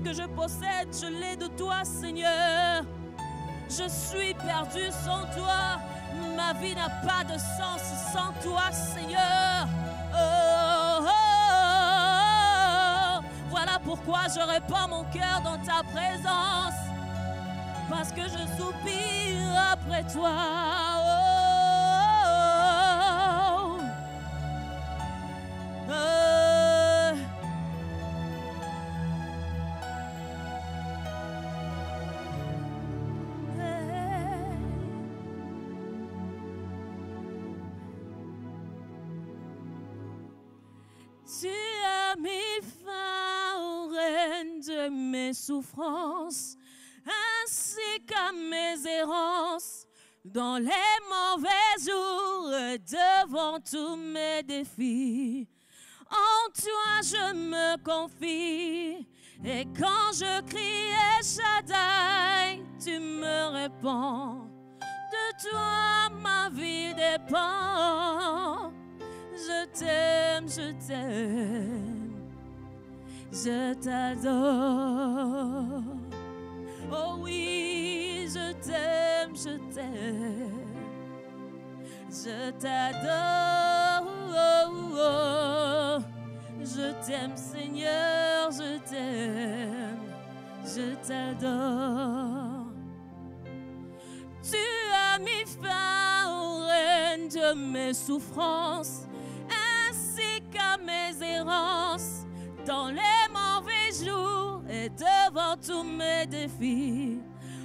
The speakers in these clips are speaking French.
que je possède, je l'ai de toi, Seigneur. Je suis perdu sans toi. Ma vie n'a pas de sens sans toi, Seigneur. Oh, oh, oh. Voilà pourquoi je répands mon cœur dans ta présence. Parce que je soupire après toi. Dans les mauvais jours, devant tous mes défis. En toi je me confie, et quand je crie Shaddai, tu me réponds. De toi ma vie dépend. Je t'aime, je t'aime, je t'adore. Oh oui, je t'aime, je t'aime, je t'adore. Oh, oh. Je t'aime, Seigneur, je t'aime, je t'adore. Tu as mis fin au règne de mes souffrances, ainsi qu'à mes errances, dans les mauvais jours et devant tous mes défis.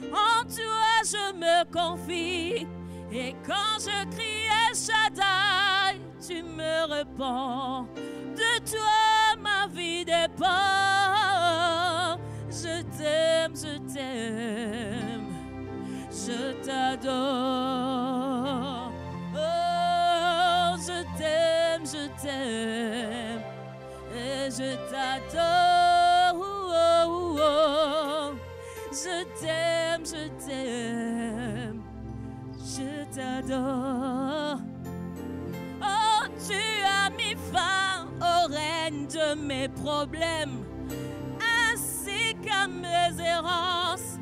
En toi je me confie, et quand je crie Shaddai, tu me réponds. De toi ma vie dépend. Je t'aime, je t'aime je t'adore. Oh, je t'aime, je t'aime, et je t'adore. Oh, oh, oh. Je t'aime, je t'aime, je t'adore. Oh, tu as mis fin au règne de mes problèmes, ainsi qu'à mes errances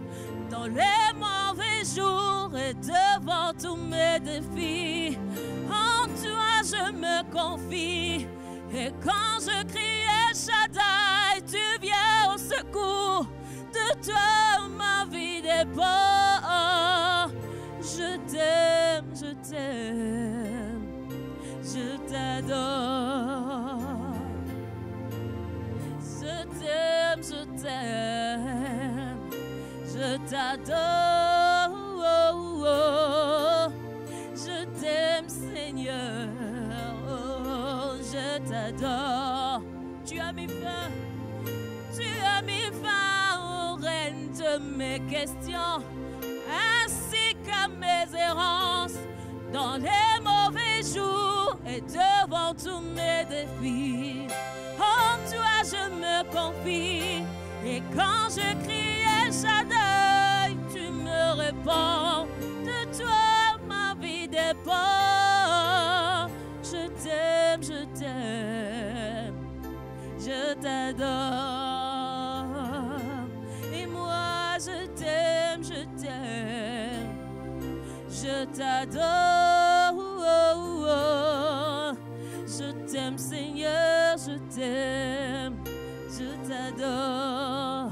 dans les mauvais jours et devant tous mes défis. En toi je me confie. Et quand je crie El Shaddai, tu viens au secours. De toi Je t'aime, je t'aime, je t'adore. Je t'aime, je t'aime je t'adore. Je t'aime, Seigneur. oh, je t'adore. Tu as mis fin, tu as mis fin au règne mes questions, ainsi qu'à mes errances, dans les mauvais jours et devant tous mes défis. En toi je me confie, et quand je crie El Shaddai, tu me réponds. De toi ma vie dépend. Je t'aime, je t'aime, je t'adore. T'adore. Je t'aime Seigneur, je t'aime, je t'adore.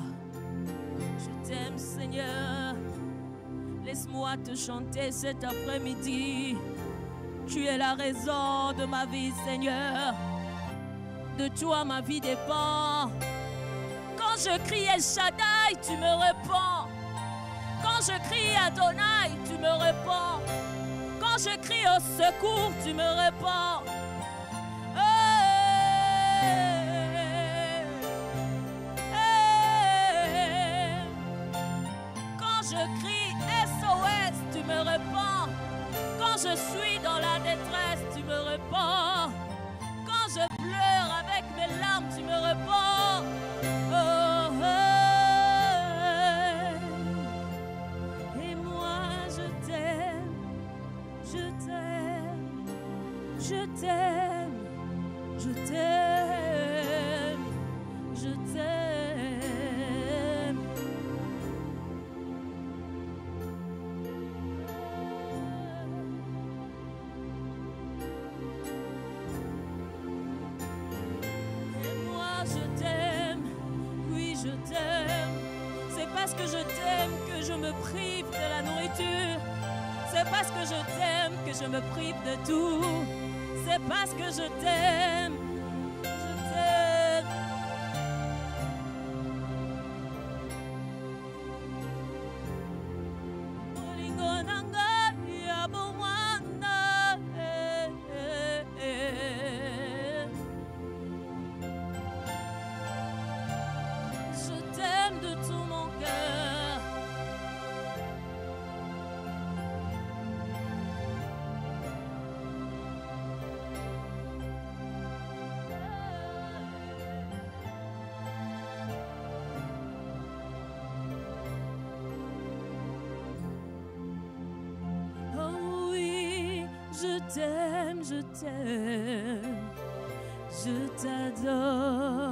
Je t'aime Seigneur. Laisse-moi te chanter cet après-midi. Tu es la raison de ma vie, Seigneur. De toi, ma vie dépend. Quand je crie El Shaddai, tu me réponds. Quand je crie Adonai, me réponds. Quand je crie au secours, tu me réponds. Hey, hey. Quand je crie SOS, tu me réponds. Quand je suis dans la détresse, tu me réponds. Quand je pleure parce que t'aime, je t'aime, je t'adore.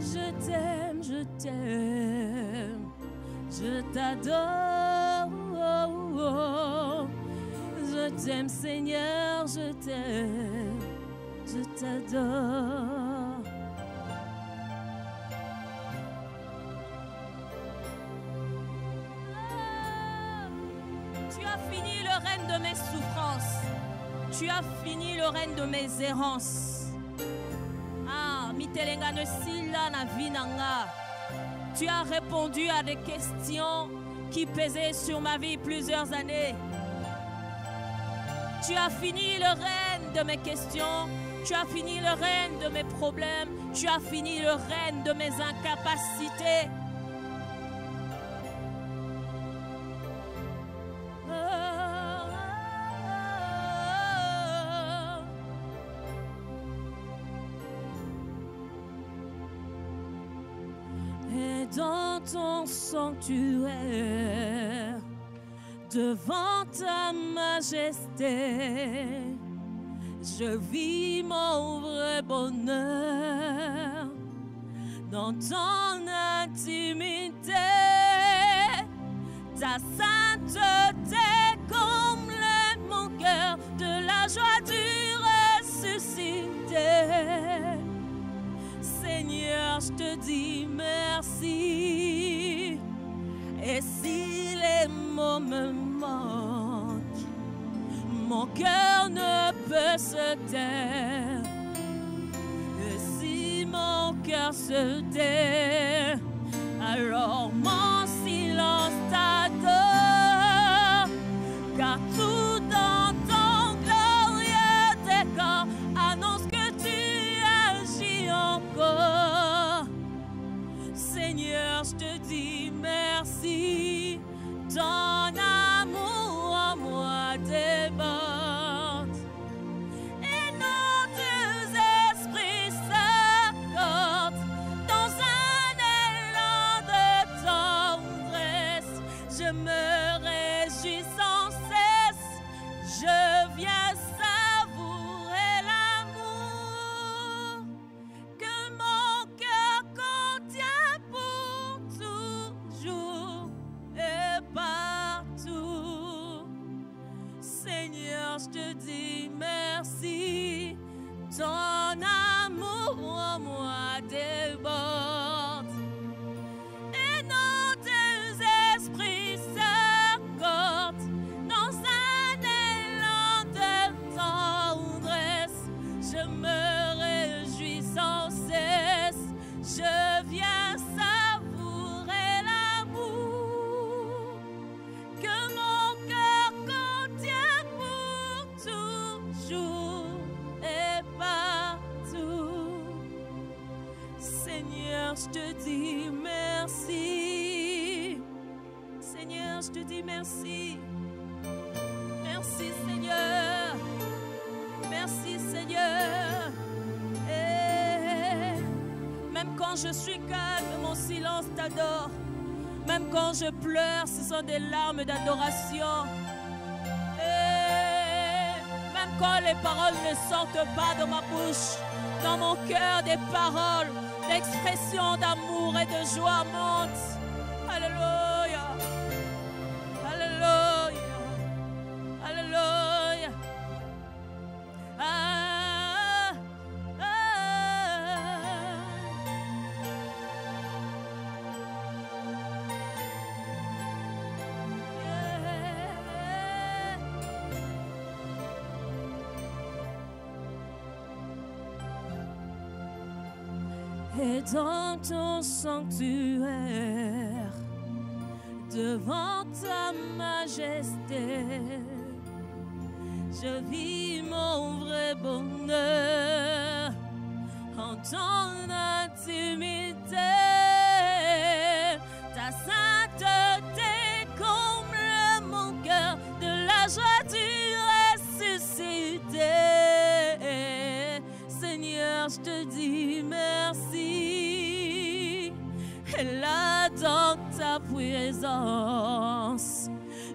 Je t'aime, je t'aime, je t'adore. Je t'aime Seigneur, je t'aime, je t'adore. Tu as fini le règne de mes errances. Ah, sila na. Tu as répondu à des questions qui pesaient sur ma vie plusieurs années. Tu as fini le règne de mes questions. Tu as fini le règne de mes problèmes. Tu as fini le règne de mes incapacités. Sanctuaire, devant ta majesté, je vis mon vrai bonheur dans ton intimité. Ta sainteté comble mon cœur de la joie du ressuscité. Seigneur, je te dis merci. Et si les mots me manquent, mon cœur ne peut se taire. Et si mon cœur se tait, alors mon Même quand je pleure, ce sont des larmes d'adoration. Et même quand les paroles ne sortent pas de ma bouche, dans mon cœur des paroles, d'expression d'amour et de joie montent. Dans ton sanctuaire, devant ta majesté, je vis mon vrai bonheur en ton intimité.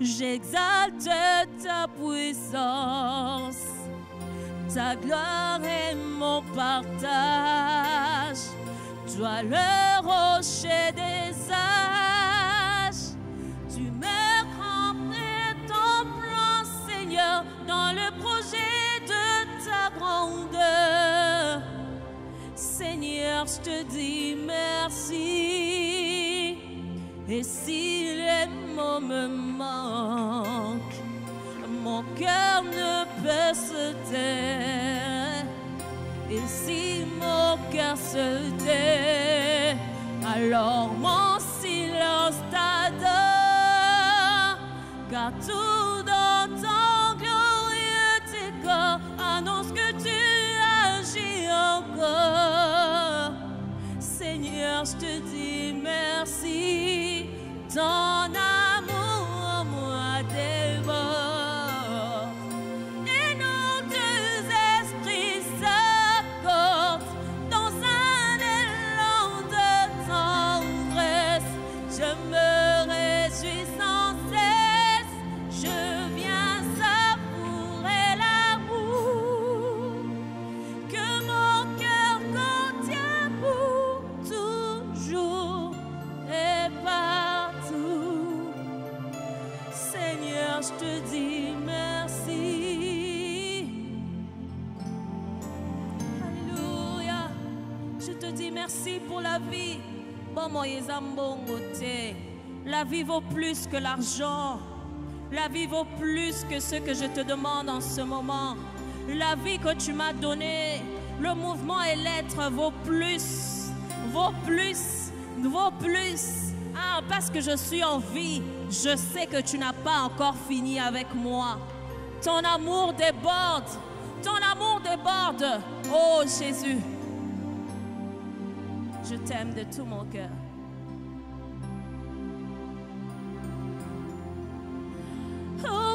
J'exalte ta puissance. Ta gloire est mon partage. Toi, le rocher des âges, tu me remplis ton plan, Seigneur, dans le projet de ta grandeur. Seigneur, je te dis merci. Et si les mots me manquent, mon cœur ne peut se taire. Et si mon cœur se tait, alors mon silence t'adore. Car tout dans ton glorieux décor annonce que tu agis encore. Seigneur, je te dis merci. La vie vaut plus que l'argent. La vie vaut plus que ce que je te demande en ce moment. La vie que tu m'as donnée, le mouvement et l'être vaut plus, vaut plus, vaut plus. Ah, parce que je suis en vie, je sais que tu n'as pas encore fini avec moi. Ton amour déborde, ton amour déborde. Oh Jésus, je t'aime de tout mon cœur.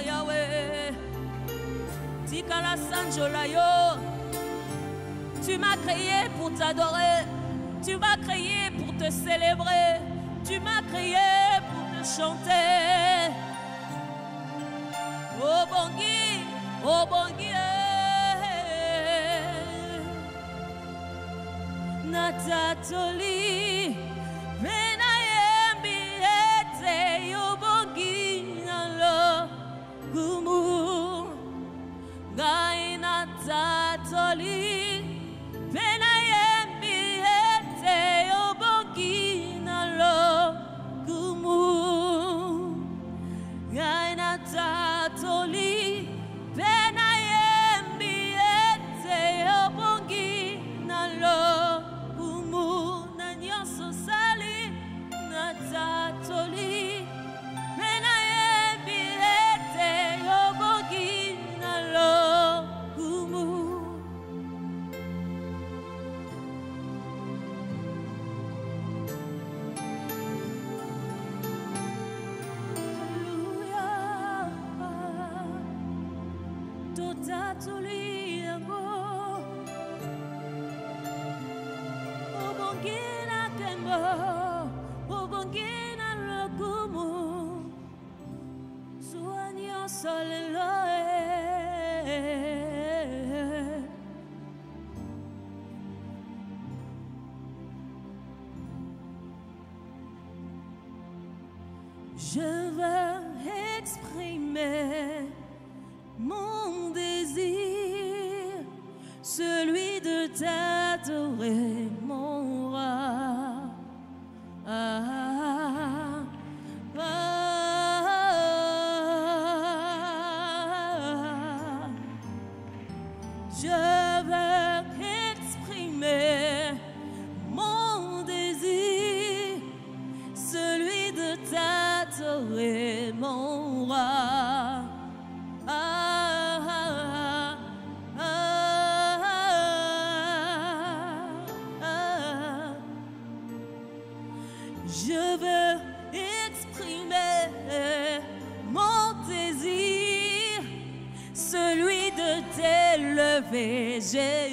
yawe. Tu m'as créé pour t'adorer. Tu m'as créé pour te célébrer. Tu m'as créé pour te chanter. Oh bongi oh bongi natatoli gai natzat zolim mon Je veux exprimer mon désir, celui de t'adorer mon Jesus.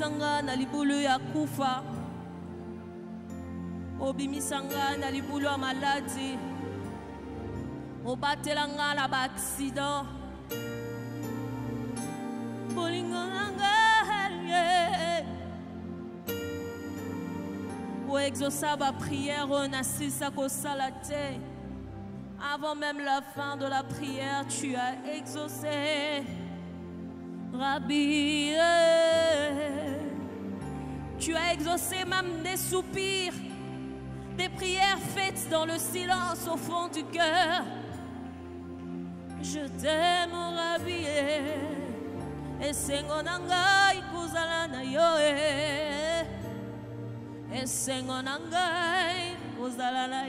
Obimisanga na libulu ya kufa. Obimisanga na libulu ya maladi. Obatelanga na baaksidan bolingo na ngai oexauça ba prière nasisa kosala te. Avant même la fin de la prière tu as exaucé. Rabbi eh. Tu as exaucé même des soupirs des prières faites dans le silence au fond du cœur. Je t'aime Rabbi esengo na ngai kozala na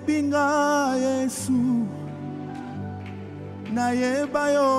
nayebi nga yesu. Nayeba yo.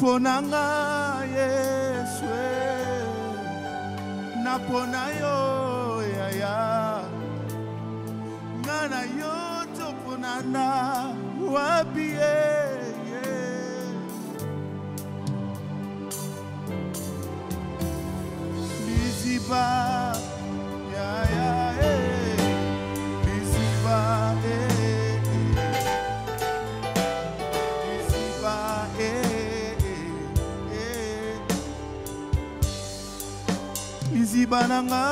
Của. libananga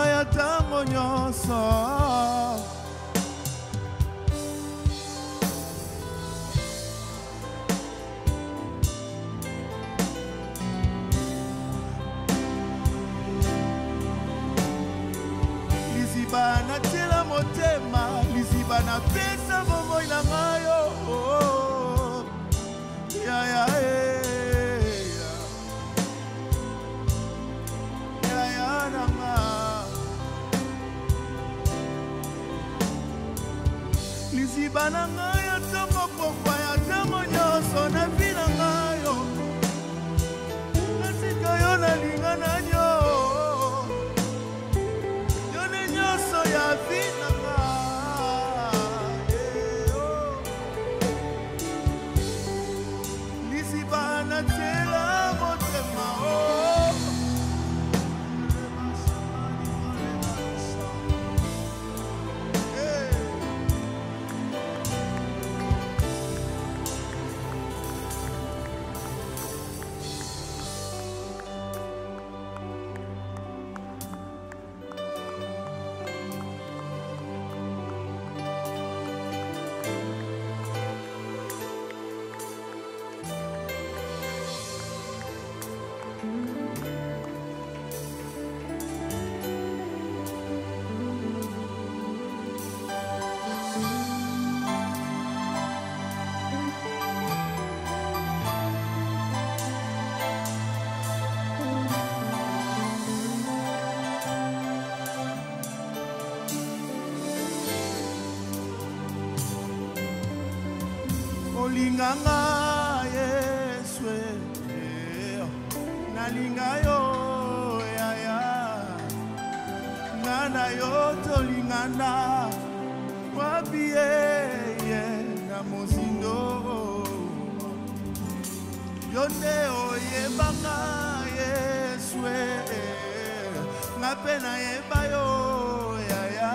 nga mpe nayeba yo yaya.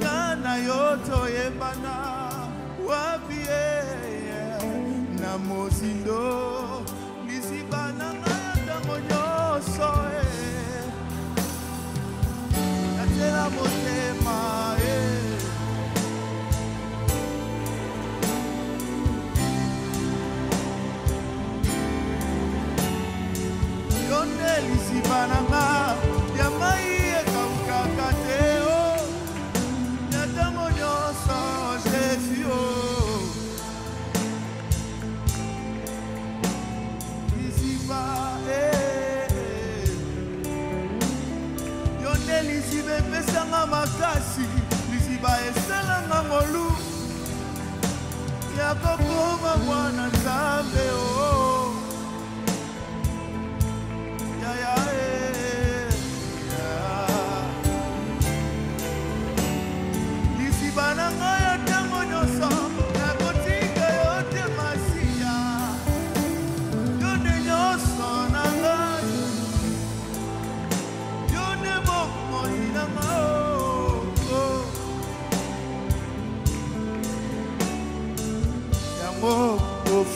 Nga na yo toyebana yako kuwa Bwana, samehe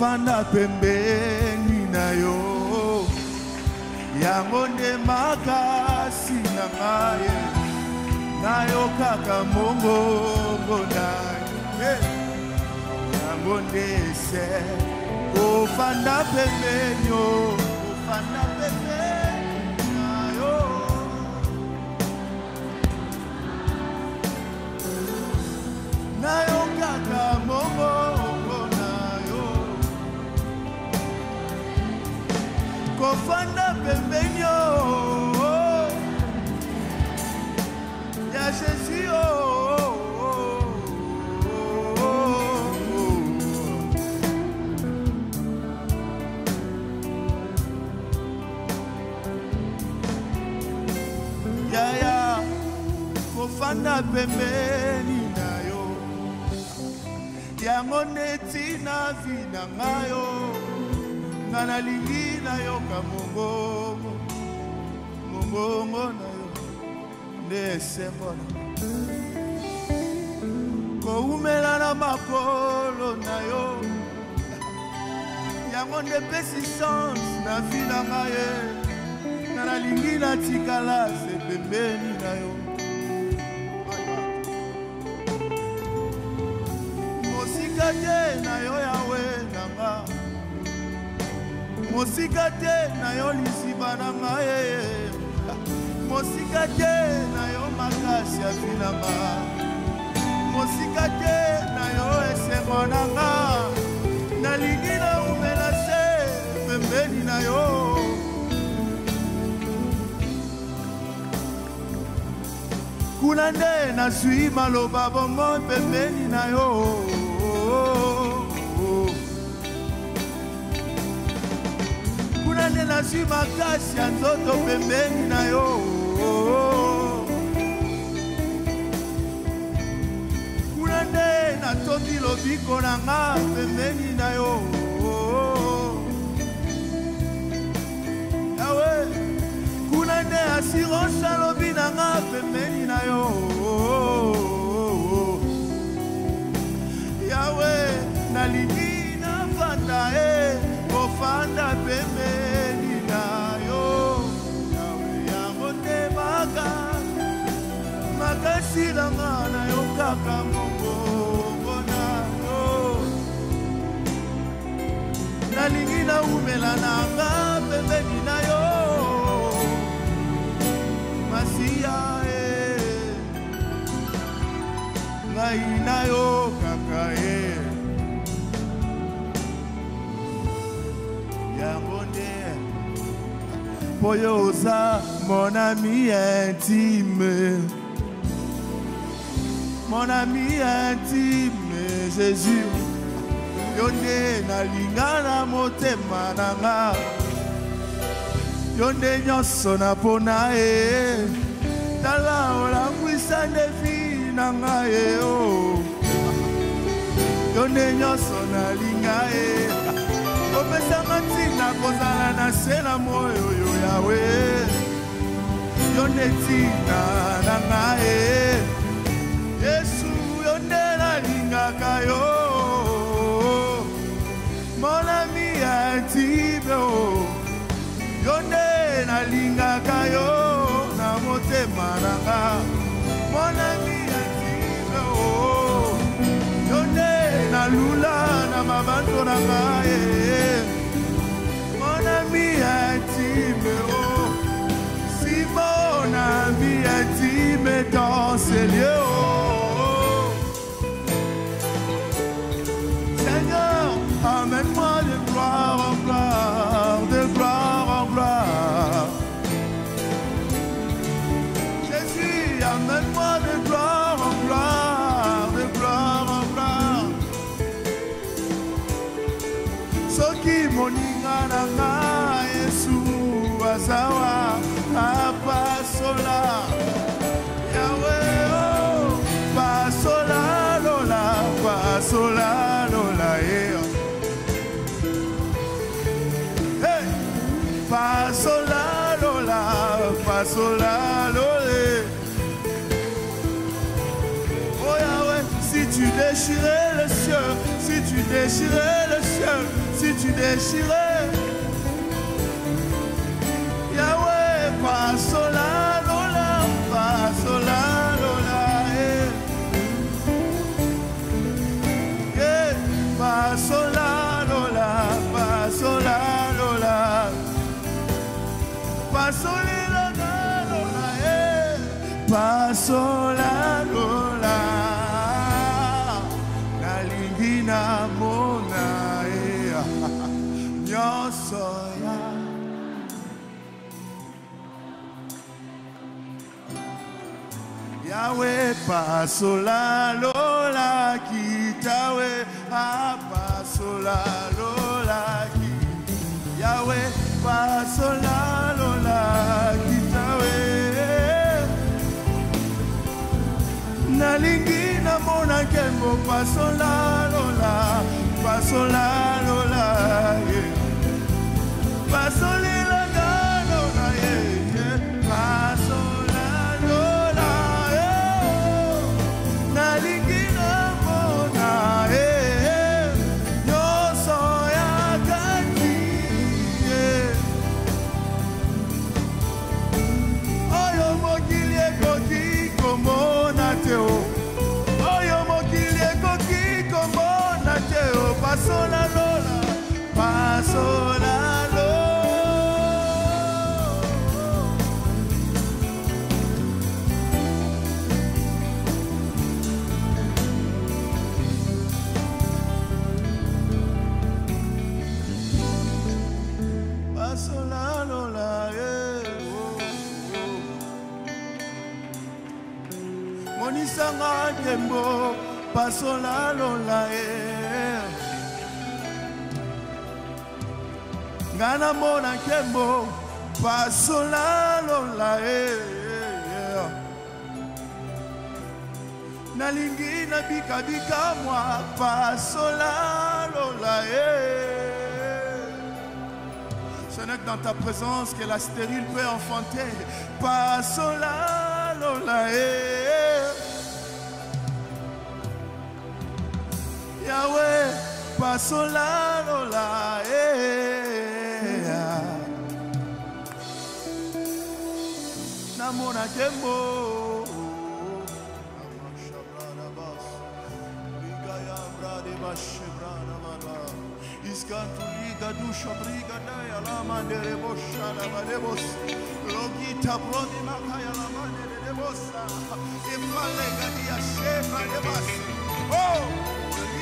kofanda pembeni na yo. Yango nde makasi na ngaye nayokaka mongongo na eh! yango nde se. Kofanda pembeni yo. Kofanda nalingi nayoka mongongo mongongo na yo nde esengo na koumela na makolo na yo yango nde epesi chance na vi na ngai ye nga nalingi natikala se pembeni na yo mosika te na yo yawe mosika te na yo lisiba na ngai ye mosika te na yo makasi ya vinanga mosika te na yo esengo na nga. Nalingi naumela se pembeni na yo. Kuna nde nazwi maloba bongo pembeni na yo nazwi makasi ya nzoto pembeni na yo. Kuna nde natondi lobiko na nga pembeni na yo. Yawe kuna nde assurance alobi na nga pembeni na yo. Yawe nalingi osilanga na yo kaka mongongo nango nalingi naumela nanga pembeni na yo. Masiya e ngai na yo kaka ye yango nde. Po yo oza monami intime. Mon ami intime jésus yo nde nalinga na motema na nga yo nde nyonso napona ye. Tala olangwisa ndevi na ngai ye o. Yo nde nyonso nalinga ye. Opesanga ntina kozala na se na moyo oyo yawe. Yo nde ntina na ngai ye yesu yo nde nalingaka yo. Monami ya tibe o yo nde nalingaka yo na motema nanga monami ya tibe o yo nde nalula na mabando nanga ye. Monami ya tibe o simona mi ya tibe dans ce lieu. Moninga na nga yesu azawa apasola yawe o lola pasola lola lola lole Oh Yahweh, si tu déchirais le ciel, si tu déchirais le ciel, si tu déchirais fa, sol, la, do, la, eh. Eh, la, la, eh. Fa, sol, la, do, la, fa, sol, la, la. La, la, eh. Fa, la, do, la. La mona, eh. Yo soy. Yawe pasola lola kitawe apasola lola ki yawe pasola lola kitawe nalingi namona nkembo pasola lola pasola lola yeah. pasolelanga pasola lola e nga namona nkembo pasola lola e nalingi nabikabika mwa pasola lola e Ce n'est que dans ta présence que la stérile peut enfanter. Pasola lola eh. Yahweh, paso la rola. Namona jembo. Iskantuliga dusha briga daya lama de rebosha lama debos Logita brodi makaya lama de debosa Ifale gadia shefa Oh!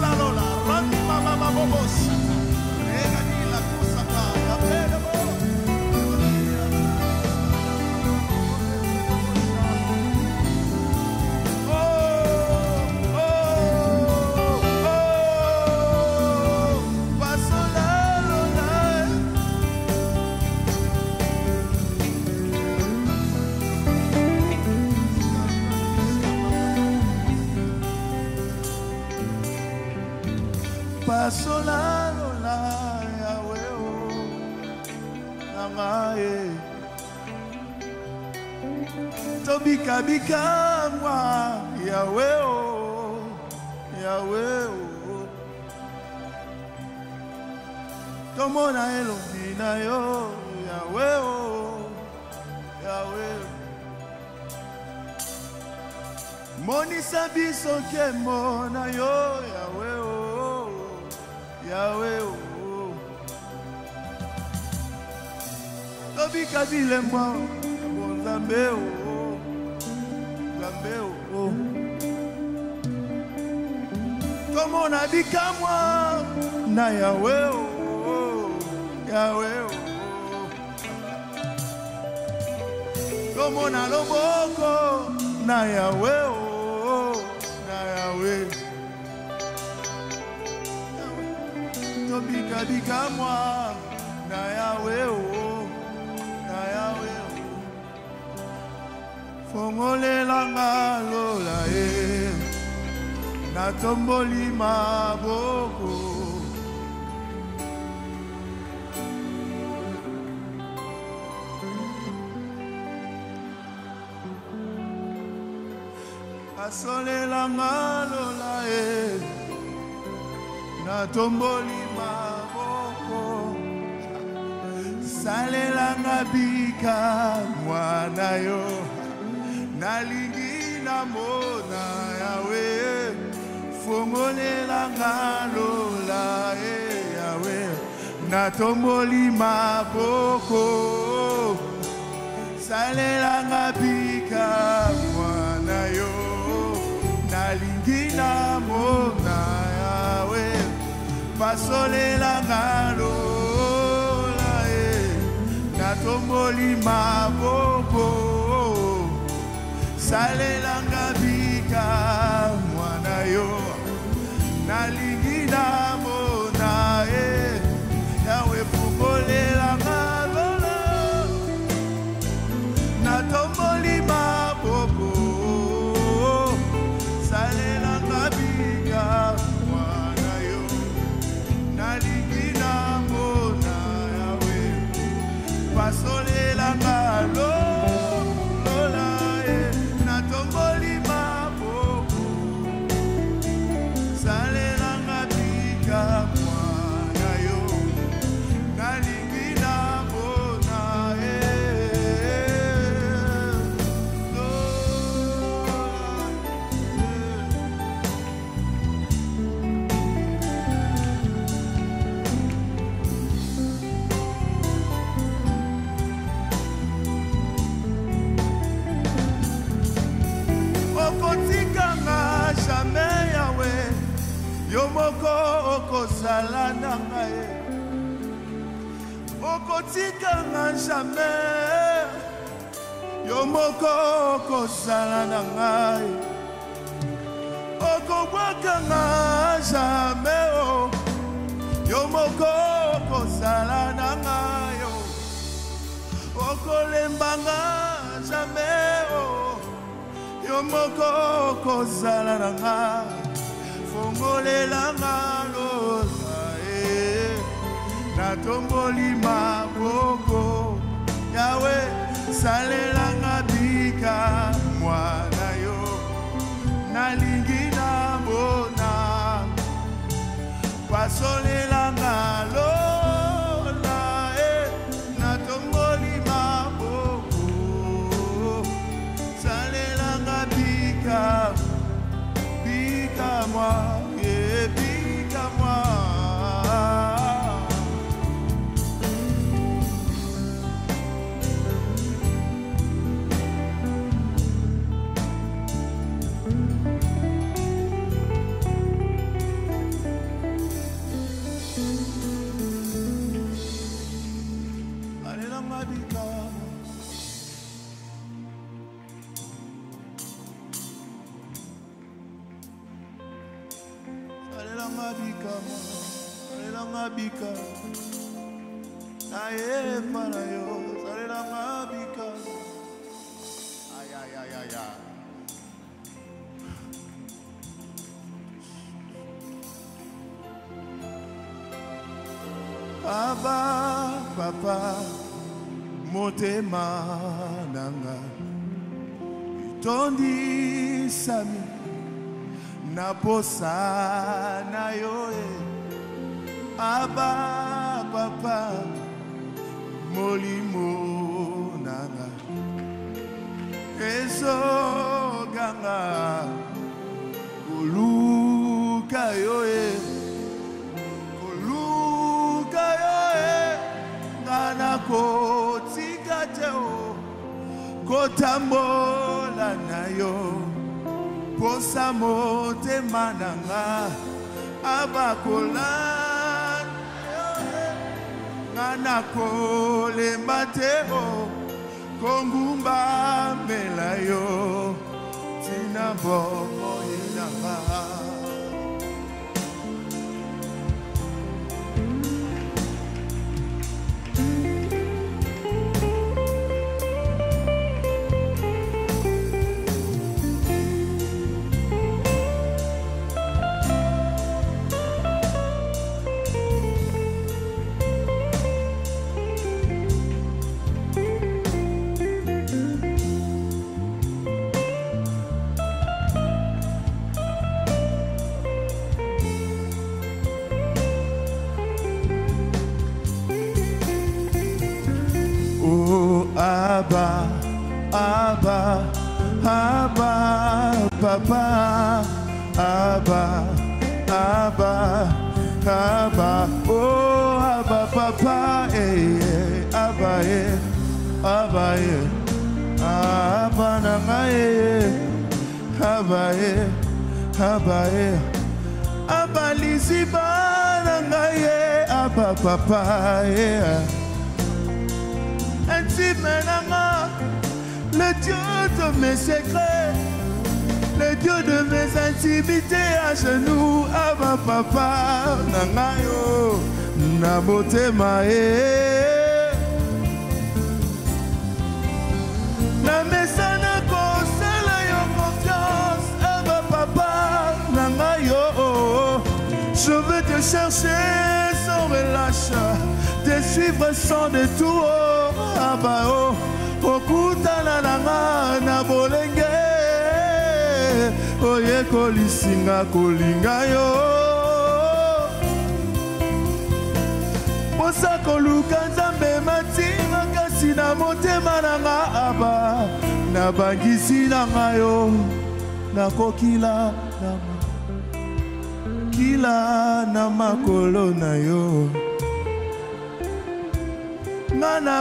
Lola Lola, Randy Mama Mamobos, Regadilla Kusata, Abedabos. Ni la kusaka. Ya belebo. Pasola lola yawe o namae tobika bika mwa yawe o yawe o tomona elongi na yo yawe o yawe o monisa biso nkembo na yo yawe o yawe o tobika bilembo bo nzambe o nzambe o tomona bikamwa na yawe o yawe o tomona loboko na yawe o na yawe tobikabika mwa. Na yawe o na yawe oh. o fongolelanga lola eh. ye natomboli maboko. Asolelanga lola ye eh. Natomboli maboko. Salelanga bika mwana yo. Nalingi namona yawe fongolelanga lola e yawe natomboli maboko. Salelanga bika mwana yo. Nalingi namona yawe basolelanga lola e natomboli maboko salelanga bika mwana yo. Nalingi namona e moko okozala na ngai. Okotikanga jamai yo moko okozala na ngai. Okobwakanga jamai o yo moko okozala na ngai o okolembanga jamai o yo moko okozala na nga fongolelanga lola e natomboli maboko. Yawe salelanga bika mwana yo. Nalingi namona basolelanga lola na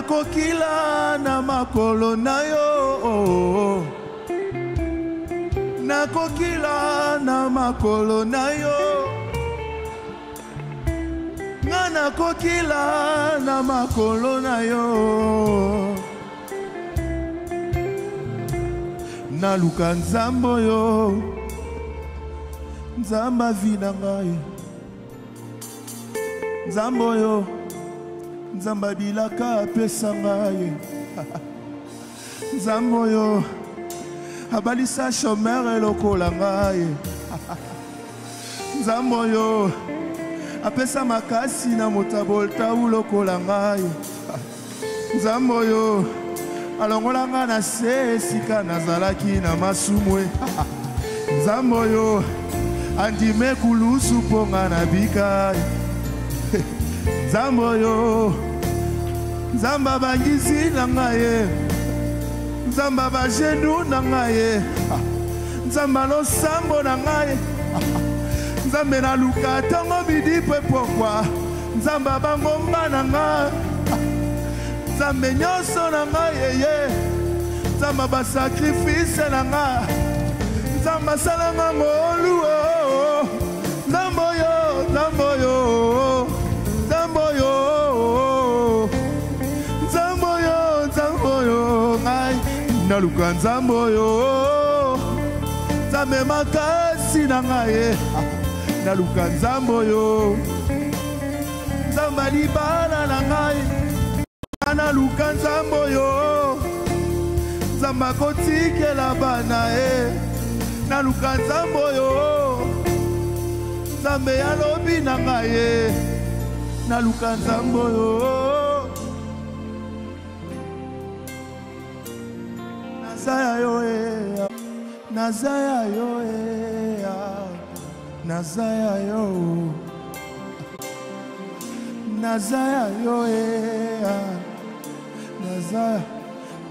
nakokila na makolo na yo. Nakokila na makolo na yo. Nga nakokila na makolo na yo. Naluka nzambe oyo nzambe avi na ngai. Nzambe oyo nzambe abilaka apesa ngai. Nzambe oyo abalisa shomere lokola ngai. Nzambe oyo apesa makasi na motaboltau lokola ngai. Nzambe oyo alongola ngai na se esika nazalaki na masumwe. Nzambe oyo andime kulusu mpo nga na bikai. Nzambe oyo nzambe abangisi na ngai ye nzambe abagenu na ngai ye nzambe alosambo na ngai nzambe naluka ntango midi mpe pokwa. Nzambe abangomba na ngai nzambe nyonso na ngai yeye nzambe basakrifise na ngai nzambe asalanga ngolu naluka nzambe oyo. Nzambe makasi na ngai ye naluka nzambe oyo. Nzambe libala na ngai nga naluka nzambe oyo. Nzambe akotikela bana ye naluka nzambe oyo. Nzambe yalobi na ngai ye naluka nzambe oyo yo e naza ya yo e naza ya yo. Naza ya yo e naza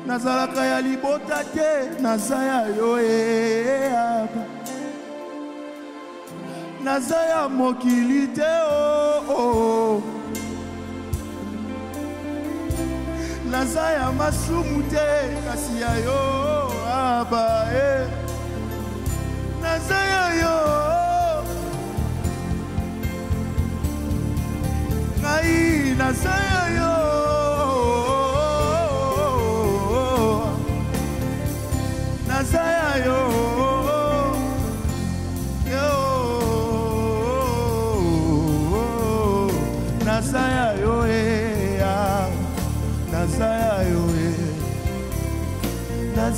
nazalaka ya libota te. Naza ya yo e naza ya mokili te oh, oh. naza ya masumu te kasi ya yo aba e naza ya yo. Ngai naza ya yo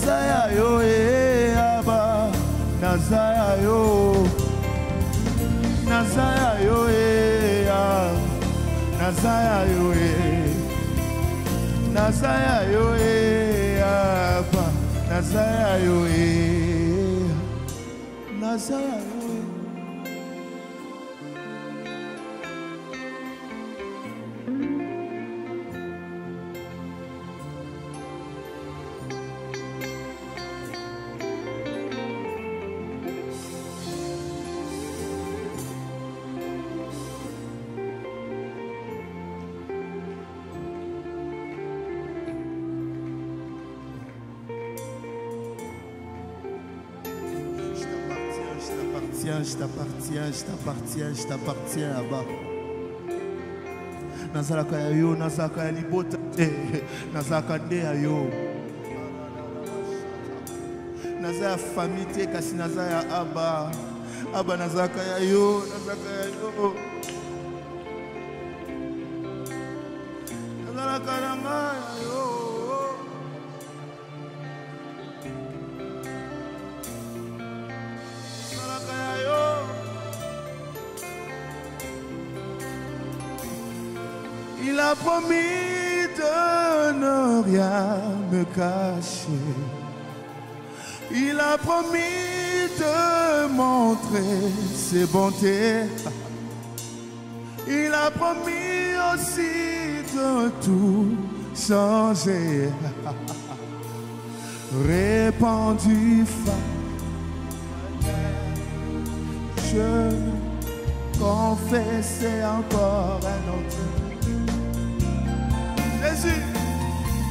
naza ya yo e aba naza ya yo. Naza ya yo e ah. naza ya yo e naza ya yo e aba naza ya yo e naza ya yo t'appartiens, je t'appartiens, je t'appartiens là-bas. nazalaka ya yo nazalaka ya libota. Te nazalaka nde ya yo. Naza ya famille te kasi naza ya aba aba nazalaka ya yo nazalaka ya yo promis de montrer ses bontés. Il a promis aussi de tout changer. Répandu je confessais encore un autre. Jésus,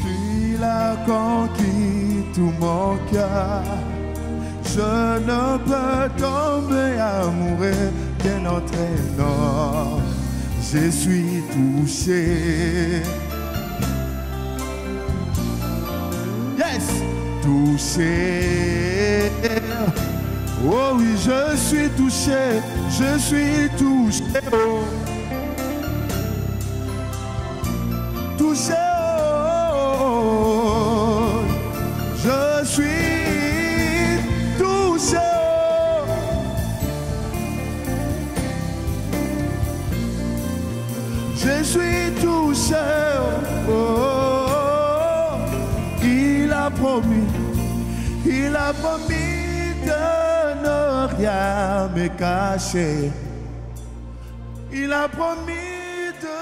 tu l'as conquis tout mon cœur. Je ne peux tomber amoureux qu'un autre non. Je suis touché. Yes, touché. Oh oui, je suis touché, je suis touché. Touché. Il a promis de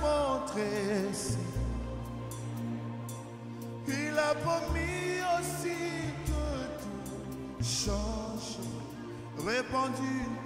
montrer. Il a promis aussi que tout change. Répandu.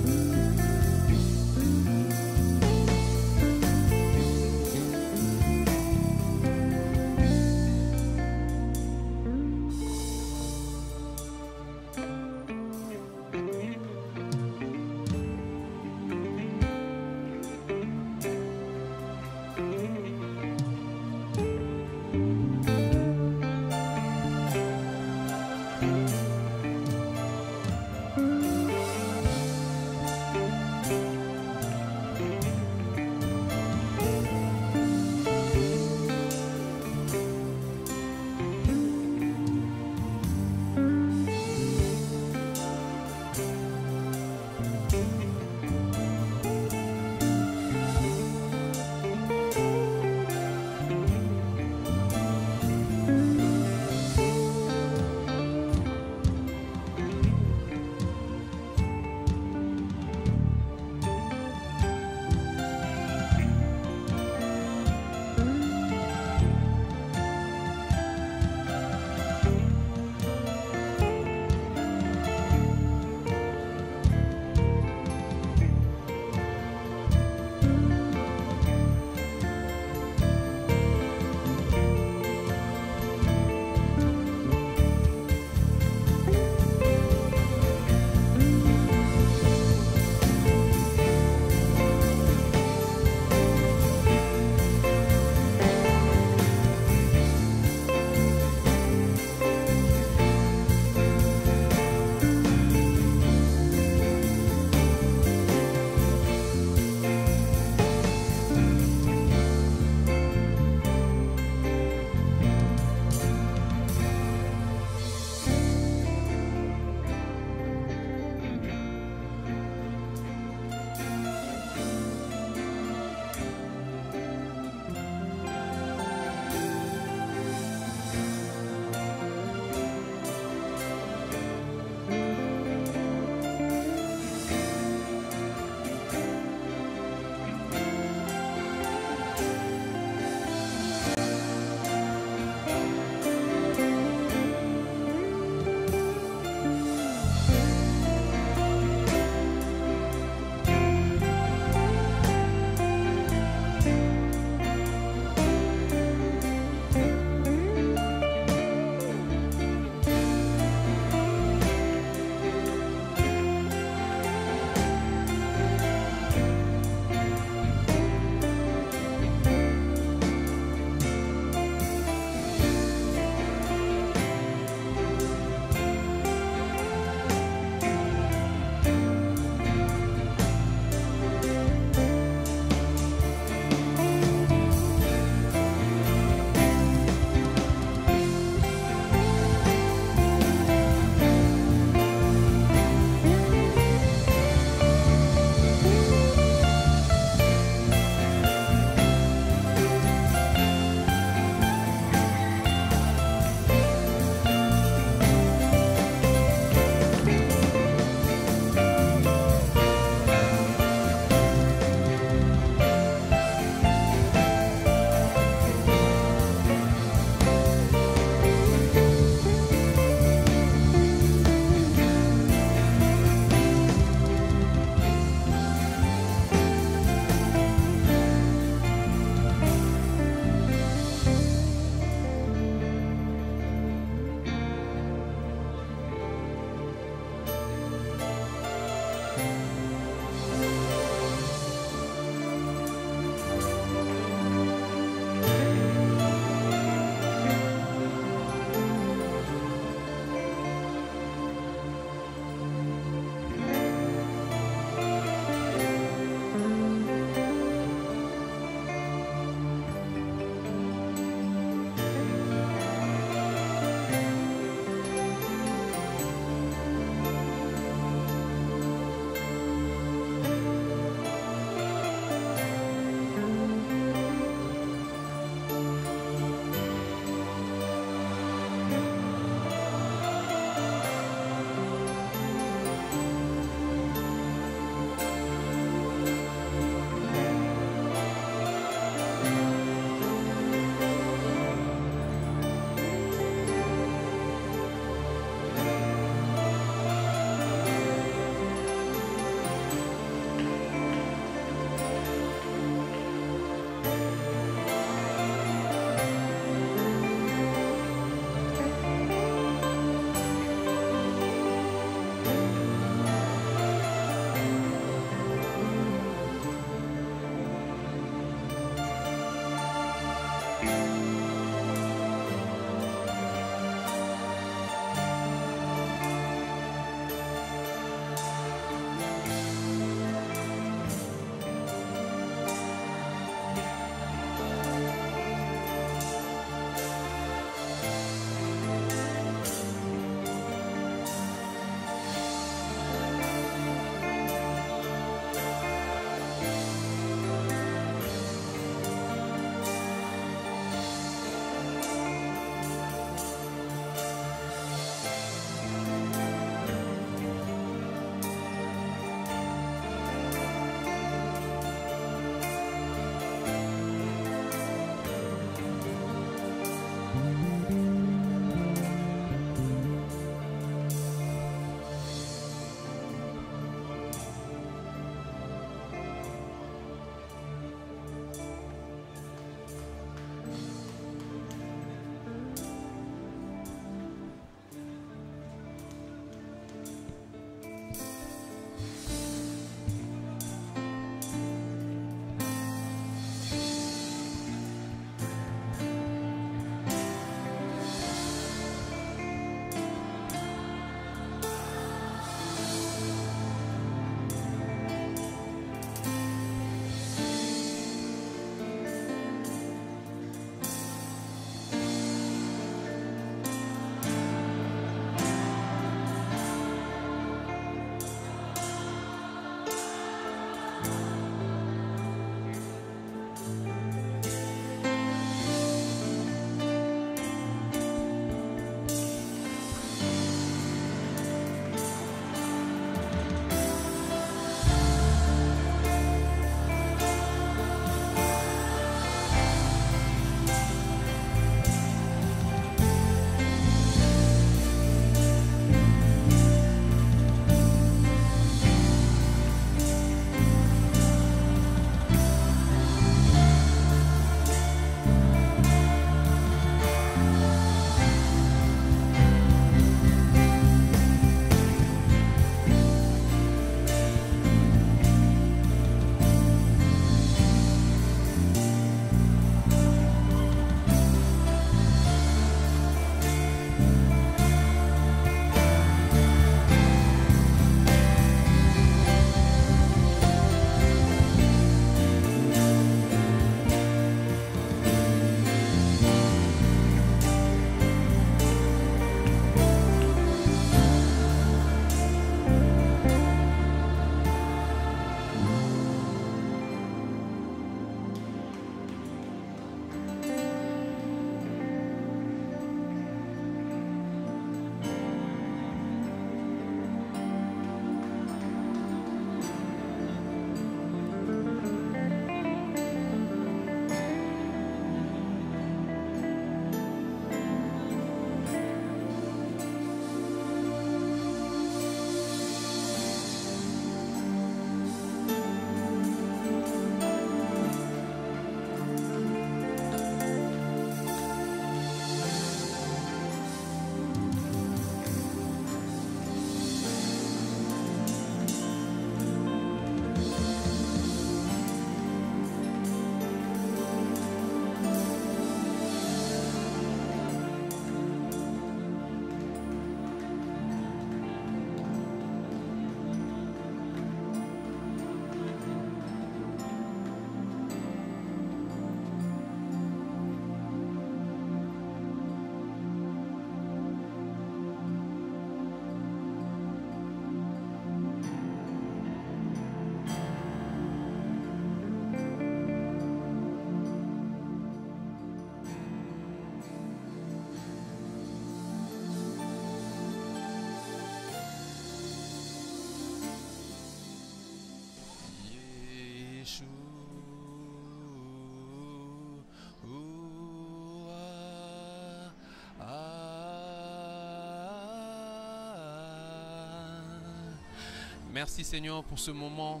Merci Seigneur pour ce moment.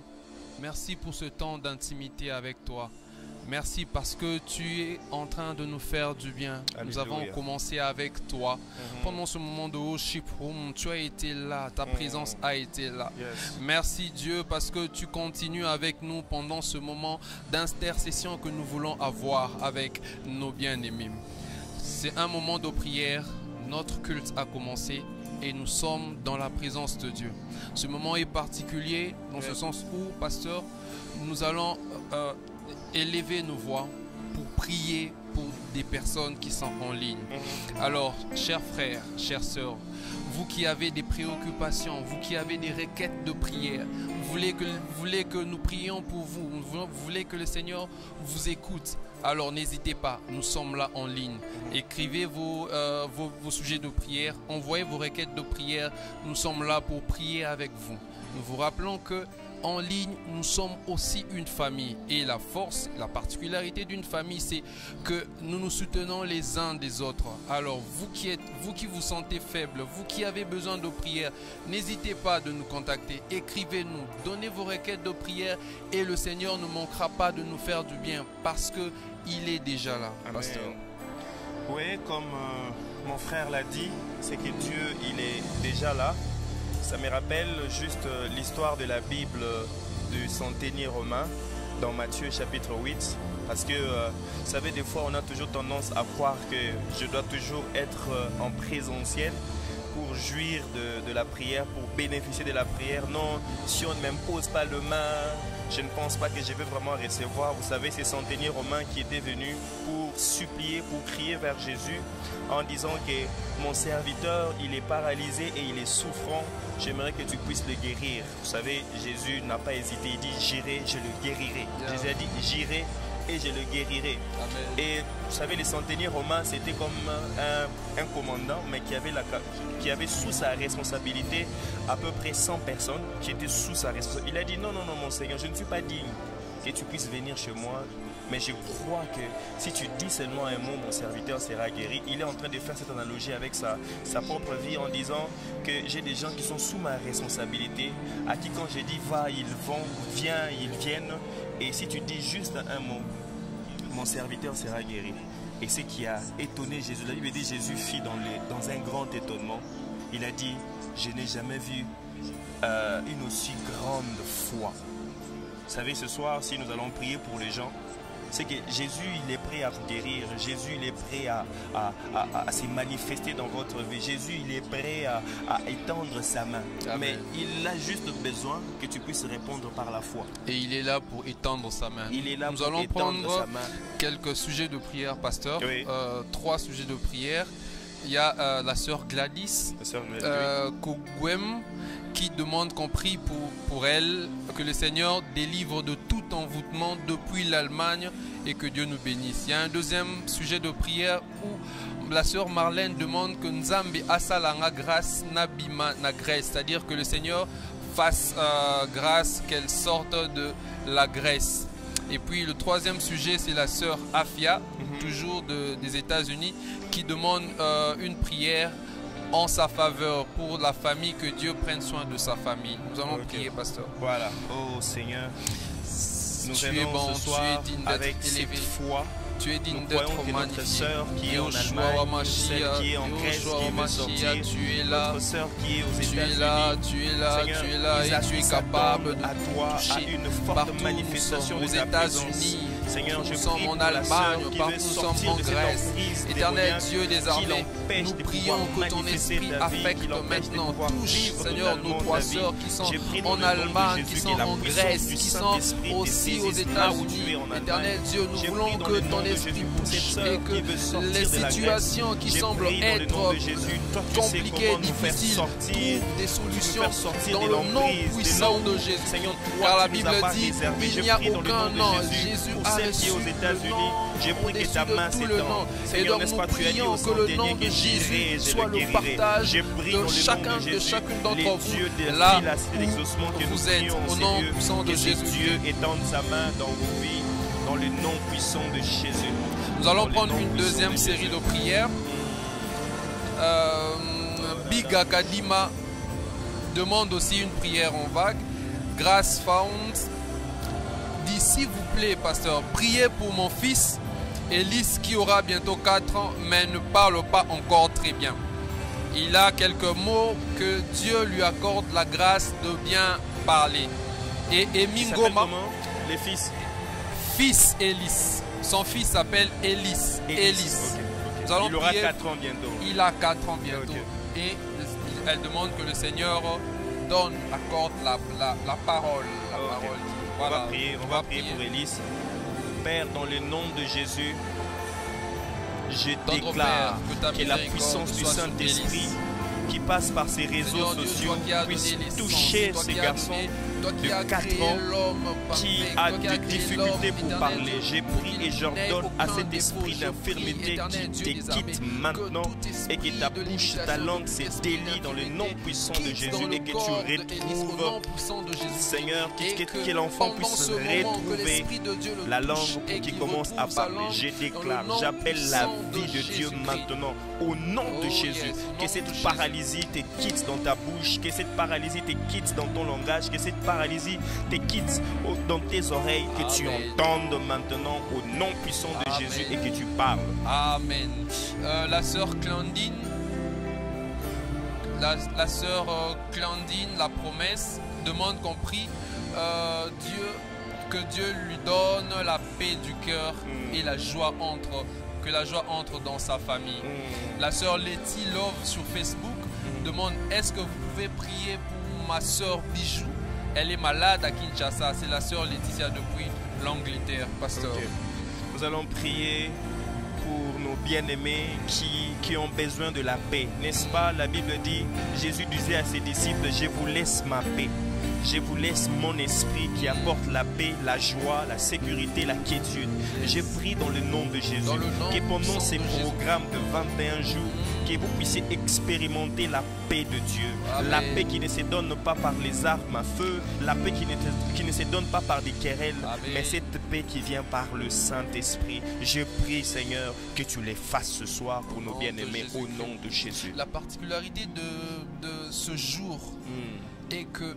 Merci pour ce temps d'intimité avec toi. Merci parce que tu es en train de nous faire du bien. Nous avons commencé avec toi. Mhm. Pendant ce moment de worship room, tu as été là. Ta Mhm. présence a été là. Yes. Merci Dieu parce que tu continues avec nous pendant ce moment d'intercession que nous voulons avoir avec nos bien-aimés. C'est un moment de prière. Notre culte a commencé et nous sommes dans la présence de Dieu. Ce moment est particulier dans ce sens où, pasteur, nous allons euh, élever nos voix pour prier pour des personnes qui sont en ligne. Mhm. Alors, chers frères, chères sœurs, vous qui avez des préoccupations, vous qui avez des requêtes de prière, vous voulez que, vous voulez que nous prions pour vous, vous voulez que le Seigneur vous écoute, alors n'hésitez pas, nous sommes là en ligne. Écrivez vos, euh, vos, vos sujets de prière, envoyez vos requêtes de prière, nous sommes là pour prier avec vous. Nous vous rappelons que en ligne, nous sommes aussi une famille. Et la force, la particularité d'une famille, c'est que nous nous soutenons les uns des autres. Alors, vous qui êtes, vous qui vous sentez faible, vous qui avez besoin de prière, n'hésitez pas de nous contacter. Écrivez-nous, donnez vos requêtes de prière et le Seigneur ne manquera pas de nous faire du bien parce que il est déjà là, Amen. pasteur. Oui, comme euh, mon frère l'a dit, c'est que Dieu, il est déjà là. Ça me rappelle juste euh, l'histoire de la Bible euh, du centenier romain dans Matthieu chapitre 8. Parce que, euh, vous savez, des fois, on a toujours tendance à croire que je dois toujours être en présentiel pour jouir de, de la prière, pour bénéficier de la prière. Non, si on ne m'impose pas le main, je ne pense pas que je vais vraiment recevoir. Vous savez, ces centeniers romains qui étaient venus pour supplier, pour crier vers Jésus en disant que mon serviteur, il est paralysé et il est souffrant. J'aimerais que tu puisses le guérir. Vous savez, Jésus n'a pas hésité. Il dit, j'irai, je le guérirai. Yeah. Jésus a dit, j'irai et je le guérirai. Amen. Et vous savez, les centeniers romains, c'était comme un, un commandant, mais qui avait, la, qui avait sous sa responsabilité à peu près 100 personnes qui étaient sous sa responsabilité. Il a dit non, non, non, mon Seigneur, je ne suis pas digne que tu puisses venir chez moi, mais je crois que si tu dis seulement un mot, mon serviteur sera guéri. Il est en train de faire cette analogie avec sa, sa propre vie en disant que j'ai des gens qui sont sous ma responsabilité, à qui quand je dis va, ils vont, viens, ils viennent. Et si tu dis juste un mot, mon serviteur sera guéri. Et ce qui a étonné Jésus, la Bible dit Jésus fit dans, dans un grand étonnement. Il a dit, je n'ai jamais vu euh, une aussi grande foi. Vous savez, ce soir, si nous allons prier pour les gens, c'est que Jésus, il est prêt à vous guérir. Jésus, il est prêt à, à- à- se manifester dans votre vie. Jésus, il est prêt à, à étendre sa main. Amen. Mais il a juste besoin que tu puisses répondre par la foi. Et il est là pour étendre sa main. Il est là Nous pour allons étendre prendre sa main. quelques sujets de prière, pasteur. Oui. Euh, trois sujets de prière. Il y a euh, la sœur Gladys sœur Gladys. euh, Kogwem qui demande qu'on prie pour, pour elle, que le Seigneur délivre de envoûtement depuis l'Allemagne et que Dieu nous bénisse. Il y a un deuxième sujet de prière où la sœur Marlène demande que Nzambe asalanga grâce nabima na Grèce, c'est-à-dire que le Seigneur fasse euh, grâce qu'elle sorte de la Grèce. Et puis le troisième sujet, c'est la sœur Afia, Mhm. toujours de- des États-Unis, qui demande euh, une prière en sa faveur pour la famille, que Dieu prenne soin de sa famille. Nous allons prier, pasteur. Voilà. Oh Seigneur, nous tu es bon, ce tu es digne avec d'être élevé. cette foi. Tu es digne d'être magnifié. qui est en Allemagne, celle qui est en Grèce, qui veut Wamashia, sortir, tu es là. notre sœur qui est aux Tu es là, tu es là, Seigneur, tu es là et tu es capable de à toi, à toucher une forte manifestation aux. États-Unis, Seigneur, je nous sommes en Allemagne, partout nous sommes en Grèce. Éternel Dieu, désormais, l'empêche nous prions que ton esprit affecte maintenant, touche, Seigneur, nos trois sœurs qui sont en Allemagne, qui sont en Grèce, qui sont aussi aux États-Unis. Éternel Dieu, nous voulons que ton esprit bouge et que les situations qui semblent être compliquées, difficiles, sortir. trouve des solutions dans le nom puissant de Jésus. Car la Bible dit il n'y a aucun nom Jésus. A celle qui est aux États-Unis, nom j'ai pris que ta de main s'étend. Seigneur, n'est-ce pas, tu as dit au que centenier j'irai et je soit le guérirai. partage J'ai pris de dans le nom chacun de Jésus, chacune les d'entre dieux vous. de Là la cité d'exaucement que où nous vous êtes, prions, au nom puissant de Jésus. Dieu étende sa main dans vos vies, dans le nom puissant de Jésus. Nous allons prendre une deuxième de série de prières. Euh, Big Akadima demande aussi une prière en vague. Grace Found dit s'il vous plaît, pasteur, priez pour mon fils Elise qui aura bientôt 4 ans, mais ne parle pas encore très bien. Il a quelques mots que Dieu lui accorde la grâce de bien parler. Et Il Emi s'appelle Ngoma, comment Les fils? Fils Elise. Son fils s'appelle. Nous allons Il aura prier. 4 ans bientôt. Il a 4 ans bientôt. Et elle demande que le Seigneur donne, accorde la, la, la parole. La. On va prier, on va prier pour Élise. Père, dans le nom de Jésus, je déclare Père, que la puissance du Saint-Esprit qui passe par ces réseaux Seigneur sociaux puisse toucher sens, toi ce qui qui de as 4 créé ans qui a qui des difficultés pour parler. J'ai pris et j'ordonne à cet esprit d'infirmité qui te quitte maintenant et que ta bouche, ta langue se délie dans le nom puissant de Jésus et que tu retrouves. Seigneur, que, l'enfant puisse retrouver la langue et pour qu'il qu'il commence à parler. Je déclare, j'appelle la vie de Dieu maintenant au nom de Oh, Jésus. Que cette paralysie te quitte dans ta bouche, que cette paralysie te quitte dans ton langage, que cette paralysie te quitte au- dans tes oreilles, que tu entendes maintenant au nom puissant de Amen. Jésus et que tu parles. Amen. Euh, la sœur Clandine, la, la sœur euh, Clandine, la promesse, demande qu'on prie euh, Dieu, que Dieu lui donne la paix du cœur Mm. et la joie entre, que la joie entre dans sa famille. Mm. La sœur Letty Love sur Facebook demande est-ce que vous pouvez prier pour ma sœur Bijou? Elle est malade à Kinshasa. C'est la sœur Laetitia depuis l'Angleterre, pasteur. Nous allons prier nos bien-aimés qui, qui ont besoin de la paix. N'est-ce pas? La Bible dit, Jésus disait à ses disciples, je vous laisse ma paix. Je vous laisse mon esprit qui apporte la paix, la joie, la sécurité, la quiétude. Je prie dans le nom de Jésus nom que pendant ces programmes de 21 jours, que vous puissiez expérimenter la paix de Dieu. Amen. La paix qui ne se donne pas par les armes à feu, la paix qui ne, qui ne se donne pas par des querelles, Amen. mais cette paix qui vient par le Saint-Esprit. Je prie, Seigneur, que tu les fasses ce soir pour nos bien-aimés, au nom de Jésus. La particularité de, de ce jour Mm. est que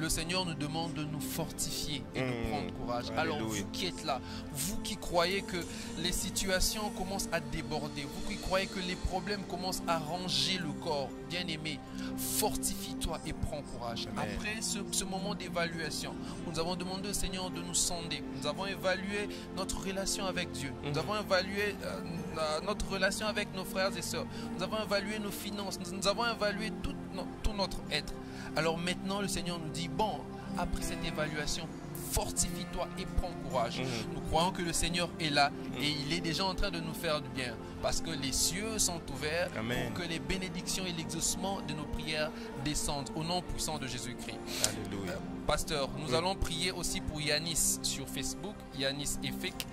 le, Seigneur nous demande de nous fortifier et de Mm. prendre courage. Alors vous qui êtes là, vous qui croyez que les situations commencent à déborder, vous qui croyez que les problèmes commencent à ranger le corps, bien aimé, fortifie-toi et prends courage. Amen. Après ce, ce moment d'évaluation, nous avons demandé au Seigneur de nous sonder. Nous avons évalué notre relation avec Dieu. Nous Mhm. avons évalué euh, notre relation avec nos frères et sœurs. Nous avons évalué nos finances. Nous, nous avons évalué tout, no- tout notre être. Alors maintenant, le Seigneur nous dit, bon, après cette évaluation, fortifie-toi et prends courage. Mhm. Nous croyons que le Seigneur est là et il est déjà en train de nous faire du bien. Parce que les cieux sont ouverts Amen. pour que les bénédictions et l'exaucement de nos prières descendent au nom puissant de Jésus-Christ. Alléluia. Euh, Pasteur, nous allons prier aussi pour Yanis sur Facebook. Yanis Efek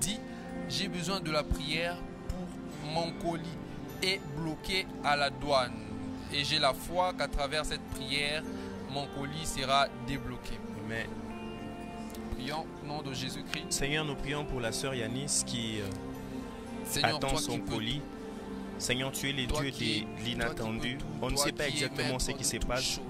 dit J'ai besoin de la prière pour mon colis est bloqué à la douane. Et j'ai la foi qu'à travers cette prière, mon colis sera débloqué. Amen. Prions au nom de Jésus-Christ. Seigneur, nous prions pour la sœur Yanis qui euh, Seigneur, attend son colis. Seigneur, tu es le Dieu de l'inattendu. On ne sait pas exactement ce qui se passe.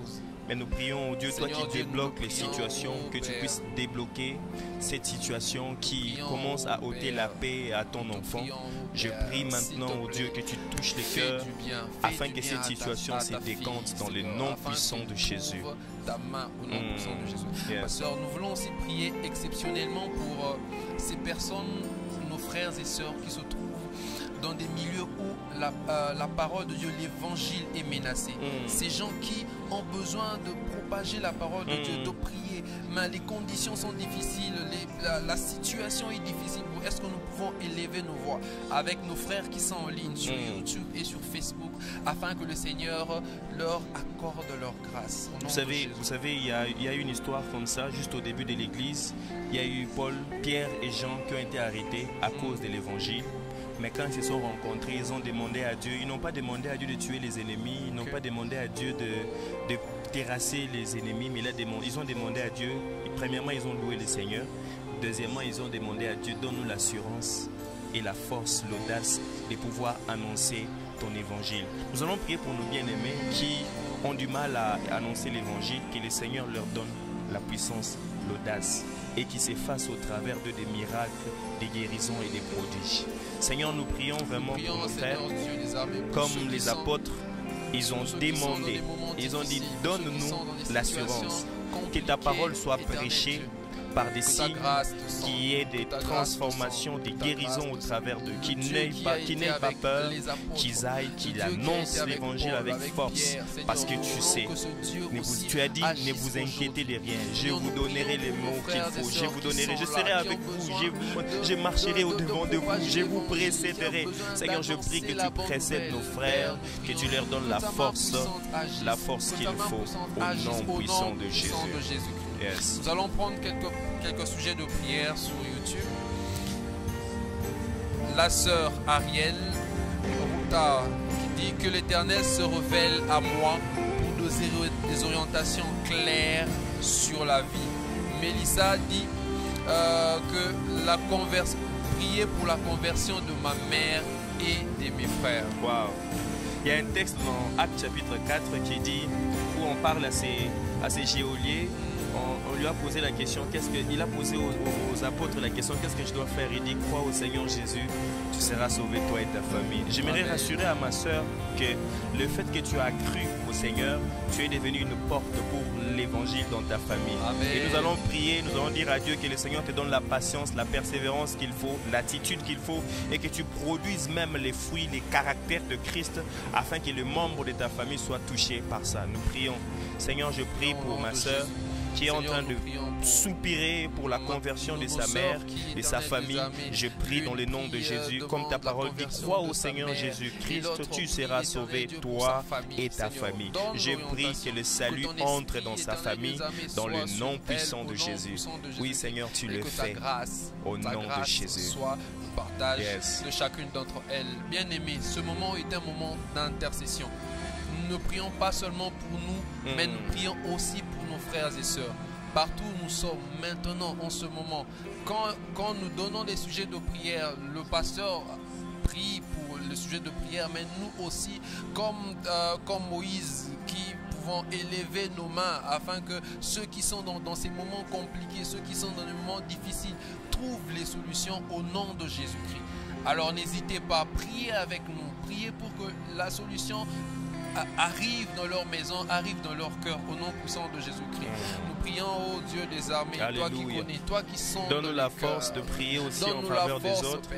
Mais nous prions, oh Dieu, toi qui Dieu, débloques les situations, oh que tu puisses débloquer cette situation qui commence à oh ôter la paix à ton enfant. oh Je prie maintenant, te oh Dieu, que tu touches les cœurs afin que cette situation se décante dans le nom puissant de Jésus. Ta main au nom Mm. puissant de Jésus. Pasteur, nous voulons aussi prier exceptionnellement pour euh, ces personnes, nos frères et sœurs qui se trouvent dans des milieux où la, euh, la parole de Dieu, l'évangile est menacé. Mm. Ces gens qui ont besoin de propager la parole de. Dieu, de prier, mais les conditions sont difficiles, les- la, la situation est difficile. Est-ce que nous pouvons élever nos voix avec nos frères qui sont en ligne sur Mm. YouTube et sur Facebook afin que le Seigneur leur accorde leur grâce Vous savez, vous savez, il y a, il y a une histoire comme ça, juste au début de l'église. Il y a eu Paul, Pierre et Jean qui ont été arrêtés à cause de l'évangile. Mais quand ils se sont rencontrés, ils ont demandé à Dieu, ils n'ont pas demandé à Dieu de tuer les ennemis, ils n'ont pas demandé à Dieu de, de terrasser les ennemis, mais ils ont demandé à Dieu, premièrement, ils ont loué le Seigneur. Deuxièmement, ils ont demandé à Dieu, donne-nous l'assurance et la force, l'audace de pouvoir annoncer ton évangile. Nous allons prier pour nos bien-aimés qui ont du mal à annoncer l'évangile, que le Seigneur leur donne la puissance, l'audace et qui s'effacent au travers de des miracles, des guérisons et des prodiges. Seigneur, nous prions vraiment Prions, pour nos frères, comme les apôtres, ils ont demandé, ils ont dit, donne-nous l'assurance que ta parole soit prêchée. Par des signes qu'il y ait des transformations, des guérisons au travers d'eux, qu'ils n'aient qui pas, peur, qu'ils aillent, le qu'ils annoncent l'évangile avec force, parce que tu voulons sais, ne vous- tu as dit, ne vous inquiétez de rien. Je vous donnerai les mots qu'il faut. Je vous donnerai, je serai avec vous. Je, vous- je marcherai de- de- au-devant de vous. Je vous précéderai. Seigneur, je prie que tu précèdes nos frères, que tu leur donnes la force, la force qu'il faut au nom puissant de Jésus. Yes. Nous allons prendre quelques, quelques sujets de prière sur YouTube. La sœur Ariel Ruta qui dit que l'Éternel se révèle à moi pour des ori- des orientations claires sur la vie. Mélissa dit euh, que la conversion, prier pour la conversion de ma mère et de mes frères. Waouh. Il y a un texte dans Acte chapitre 4 qui dit, où on parle à ces, à ces on lui a posé la question, qu'est-ce que, il a posé aux, aux- aux apôtres la question, qu'est-ce que je dois faire? Il dit, crois au Seigneur Jésus, tu seras sauvé toi et ta famille. J'aimerais rassurer à ma soeur que le fait que tu as cru au Seigneur, tu es devenu une porte pour l'évangile dans ta famille. Amen. Et nous allons prier, nous allons dire à Dieu que le Seigneur te donne la patience, la persévérance qu'il faut, l'attitude qu'il faut et que tu produises même les fruits, les caractères de Christ afin que les membres de ta famille soient touchés par ça. Nous prions. Seigneur, je prie pour ma soeur. Qui est en train de soupirer pour la conversion de sa mère, de sa famille. Je prie dans le nom de Jésus, comme ta parole dit, crois au Seigneur Jésus-Christ, tu seras sauvé, toi et ta famille. Je prie que le salut entre dans sa famille, dans le nom puissant de Jésus. Oui. Seigneur, tu le fais. Au nom de Jésus. partage Yes. de chacune d'entre elles. Bien aimé, ce moment est un moment d'intercession. Nous ne prions pas seulement pour nous, mais Mm. nous prions aussi pour frères et sœurs. Partout où nous sommes maintenant, en ce moment, quand, nous donnons des sujets de prière, le pasteur prie pour le sujet de prière, mais nous aussi, comme, euh, comme Moïse, qui pouvons élever nos mains afin que ceux qui sont dans, dans ces moments compliqués, ceux qui sont dans des moments difficiles, trouvent les solutions au nom de Jésus-Christ. Alors n'hésitez pas, priez avec nous, priez pour que la solution arrive dans leur maison, arrive dans leur cœur, au nom puissant de Jésus-Christ. Nous prions, ô Dieu des armées, toi qui Alléluia. connais, toi qui sens Donne-nous la force de prier aussi en faveur des autres.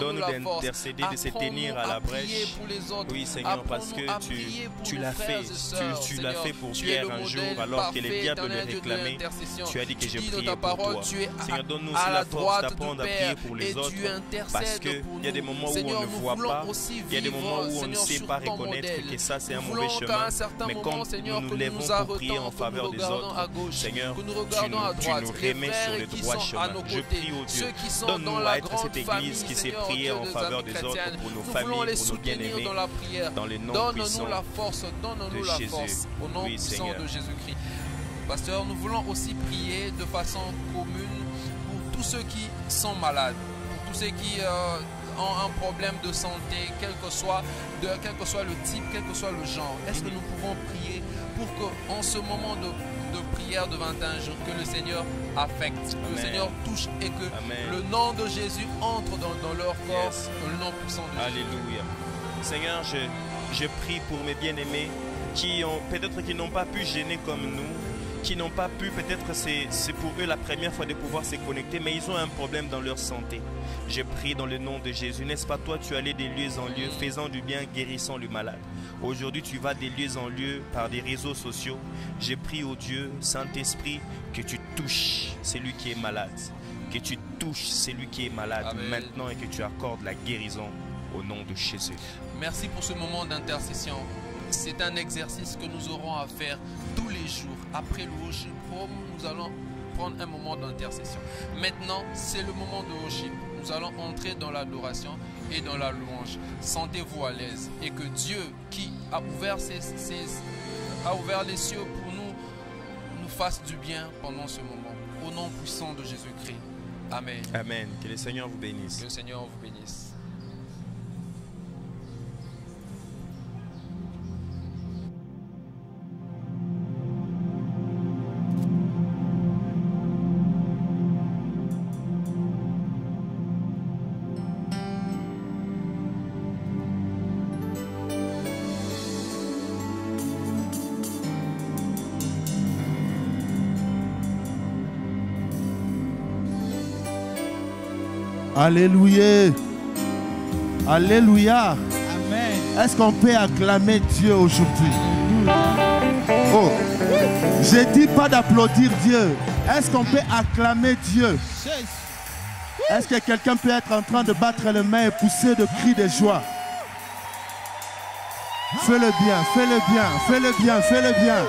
Donne-nous d'intercéder, de se tenir à la brèche. pour les autres. Oui, Seigneur, parce que tu, tu l'as fait. Tu, l'as fait pour Pierre un jour, alors que les parfait, diables le éternel Dieu de l'intercession. Tu as dit que priais ta pour parole, toi. tu es Seigneur, donne-nous aussi la force d'apprendre à prier pour les autres. Parce qu'il y a des moments où on ne voit pas. Il y a des moments où on ne sait pas reconnaître que ça c'est un Nous mauvais chemin. un certain Mais moment, quand Seigneur, nous nous lèvons pour prier en faveur des autres, gauche, Seigneur, tu regardons à nous, remets sur le droit chemin. Je prie au Dieu. Donne-nous dans à la être cette église qui prier Dieu en faveur des autres, pour nos familles, les pour nos bien-aimés. dans la prière. Dans le nom Donne-nous puissant la force, donne-nous de la Jésus. force au nom puissant de Jésus-Christ. Pasteur, nous voulons aussi prier de façon commune pour tous ceux qui sont malades, pour tous ceux qui euh, ont un problème de santé, quel que soit, de, quel que soit le type, quel que soit le genre. Est-ce que nous pouvons prier pour que, en ce moment de, de prière de 21 jours, que le Seigneur affecte, que le. Seigneur touche et que Amen. le nom de Jésus entre dans, dans leur corps, Yes. le nom puissant de Jésus. Alléluia. Seigneur, je, je prie pour mes bien-aimés qui ont peut-être qui n'ont pas pu gêner comme nous, qui n'ont pas pu, peut-être c'est, c'est pour eux la première fois de pouvoir se connecter, mais ils ont un problème dans leur santé. Je prie dans le nom de Jésus. N'est-ce pas toi, tu allais des lieux en lieux, faisant du bien, guérissant le malade. Aujourd'hui, tu vas des lieux en lieux par des réseaux sociaux. Je prie au Dieu, Saint-Esprit, que tu touches celui qui est malade. Que tu touches celui qui est malade Amen. maintenant et que tu accordes la guérison au nom de Jésus. Merci pour ce moment d'intercession. C'est un exercice que nous aurons à faire tous les jours. Après le worship home, nous allons prendre un moment d'intercession. Maintenant, c'est le moment de worship. Nous allons entrer dans l'adoration et dans la louange. Sentez-vous à l'aise et que Dieu qui a ouvert, ses- ses- a ouvert les cieux pour nous, nous fasse du bien pendant ce moment. Au nom puissant de Jésus-Christ. Amen. Amen. Que le Seigneur vous bénisse. Que le Seigneur vous bénisse. Alléluia. Alléluia. Amen. Est-ce qu'on peut acclamer Dieu aujourd'hui? Oh, j'ai dit pas d'applaudir Dieu. Est-ce qu'on peut acclamer Dieu? Est-ce que quelqu'un peut être en train de battre les mains et pousser de cris de joie? Fais-le bien, fais-le bien, fais-le bien, fais-le bien.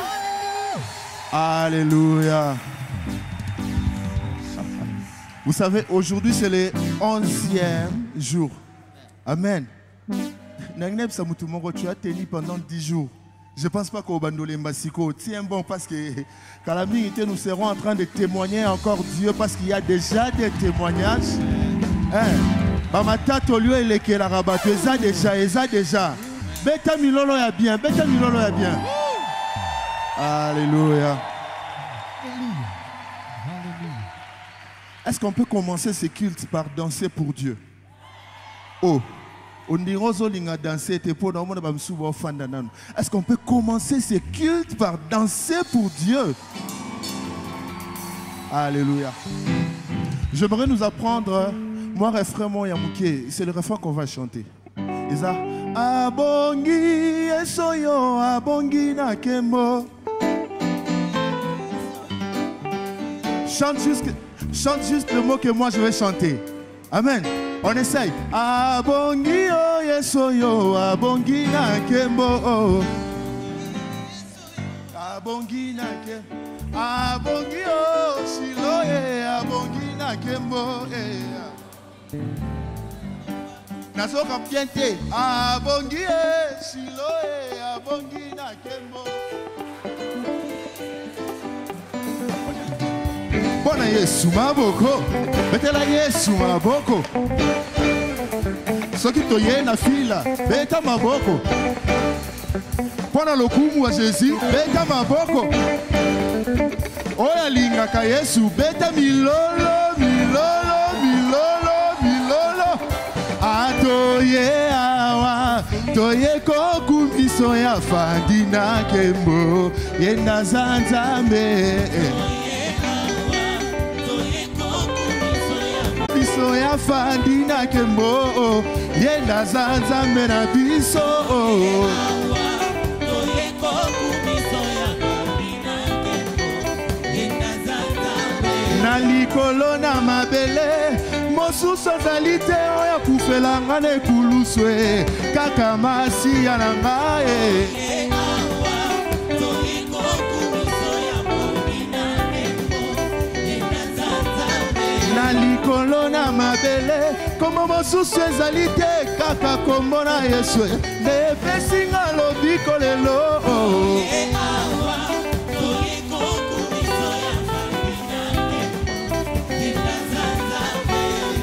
Alléluia. Vous savez, aujourd'hui c'est le onzième jour. Amen. Tu as tenu pendant 10 jours. Je ne pense pas qu'au Bandolé Mbasiko, tiens bon parce que Calamité, nous serons en train de témoigner encore Dieu parce qu'il y a déjà des témoignages. Hein? Bamata Tolio et les la rabato, eza déjà, eza déjà. Beta Milolo ya bien, Beta Milolo ya bien. Alléluia. Est-ce qu'on peut commencer ce culte par danser pour Dieu? Oh. Est-ce qu'on peut commencer ce culte par danser pour Dieu? Alléluia. J'aimerais nous apprendre, moi, refrain mon Yamouké, c'est le refrain qu'on va chanter. Isa, abongi abongi. Chante juste, chante juste le mot que moi je vais chanter. Amen. On essaye. Abongi o yesoyo, oh. Abongi na kembo. Abongi o shiloye, abongi na eh. abongi e na kembo mpo na yesu maboko. Betela yesu maboko. Soki toye na fila beta maboko. Mpo na lokumu ya jésus beta maboko. Oyo alingaka yesu beta milolo milolo milolo milolo. Atoye awa toye kokumiso ya fandi na kembo ye naza nzambe biso ya fandi na kembo. Ye naza nzambe na biso. Na likolo na mabele mosusu azali te oyo akufela nga na ekulusu e. Kaka masiya na ngai na likolo na mabele kombo mosusu ezali te kaka kombo na yesu nde epesinga lobiko lelo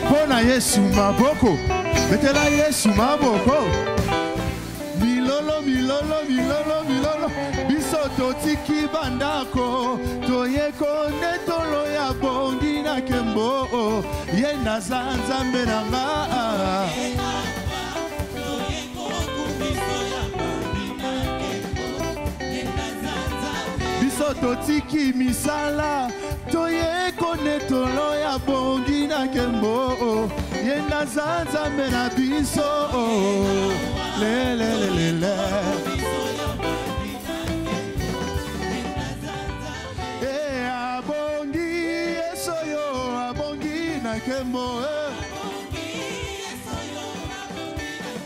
mpo na yesu maboko betela yesu maboko. Milolo milolo milolo milolo totiki bandako. Toyeko nde tolo ya bongi na kembo. Ye naza nzambe na nga. Biso totiki misala. Toyeko nde tolo ya bongi na kembo. Ye naza nzambe na biso. Lelelelele Eh. Oh, eh. abongi na kembo oh.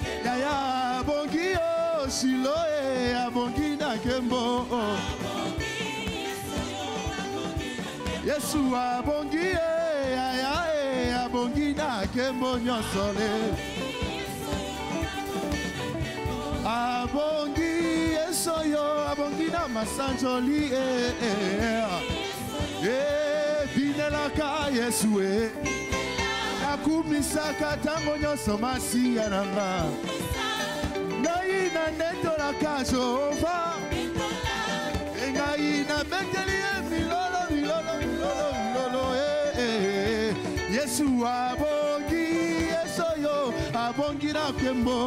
eh. yaya abongi yo shilo e abongi na kembo yesu abongi e yaya e abongi na kembo nyonso le. Abongi yeso yo. Abongi na masanjoli e eh, binelaka yesu e nakumisaka ntango nyonso masiya na nga. Ngai na ndetolaka jehova. Ngai nabeteli ye milolo milolo milolo milolo eh, eh, eh. yesu abongi yeso yo abongi na nkembo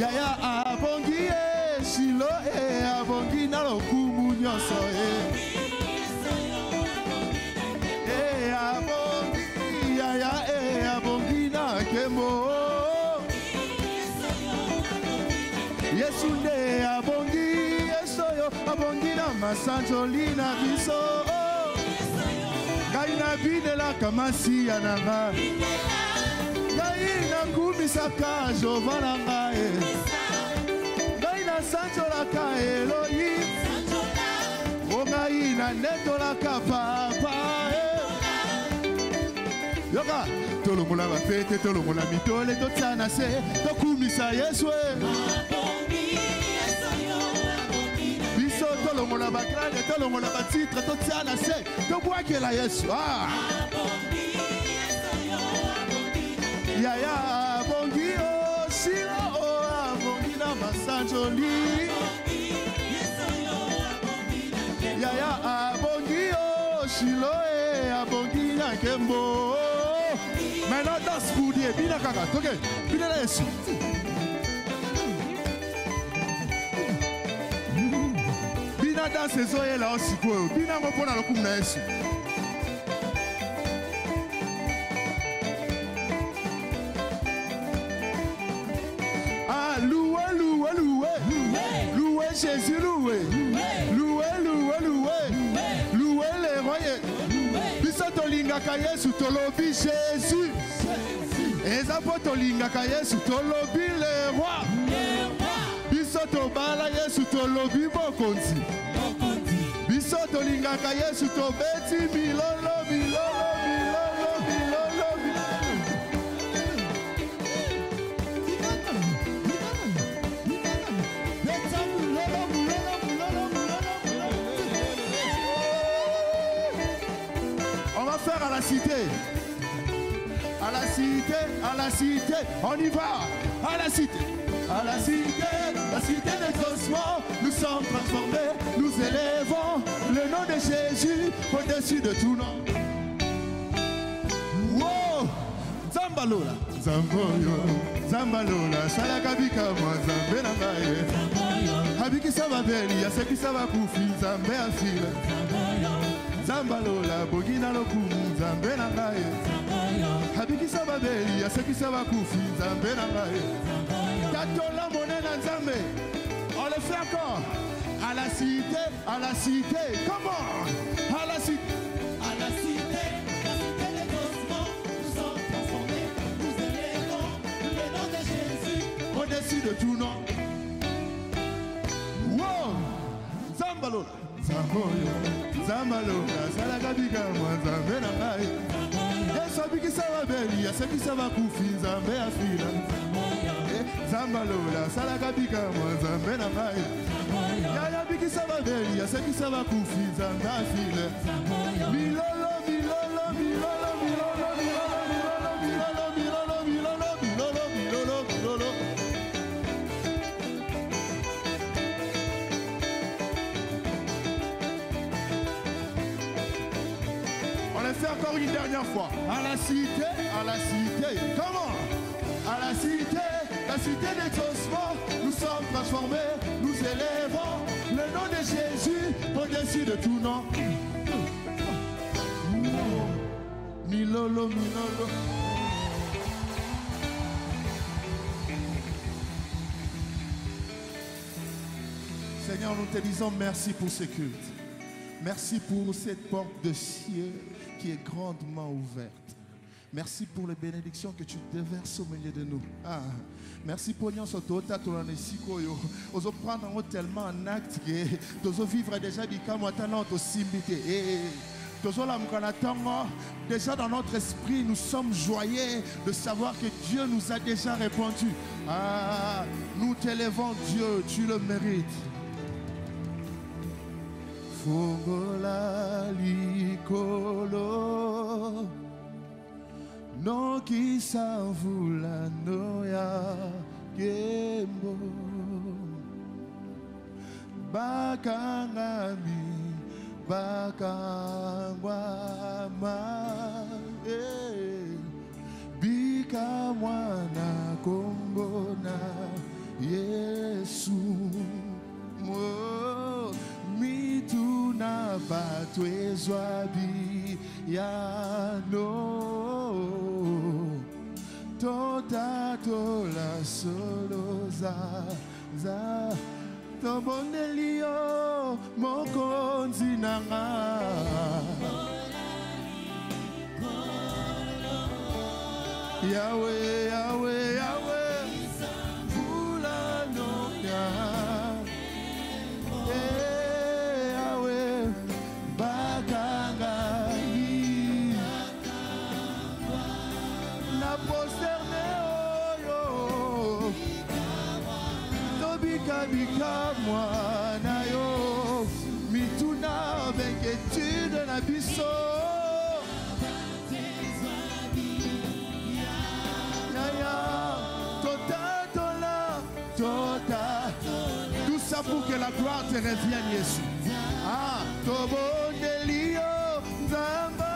yaya abongi ye shilo e abongi na lokumu nyonso e e yesu nde abongi yesu oyo abongi na masanzoli na biso. Ngai nabinelaka masiya na ngai ngai nakumisaka jova na ngai. Ngai nasanzolaka eloi. O ngai nanetolaka papa yoka tolongola bafete tolongola mitole totia na se tokumisa yesu e biso tolongola bagrade tolongola batitre totia na se. Tobwakela yesu ah. yaya abongi o sila o abongi na masanjoli yaya abongi o shilo e abongi na nkembo. Maintenant danse kudie bina kaka toke bina na yesu bina danse ezoyela o sikoyo bina yango mpo na lokumu na yesu Ah, loué, loué, loué. Loué Jésus, loué. Loué, loué, loué. Loué les royaumes. biso tolingaka yesu tolobi jésus eza mpo tolingaka yesu tolobi le roi biso tobala yesu tolobi bokonzi biso tolingaka yesu tobeti milolo milolo milolo milolo On va faire à la cité. À la cité, à la cité, on y va. À la cité, à la cité, la cité des ossements. Nous sommes transformés, nous élevons le nom de Jésus au-dessus de tout nom. Wow! Zambalola, Zamboyo, Zambalola, Salakabika, moi, Zambe na ngaye. Habikisa babeli, asekisa bakufi, Zambe afila. zambalola bogina lokumu nzambe na ngai abikisa babeli asekisa bakufi nzambe na ngai on le fait encore à la cité à la cité comment à la cité à la cité au-dessus de tout nom. Wow! Zambalo! Zamboyo! Zambalo! Salaka bika mwanza mena ngai. Yesu abikisa wabeli, asabisa bakufi, zambe afila. Zamboyo! Zambalola, Salakabika, moi, Zambe na. Yaya abikisa babeli, asekisa bakufi, Nzambe milolo, milolo, milolo, milolo, milolo, milolo, milolo, milolo, milolo, milolo, milolo. On le fait encore une dernière fois. À la cité, la À la cité, la cité des ossements, nous sommes transformés, nous élevons le nom de Jésus au-dessus de tout nom. Milolo, milolo. Seigneur, nous te disons merci pour ce culte. Merci pour cette porte de ciel qui est grandement ouverte. Merci pour les bénédictions que tu déverses au milieu de nous. Ah, merci pour nous tota tolana sikoyo. Ozo prendre en tellement en acte que tozo vivre déjà du kamo atana to simbite. Eh, tozo la mukana tango. Déjà dans notre esprit, nous sommes joyeux de savoir que Dieu nous a déjà répondu. Ah, nous t'élevons Dieu, tu le mérites. likolo no kisa vula no ya gembo bakangami bakangwa ma eh. bika mwana kombona yesu. Mo mituna batwezwa bi ya no totatola solo za za. Tobondeli yo mokonzi na nga. Yahweh, Yahweh, Yahweh, Fulano, Yahweh. Mwana yo. Mituna beketude na biso. Yaya totatola tota. Tout ça pour que la gloire te revienne yesu ah tobondeli yo nzamba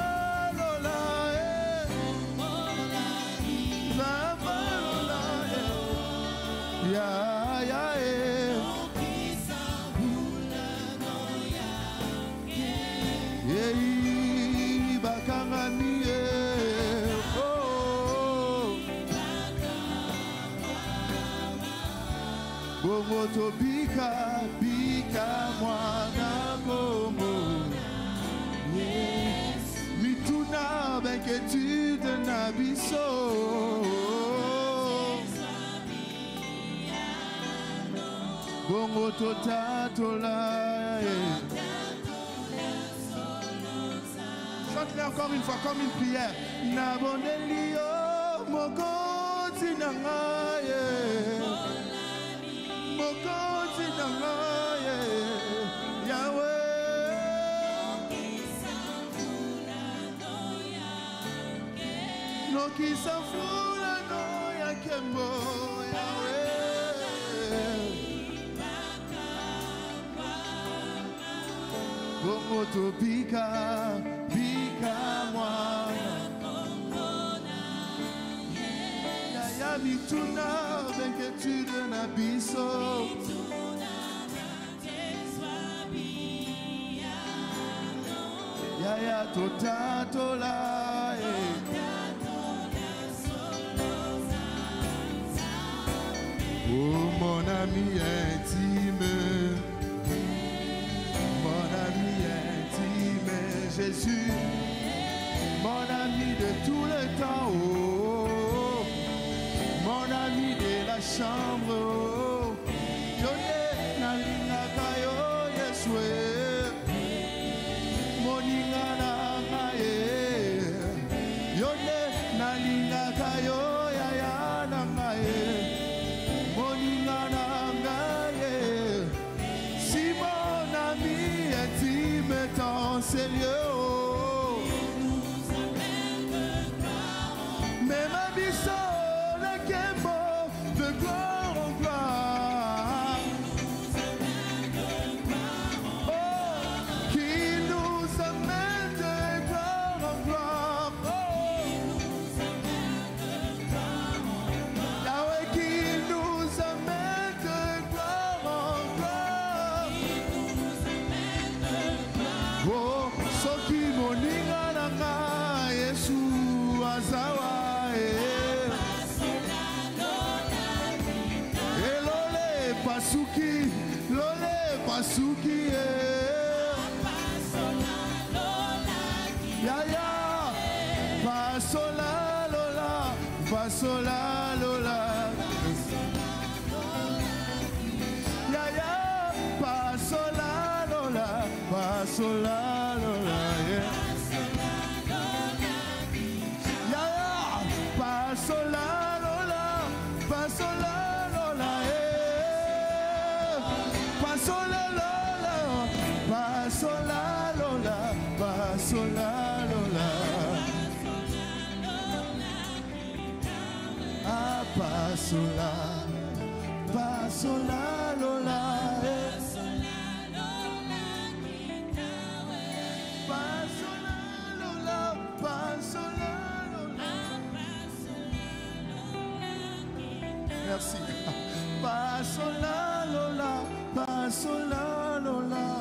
bongo tobika bika mwana bongo mituna bainquiétude na biso bongo totatola eh. Chante-le encore une fois comme une prière. Nabondeli yo mokonzi na ngai. Eh. Mokonzi na ngai. eh. Yahweh. nokisa fulano ya nkembo yawe bongo tobika bika mwana yaya mituna benketude na biso yaya totatola eh. Oh mon ami intime, mon ami intime, Jésus, mon ami de tout le temps, oh, mon ami de la chambre, oh, Yone Merci. Pasola lola, pasola lola.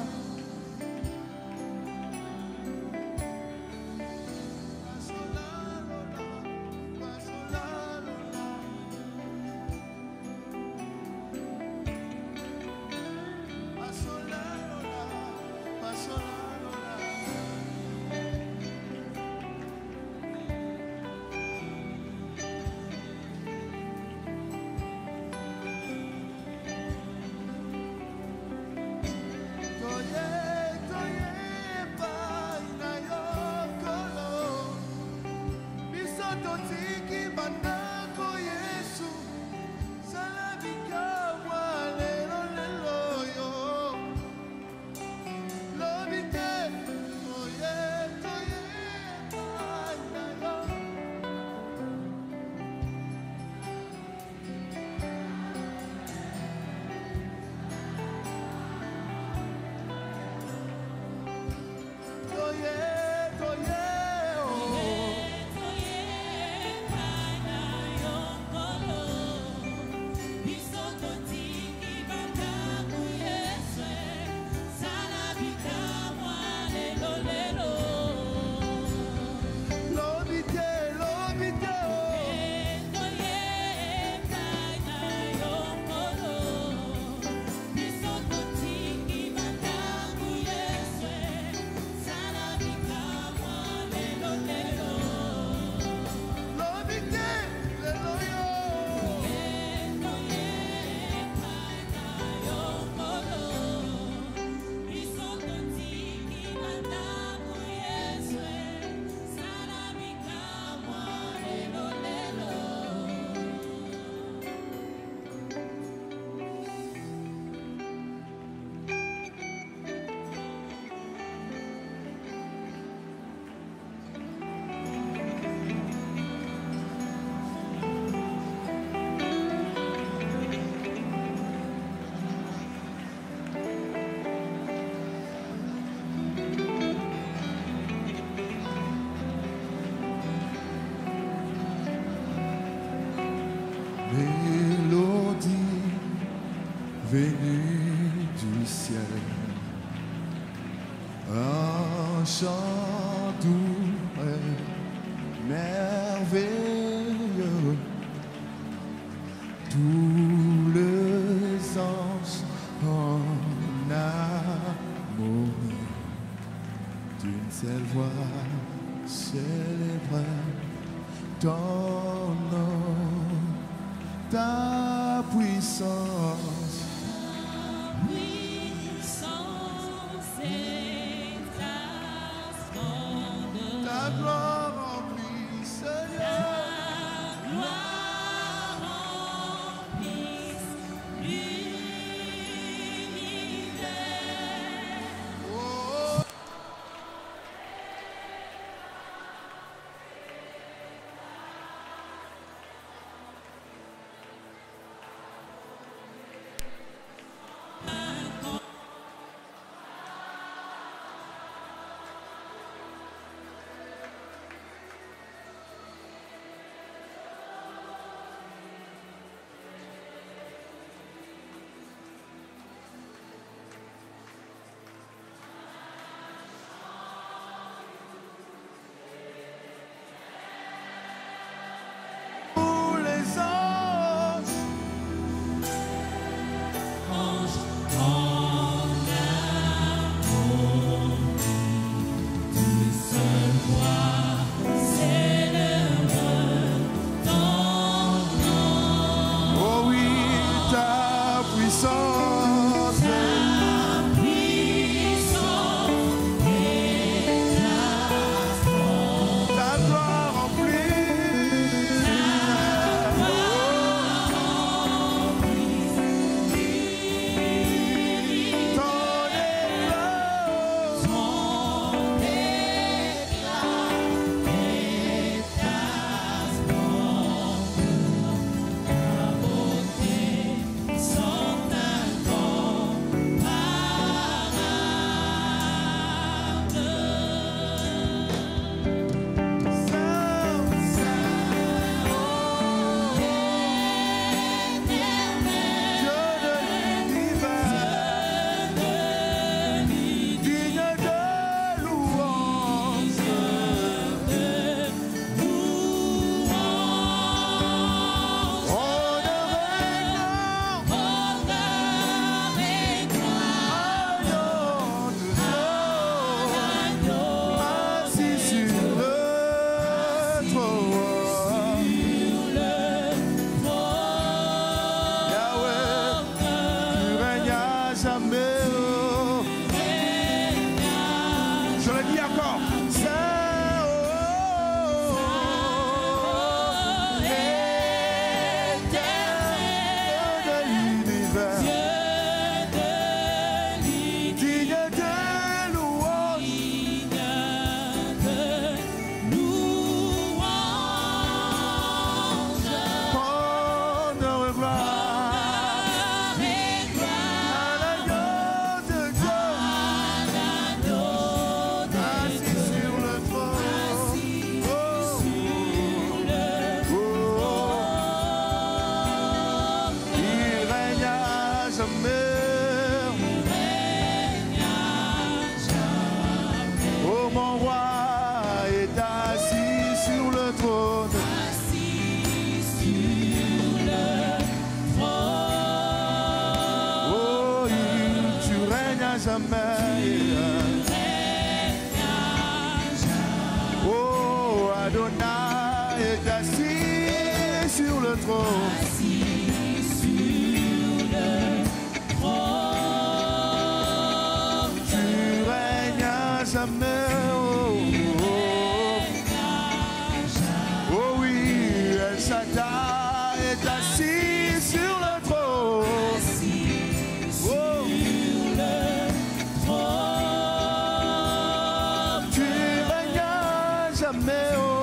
Jamais.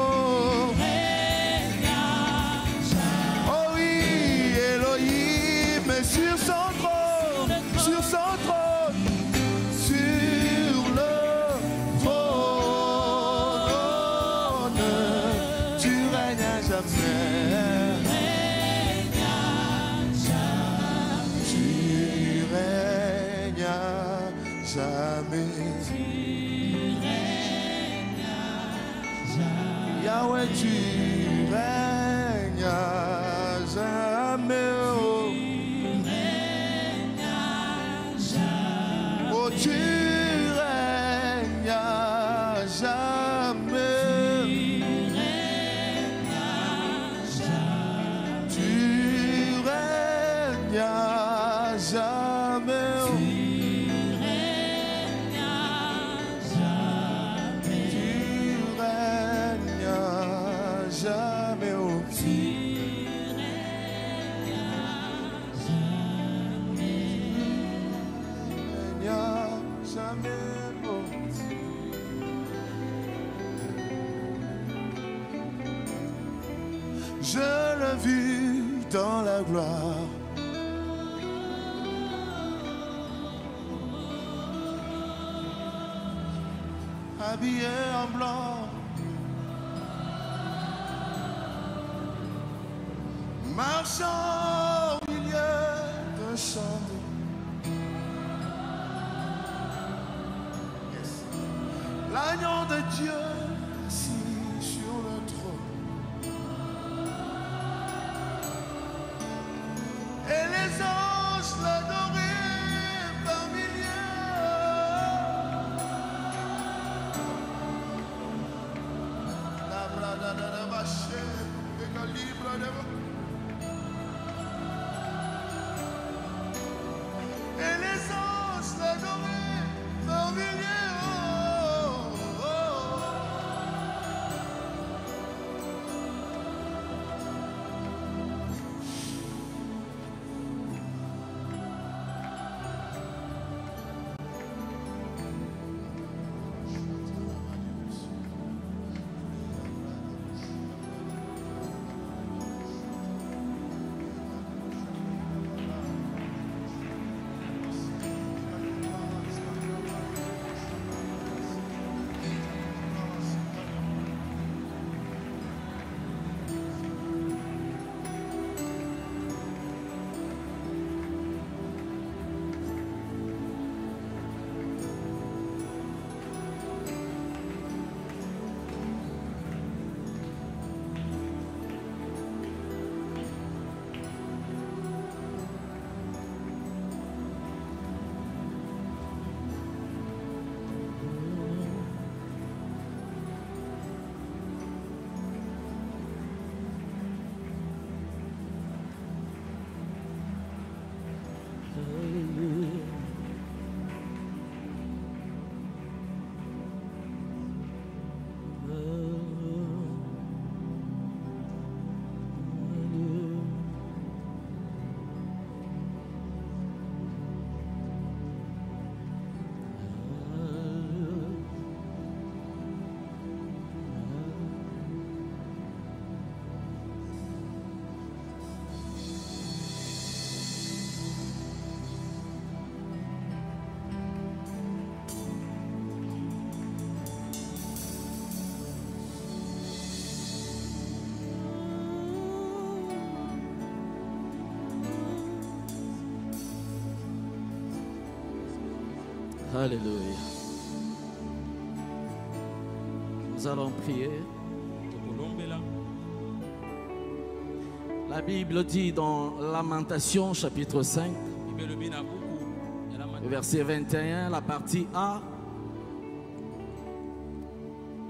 Alléluia. Nous allons prier. La Bible dit dans Lamentation chapitre 5, libe elobi na buku Le verset 21, la partie A.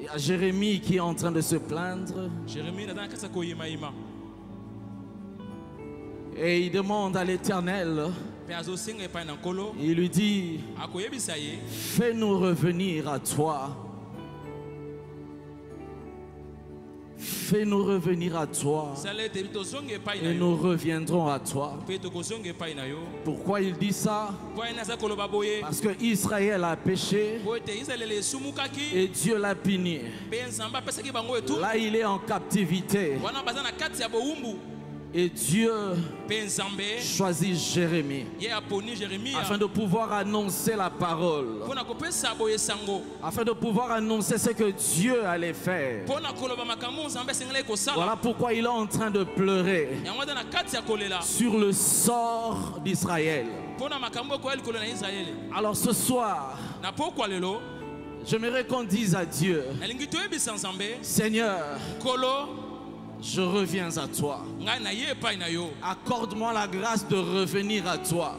Il y a Jérémie qui est en train de se plaindre et il demande à l'Éternel, il lui dit, fais-nous revenir à toi. Fais-nous revenir à toi. Et nous reviendrons à toi. Pourquoi il dit ça? Parce que Israël a péché. Et Dieu l'a puni. Là, il est en captivité et Dieu choisit Jérémie afin de pouvoir annoncer la parole, afin de pouvoir annoncer ce que Dieu allait faire. Voilà pourquoi il est en train de pleurer sur le sort d'Israël. Alors ce soir, j'aimerais qu'on dise à Dieu, Seigneur, je reviens à toi. Accorde-moi la grâce de revenir à toi.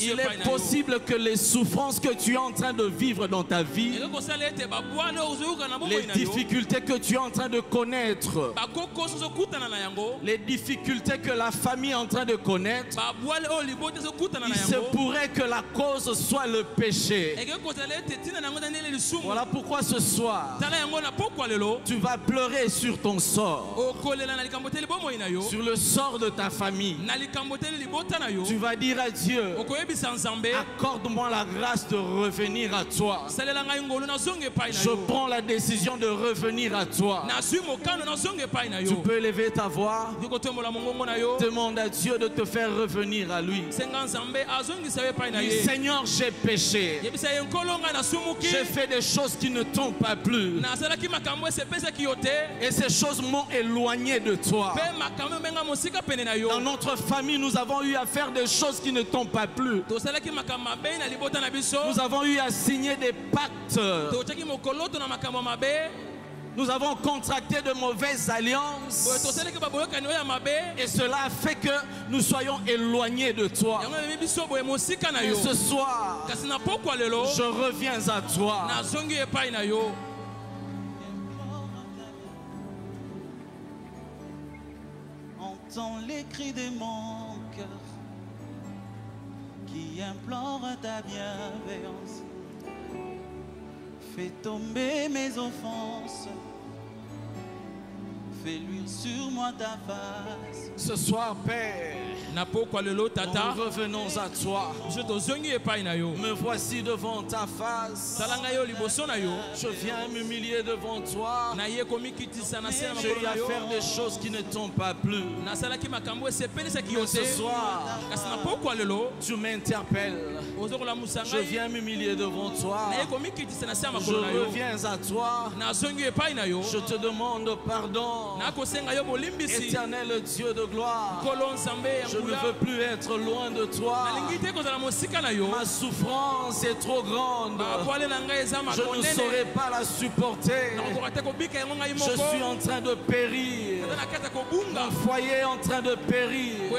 Il est possible que les souffrances que tu es en train de vivre dans ta vie, les difficultés que tu es en train de connaître, les difficultés que la famille est en train de connaître, il se pourrait que la cause soit le péché. Voilà pourquoi ce soir, tu vas pleurer sur ton sort, sur le sort de ta famille. Tu vas dire à Dieu, accorde-moi la grâce de revenir à toi. Je prends la décision de revenir à toi. Tu peux lever ta voix, demande à Dieu de te faire revenir à lui. Dis, Seigneur, j'ai péché. J'ai fait des choses qui ne t'ont pas plu. Et ces choses m'ont éloigné de toi. Dans notre famille, nous avons eu à faire des choses qui ne t'ont pas plu. biso Nous avons eu à signer des pactes. Nous avons contracté de mauvaises alliances. Et cela a fait que nous soyons éloignés de toi. Et yo ce soir, je reviens à toi. Nazongi epai na yo Entends les cris de mon cœur qui implore ta bienveillance. Fais tomber mes offenses. Fais luire sur moi ta face. Ce soir, Père, nous revenons à toi. Me voici devant ta face. Je viens m'humilier devant toi. à yo faire des choses qui ne t'ont pas plu. Mais ce soir, tu m'interpelles. Je viens m'humilier devant toi. Je reviens à toi. Je te demande pardon. Éternel Dieu de gloire, je ne veux plus être loin de toi. Ma souffrance est trop grande. Je ne saurais pas la supporter. Je suis en train de périr. Mon foyer est en train de périr.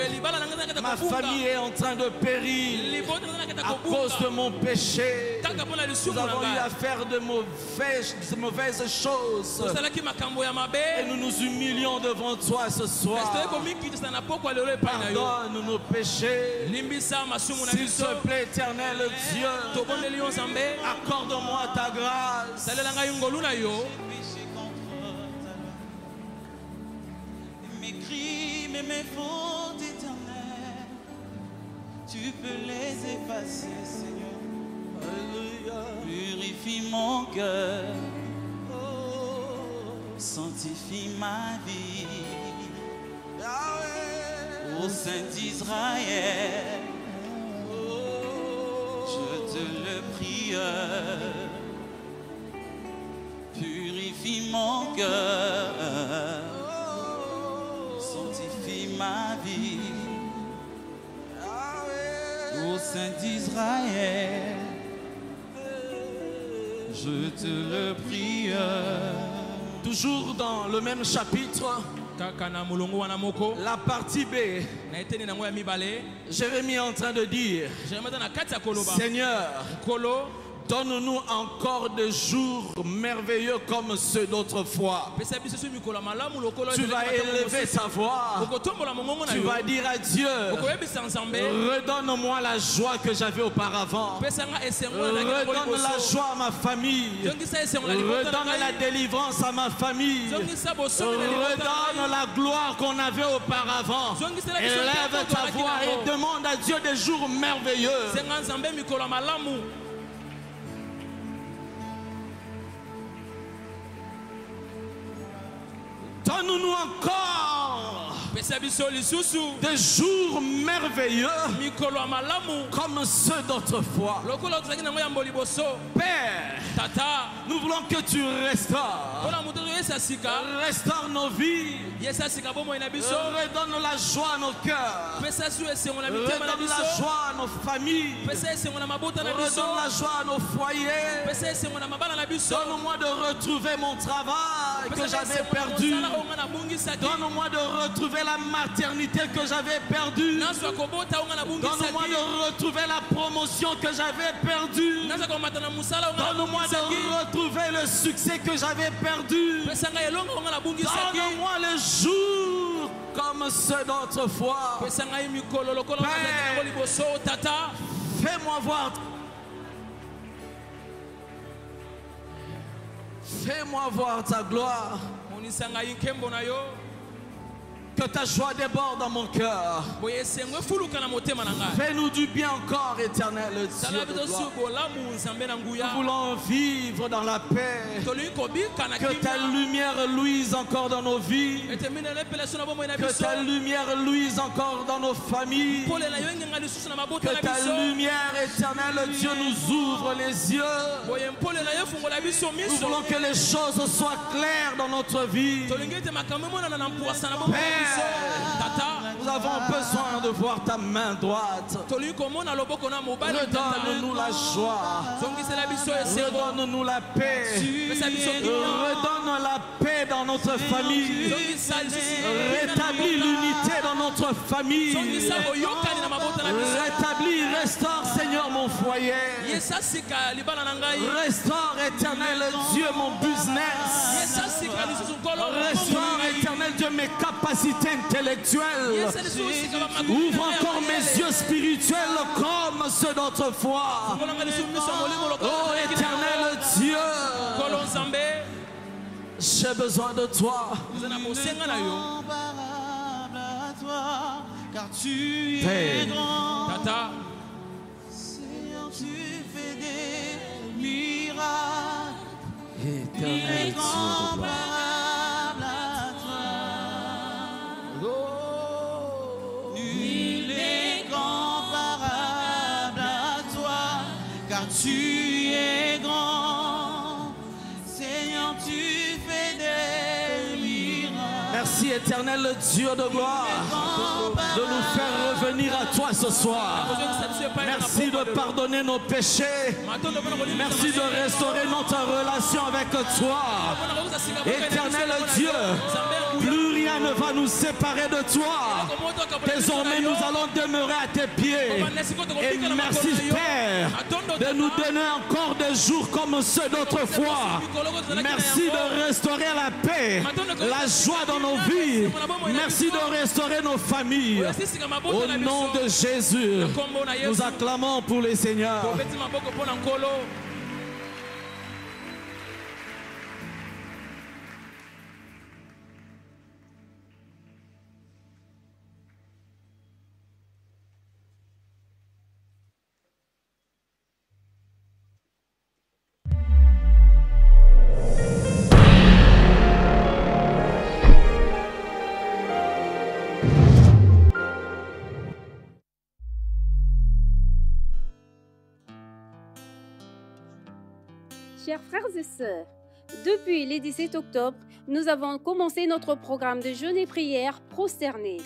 Ma famille est en train de périr à cause de mon péché. Nous avons eu à faire de mauvaises, de mauvaises choses. Et nous nous humilions devant toi ce soir. Pardonne nos péchés. S'il te plaît, éternel Dieu, accorde-moi ta grâce. Mes crimes et mes fautes éternelles, tu peux les effacer, Seigneur. Alléluia. Purifie mon cœur, sanctifie ma vie. Ô Saint d'Israël, je te le prie. Purifie mon cœur, ma vie. Ô Saint d'Israël, je te le prie. Toujours dans le même chapitre, La partie B, Jérémie est en train de dire, Seigneur, donne-nous encore des jours merveilleux comme ceux d'autrefois. Tu vas élever ta voix. Tu vas dire à Dieu, redonne-moi la joie que j'avais auparavant. Redonne la joie à ma famille. Redonne la délivrance à ma famille. Redonne la gloire qu'on avait auparavant. Élève ta voix et demande à Dieu des jours merveilleux. Está no encore. Des jours merveilleux comme ceux d'autrefois. Père, nous voulons que tu restaures. Restaure nos vies. Redonne la joie à nos cœurs. Redonne la joie à nos familles. Redonne la joie à nos foyers. Donne-moi de retrouver mon travail que j'avais perdu. Donne-moi de retrouver la maternité que j'avais perdue. Donne-moi de retrouver la promotion que j'avais perdue. Donne-moi de retrouver le succès que j'avais perdu. Donne-moi les jours comme ceux d'autrefois. Fais-moi voir. Fais-moi voir ta gloire. Que ta joie déborde dans mon cœur. Fais-nous du bien encore, éternel Dieu Nous voulons vivre dans la paix. Que ta lumière luise encore dans nos vies. Que ta lumière luise encore dans nos familles. Que ta lumière, éternel Dieu, nous ouvre les yeux. Nous voulons que les choses soient claires dans notre vie. tolingi ete Nous avons besoin de voir ta main droite. Redonne-nous la joie. Redonne-nous la paix. Redonne la paix dans notre famille. Rétablis l'unité dans notre famille. Rétablis, restaure Seigneur mon foyer. Restaure éternel Dieu mon business. Restaure éternel Dieu mes capacités intellectuelles. Ouvre encore mes yeux spirituels comme ceux d'autrefois. Oh éternel. Dieu, j'ai besoin de toi. oza na bosenga na yo Comparable à toi, car tu es grand. tata Seigneur, tu fais des miracles. Éternel Dieu de gloire. Tu es grand. Merci éternel Dieu de gloire de nous faire revenir à toi ce soir. Merci de pardonner nos péchés. Merci de restaurer notre relation avec toi. Éternel Dieu, plus rien ne va nous séparer de toi. Désormais, nous allons demeurer à tes pieds. Et merci. Père de nous donner encore des jours comme ceux d'autrefois. Merci de restaurer la paix, la joie dans nos vies. Merci de restaurer nos familles. Au nom de Jésus, nous acclamons pour les seigneurs. Depuis le 17 octobre, nous avons commencé notre programme de jeûne et prière prosterné.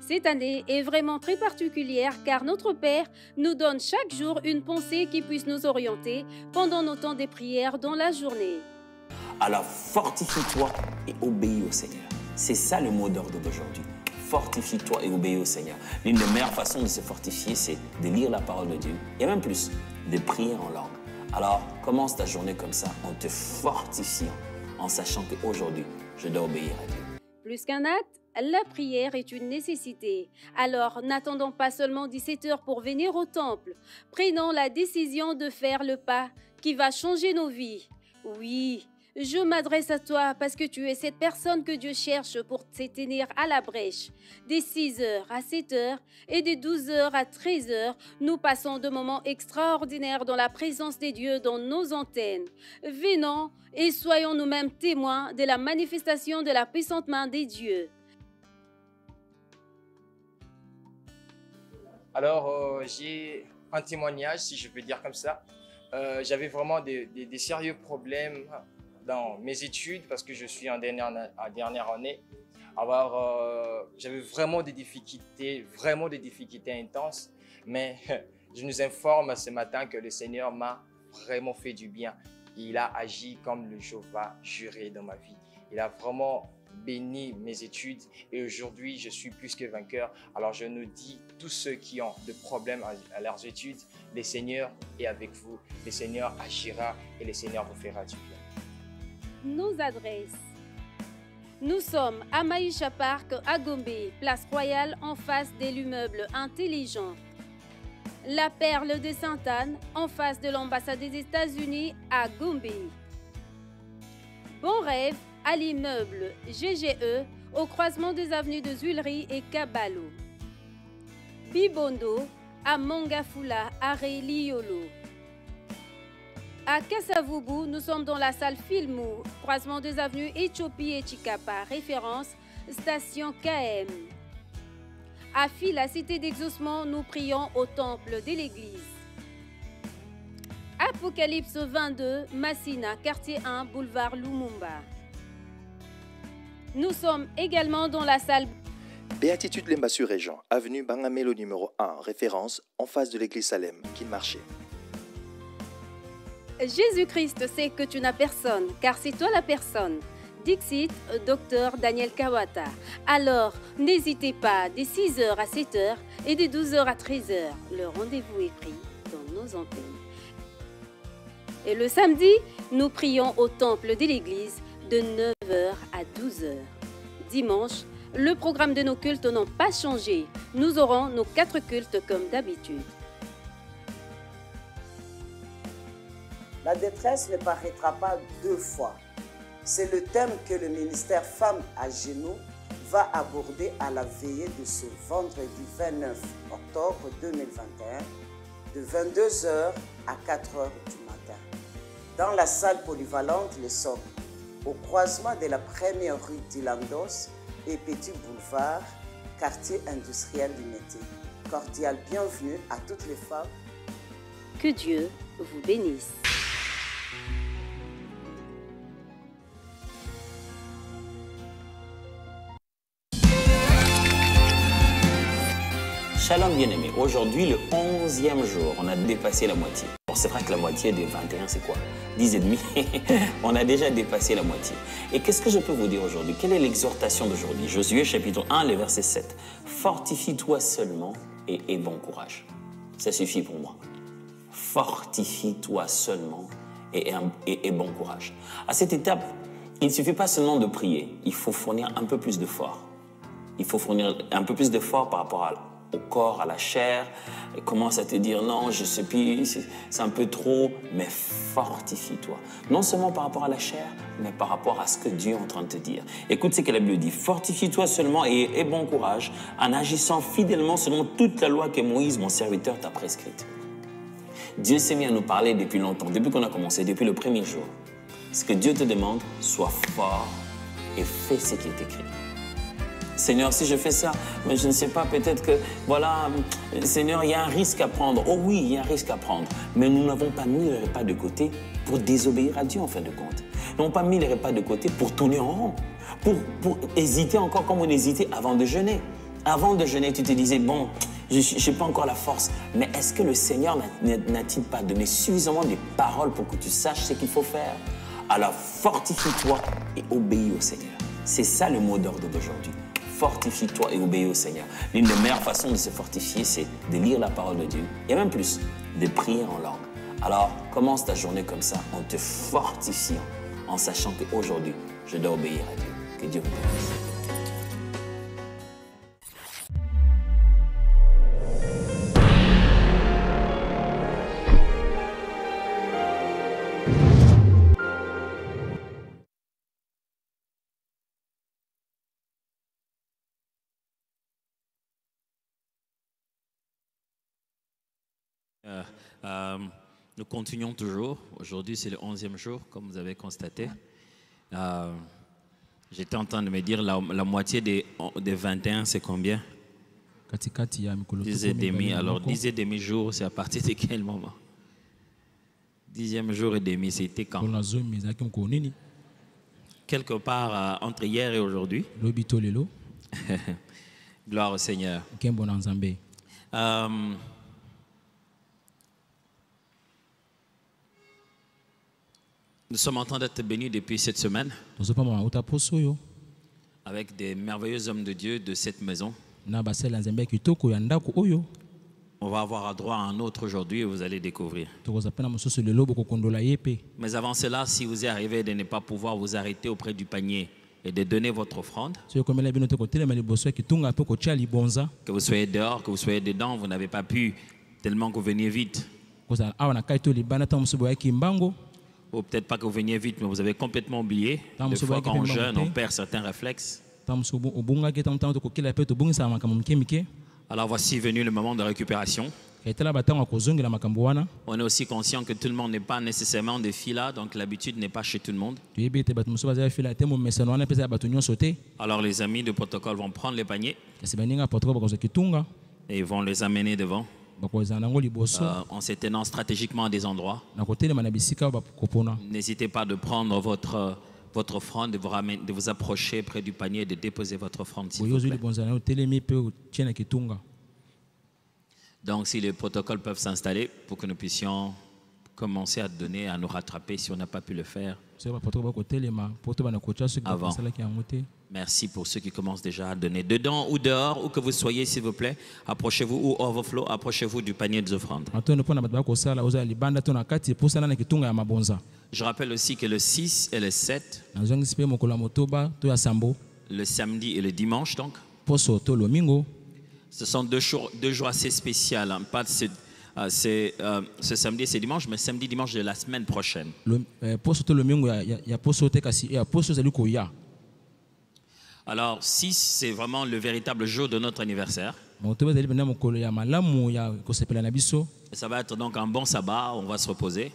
Cette année est vraiment très particulière car notre Père nous donne chaque jour une pensée qui puisse nous orienter pendant nos temps de prière dans la journée. Alors fortifie-toi et obéis au Seigneur. C'est ça le mot d'ordre d'aujourd'hui. Fortifie-toi et obéis au Seigneur. L'une des meilleures façons de se fortifier, c'est de lire la parole de Dieu et même plus, de prier en langue. Alors, commence ta journée comme ça, en te fortifiant, en sachant qu'aujourd'hui, je dois obéir à Dieu. Plus qu'un acte, la prière est une nécessité. Alors, n'attendons pas seulement 17 heures pour venir au temple. Prenons la décision de faire le pas qui va changer nos vies. Oui, je m'adresse à toi parce que tu es cette personne que Dieu cherche pour se tenir à la brèche. Des 6 heures à 7 heures et des 12 heures à 13 heures, nous passons de moments extraordinaires dans la présence des dieux dans nos antennes. Venons et soyons nous-mêmes témoins de la manifestation de la puissante main des dieux. Alors, euh, j'ai un témoignage, si je peux dire comme ça. Euh, J'avais vraiment des sérieux problèmes dans mes études parce que je suis en dernière, année. Alors, euh, j'avais vraiment des difficultés, vraiment des difficultés intenses. Mais je nous informe ce matin que le Seigneur m'a vraiment fait du bien. Il a agi comme le Jéhovah juré dans ma vie. Il a vraiment béni mes études et aujourd'hui je suis plus que vainqueur. Alors je nous dis, tous ceux qui ont des problèmes à leurs études, le Seigneur est avec vous, le Seigneur agira et le Seigneur vous fera du bien. Nos adresses. Nous sommes à Maïcha Park, à Gombe, place royale en face de l'immeuble intelligent. La Perle de Sainte-Anne, en face de l'ambassade des États-Unis à Gombe. Bon rêve à l'immeuble GGE au croisement des avenues de Zuilerie et Kabalo. Bibondo à Mangafula, à Liolo. À Kassavubu, nous sommes dans la salle Filmou, croisement des avenues Éthiopie et Chikapa, référence station KM. À Fila, cité d'exaucement, nous prions au temple de l'église. Apocalypse 22, Massina, quartier 1, boulevard Lumumba. Nous sommes également dans la salle Béatitude Lembassur Régent, avenue Bangamelo numéro 1, référence en face de l'église Salem, Marché. Jésus-Christ sait que tu n'as personne, car c'est toi la personne. Dixit, docteur Daniel Kawata. Alors, n'hésitez pas, des 6h à 7h et des 12h à 13h, le rendez-vous est pris dans nos antennes. Et le samedi, nous prions au temple de l'église de 9h à 12h. Dimanche, le programme de nos cultes n'ont pas changé. Nous aurons nos quatre cultes comme d'habitude. La détresse ne paraîtra pas deux fois. C'est le thème que le ministère Femmes à genoux va aborder à la veillée de ce vendredi 29 octobre 2021 de 22h à 4h du matin. Dans la salle polyvalente Les Sommes, au croisement de la première rue d'Ilandos et Petit Boulevard, quartier industriel du métier. Cordial bienvenue à toutes les femmes. Que Dieu vous bénisse. Shalom bien-aimé, aujourd'hui le 11e jour, on a dépassé la moitié. C'est vrai que la moitié de 21 c'est quoi? 10 et demi On a déjà dépassé la moitié. Et qu'est-ce que je peux vous dire aujourd'hui? Quelle est l'exhortation d'aujourd'hui? Josué chapitre 1, le verset 7. Fortifie-toi seulement et aie bon courage. Ça suffit pour moi. Fortifie-toi seulement et aie, bon courage. À cette étape, il ne suffit pas seulement de prier, il faut fournir un peu plus d'efforts. Il faut fournir un peu plus d'efforts par rapport à au corps, à la chair, et commence à te dire non, je sais plus, c'est un peu trop, mais fortifie-toi. Non seulement par rapport à la chair, mais par rapport à ce que Dieu est en train de te dire. Écoute ce que la Bible dit, fortifie-toi seulement et aie bon courage en agissant fidèlement selon toute la loi que Moïse, mon serviteur, t'a prescrite. Dieu s'est mis à nous parler depuis longtemps, depuis qu'on a commencé, depuis le premier jour. Ce que Dieu te demande, sois fort et fais ce qui est écrit. Seigneur, si je fais ça, mais je ne sais pas, peut-être que, voilà, Seigneur, il y a un risque à prendre. Oh oui, il y a un risque à prendre. Mais nous n'avons pas mis les repas de côté pour désobéir à Dieu, en fin de compte. Nous n'avons pas mis les repas de côté pour tourner en rond, pour, pour hésiter encore comme on hésitait avant de jeûner. Avant de jeûner, tu te disais, bon, je n'ai pas encore la force. Mais est-ce que le Seigneur n'a-t-il pas donné suffisamment de paroles pour que tu saches ce qu'il faut faire? Alors fortifie-toi et obéis au Seigneur. C'est ça le mot d'ordre d'aujourd'hui. Fortifie-toi et obéis au Seigneur. L'une des meilleures façons de se fortifier, c'est de lire la parole de Dieu. Et même plus, de prier en langue. Alors, commence ta journée comme ça, en te fortifiant, en sachant qu'aujourd'hui, je dois obéir à Dieu. Que Dieu vous bénisse. Euh, nous continuons toujours. Aujourd'hui, c'est le 11e jour, comme vous avez constaté. Euh, J'étais en train de me dire, la, la moitié des, des 21, c'est combien? Katikati ya mikolo 10 tuko et demi. Alors, moko. 10 et demi jours, c'est à partir de quel moment? Dixième jour et demi, c'était quand? Quelque part euh, entre hier et aujourd'hui. Gloire au Seigneur. Euh, nous sommes en train d'être bénis depuis cette semaine avec des merveilleux hommes de Dieu de cette maison. On va avoir droit à un autre aujourd'hui et vous allez découvrir. Mais avant cela, si vous est arrivé de ne pas pouvoir vous arrêter auprès du panier et de donner votre offrande, que vous soyez dehors, que vous soyez dedans, vous n'avez pas pu tellement que vous veniez vite. Ou peut-être pas que vous veniez vite, mais vous avez complètement oublié. Des fois, quand on monté. on perd certains réflexes. Alors voici venu le moment de récupération. On est aussi conscient que tout le monde n'est pas nécessairement des filles là, donc l'habitude n'est pas chez tout le monde. fila Alors les amis de protocole vont prendre les paniers et ils vont les amener devant euh, en se tenant stratégiquement à des endroits. N'hésitez pas de prendre votre, euh, votre offrande, de vous, ramener- de vous approcher près du panier et de déposer votre offrande. s'il vous plaît. Donc si les protocoles peuvent s'installer pour que nous puissions commencer à donner, à nous rattraper si on n'a pas pu le faire. Avant. Merci pour ceux qui commencent déjà à donner. Dedans ou dehors, où que vous soyez, s'il vous plaît, approchez-vous ou overflow, approchez-vous du panier des offrandes. Je rappelle aussi que le 6 et le 7, nazongisi mpe mokolo ya motoba to ya sambo le samedi et le dimanche donc, ce sont deux jours, deux jours assez spéciaux. hein. Pas ce, euh, c'est, euh, ce samedi et ce dimanche, mais samedi, dimanche de la semaine prochaine. Alors 6, c'est vraiment le véritable jour de notre anniversaire. Ça va être donc un bon sabbat, on va se reposer.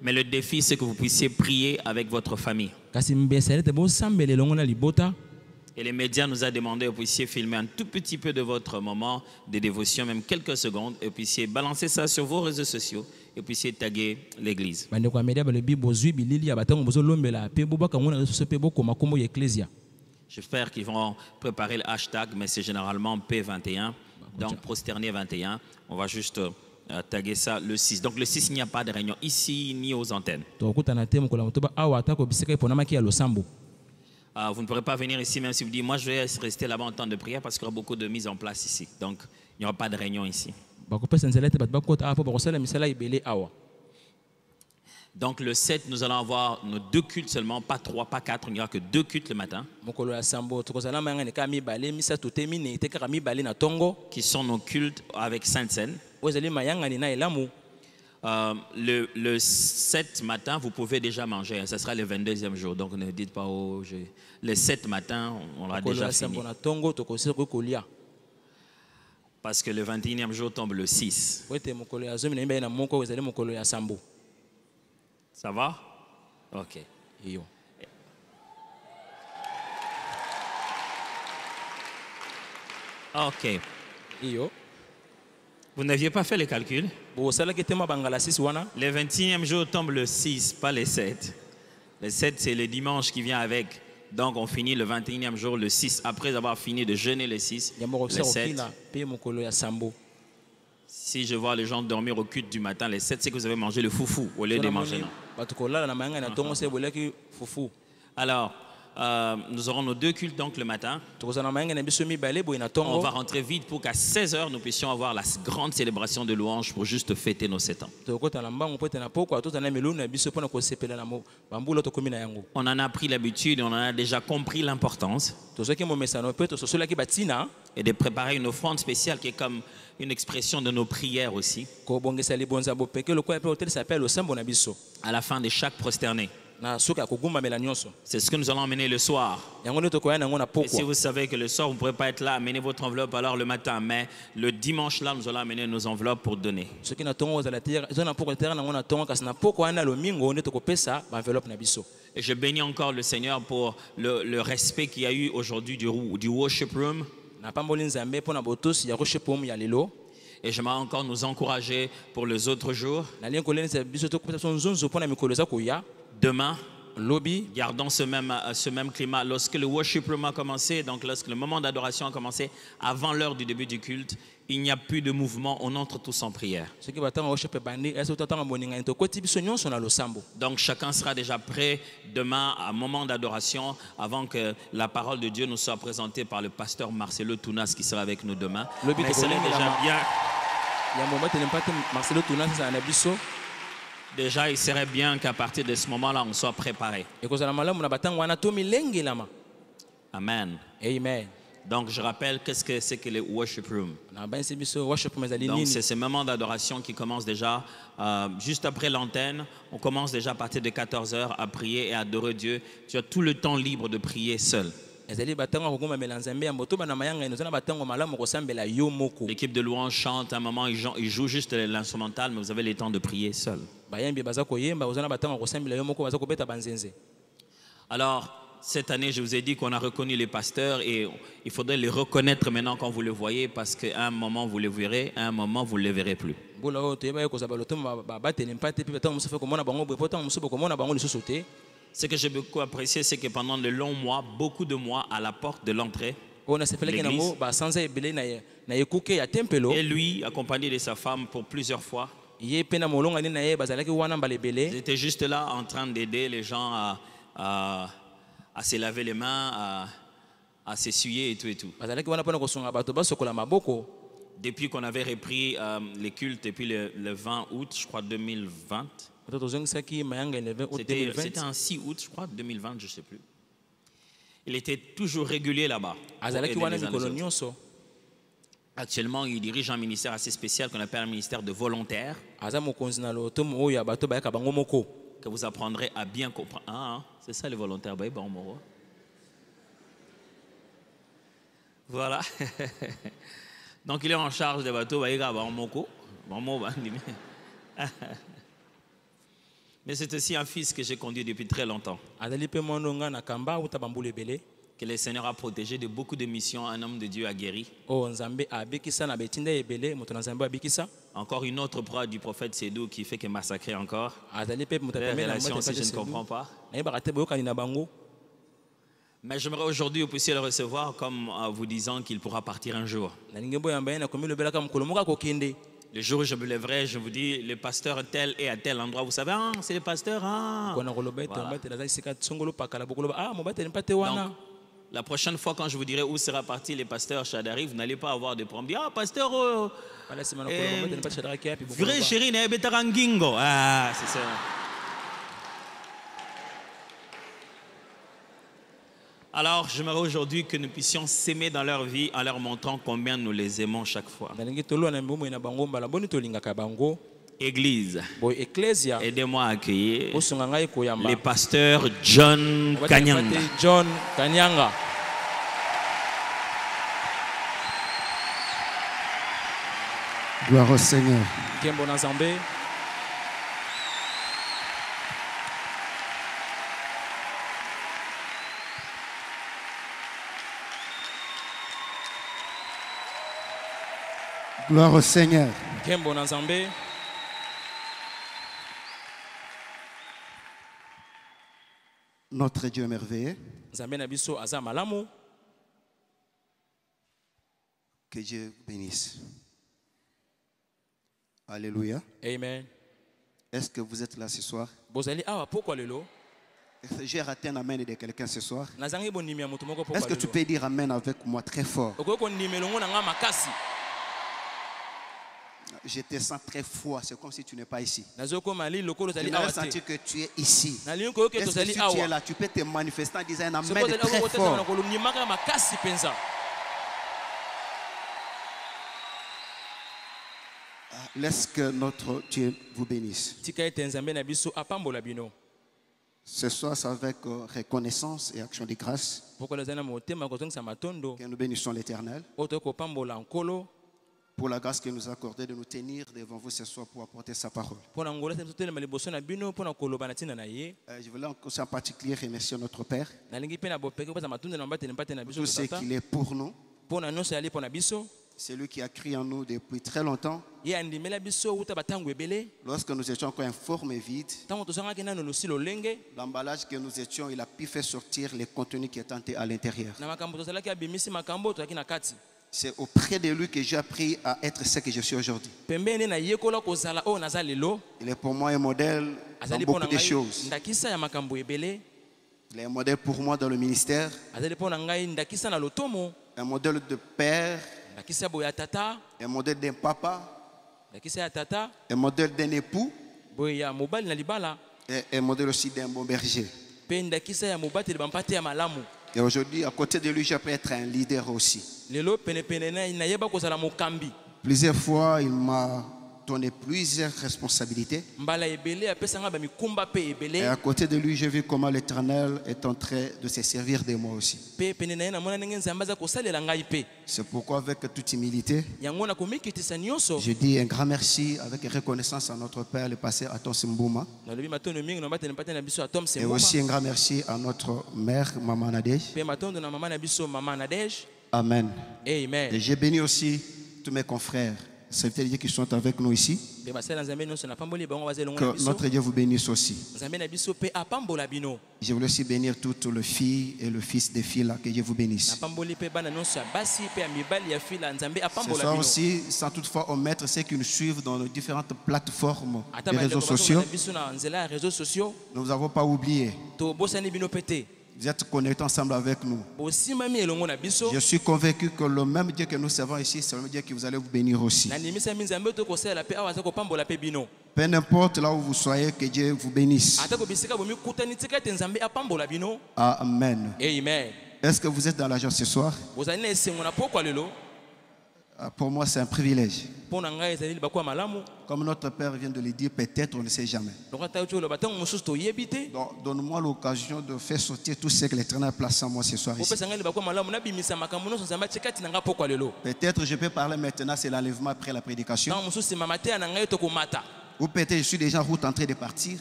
Mais le défi, c'est que vous puissiez prier avec votre famille. Et les médias nous a demandé que vous puissiez filmer un tout petit peu de votre moment de dévotion, même quelques secondes, et vous puissiez balancer ça sur vos réseaux sociaux et vous puissiez taguer l'église. J'espère qu'ils vont préparer le hashtag, mais c'est généralement P21, donc prosterné 21. On va juste euh, taguer ça le 6. Donc le 6, il n'y a pas de réunion ici ni aux antennes. Euh, vous ne pourrez pas venir ici même si vous dites, moi je vais rester là-bas en temps de prière parce qu'il y aura beaucoup de mise en place ici. Donc il n'y aura pas de réunion ici. Bakopesa nzela ete bato bakota awa mpo bakosala misala ebele awa Donc le 7, nous allons avoir nos deux cultes seulement, pas trois, pas quatre, il n'y aura que deux cultes le matin. Qui sont nos cultes avec Sainte Seine. oyo ezali mayangani na elamu Euh, le, le 7 matin, vous pouvez déjà manger. hein. Ce sera le 22e jour. Donc ne dites pas, oh, j'ai- le 7 matin, on aura mokolo déjà fini. Parce que le 21e jour tombe le 6. po ete mokolo ya zomi na mibale na moko oyo ezali mokolo ya sambo Ça va? Ok. Ok. Vous n'aviez pas fait le calcul bosalaki te mabangala 6 wana? Le 21e jour tombe le 6, pas le 7. Le 7, c'est le dimanche qui vient avec. Donc on finit le 21e jour, le 6, après avoir fini de jeûner le 6. yambo Le kokisa 7, kokila mpe mokolo ya sambo si je vois les gens dormir au culte du matin, le 7, c'est que vous avez mangé le foufou au lieu de manger. non? se eboliaki fufu Alors, euh, nous aurons nos deux cultes donc le matin. On va rentrer vite pour qu'à 16h, nous puissions avoir la grande célébration de louange pour juste fêter nos 7 ans. On en a pris l'habitude, on en a déjà compris l'importance. Et de préparer une offrande spéciale qui est comme une expression de nos prières aussi. À la fin de chaque prosterné. C'est ce que nous allons emmener le soir. Et si vous savez que le soir, vous ne pourrez pas être là, amenez votre enveloppe alors le matin. Mais le dimanche, là, nous allons amener nos enveloppes pour donner. Et je bénis encore le Seigneur pour le, le respect qu'il y a eu aujourd'hui du, du worship room. Et j'aimerais encore nous encourager pour les autres jours. Demain, lobi gardons ce même, euh, ce même climat. Lorsque le worship room a commencé, donc lorsque le moment d'adoration a commencé, avant l'heure du début du culte, il n'y a plus de mouvement, on entre tous en prière. Donc chacun sera déjà prêt demain à un moment d'adoration avant que la parole de Dieu nous soit présentée par le pasteur Marcelo Tounas qui sera avec nous demain. Mais déjà bien. Déjà, il serait bien qu'à partir de ce moment-là, on soit préparé. Amen. amen Donc je rappelle qu'est-ce que c'est que le worship room. ezali Donc c'est ce moment d'adoration qui commence déjà euh, juste après l'antenne. On commence déjà à partir de 14h à prier et à adorer Dieu. Tu as tout le temps libre de prier seul. Ezali batango ya kogumbamela nzambe yambo toba na mayanga oza na batango malamu kosambela yo moko L'équipe de louange chante un moment, ils jou- ils jouent juste l'instrumental, mais vous avez le temps de prier seul. bayembi baza koyemba oza na batango ya kosambela yo moko baza kobeta banzenze Alors, cette année, je vous ai dit qu'on a reconnu les pasteurs et il faudrait les reconnaître maintenant quand vous le voyez parce qu'à un moment, vous les verrez, à un moment, vous ne les verrez plus. Ce que j'ai beaucoup apprécié, c'est que pendant de longs mois, beaucoup de mois, à la porte de l'entrée, tempelo et lui, accompagné de sa femme pour plusieurs fois, mbala ils étaient juste là en train d'aider les gens à, à, à se laver les mains, à, à s'essuyer et tout et tout. maboko Depuis qu'on avait repris euh, les cultes depuis le, le 20 août, je crois 2020, bato tozongisaki mayanga 11 août C'était c'était 2020 un 6 août, je crois, 2020, je ne sais plus. Il était toujours régulier là-bas. nyonso Actuellement, il dirige un ministère assez spécial qu'on appelle un ministère de volontaires, bango moko que vous apprendrez à bien comprendre. Ah, hein, c'est ça les volontaires. bah, bah. Voilà. Donc, il est en charge des bateaux. bah, il va, bah, Moko. Bah, Mo, bah, il est- Mais c'est aussi un fils que j'ai conduit depuis très longtemps. que le Seigneur a protégé de beaucoup de missions, un homme de Dieu a guéri. abikisa Encore une autre preuve du prophète Sédou qui fait que massacrer encore. Les relations je ne comprends pas. Mais j'aimerais aujourd'hui que vous puissiez le recevoir comme en vous disant qu'il pourra partir un jour. Le jour où je me lèverai, je vous dis, le pasteur tel et à tel endroit, vous savez, ah, c'est le pasteur, ah. Voilà. ah Donc, la prochaine fois, quand je vous dirai où sera parti le pasteur Chadari, vous n'allez pas avoir de problème. Ah, pasteur, shadaraki yapi vrai chéri. Ah, c'est ça. Alors, j'aimerais aujourd'hui que nous puissions s'aimer dans leur vie en leur montrant combien nous les aimons chaque fois. Église, aidez-moi à accueillir les pasteurs John Kanyanga. john kanyanga Gloire au Seigneur. Gloire au Seigneur. Notre Dieu merveilleux. Que Dieu bénisse. Alléluia. amen Est-ce que vous êtes là ce soir? J'ai raté un amen de quelqu'un ce soir? Est-ce que tu peux dire amen avec moi très fort? Je te sens très froid, c'est comme si tu n'es pas ici. J'aimerais sentir que tu es ici. Est-ce que si tu es là, tu peux te manifester en disant un amen très fort Laisse que notre Dieu vous bénisse. Ce soir, c'est avec euh, reconnaissance et action de grâce que nous bénissons l'Éternel pour la grâce qu'il nous a accordée de nous tenir devant vous ce soir pour apporter sa parole. Euh, Je voulais aussi en particulier remercier notre Père, tout ce qu'il est pour nous. C'est lui qui a crié en nous depuis très longtemps. Lorsque nous étions encore informes et vides, l'emballage que nous étions, il a pu faire sortir les contenus qui étaient à l'intérieur. C'est auprès de lui que j'ai appris à être ce que je suis aujourd'hui. lelo. Il est pour moi un modèle dans beaucoup de choses. Il est un modèle pour moi dans le ministère, un modèle de père, un modèle d'un papa, un modèle d'un époux. Et un modèle aussi d'un bon berger. Et aujourd'hui, à côté de lui, j'ai pu être un leader aussi. Plusieurs fois, il m'a donné plusieurs responsabilités. Et à côté de lui, j'ai vu comment l'Éternel est en train de se servir de moi aussi. C'est pourquoi, avec toute humilité, je dis un grand merci avec reconnaissance à notre Père, le passé atom Et aussi un grand merci à notre mère, Maman Nadej. amen. Et j'ai béni aussi tous mes confrères, serviteurs de Dieu qui sont avec nous ici. Que notre Dieu vous bénisse aussi. Je voulais aussi bénir toutes les filles et le fils des filles là, que Dieu vous bénisse. nzambe Ce soir bino aussi, sans toutefois omettre ceux qui nous suivent dans les différentes plateformes des réseaux sociaux, nous n'avons pas oublié. Vous êtes connectés ensemble avec nous. Je suis convaincu que le même Dieu que nous servons ici, c'est le même Dieu qui vous allez vous bénir aussi. Peu importe là où vous soyez, que Dieu vous bénisse. Amen. amen Est-ce que vous êtes dans la joie ce soir? Pour moi, c'est un privilège. Comme notre Père vient de le dire, peut-être on ne sait jamais. Donc, Donne-moi l'occasion de faire sortir tout ce que l'Éternel a placé en moi ce soir ici. Peut-être je peux parler maintenant, c'est l'enlèvement après la prédication. Ou peut-être je suis déjà en route en train de partir.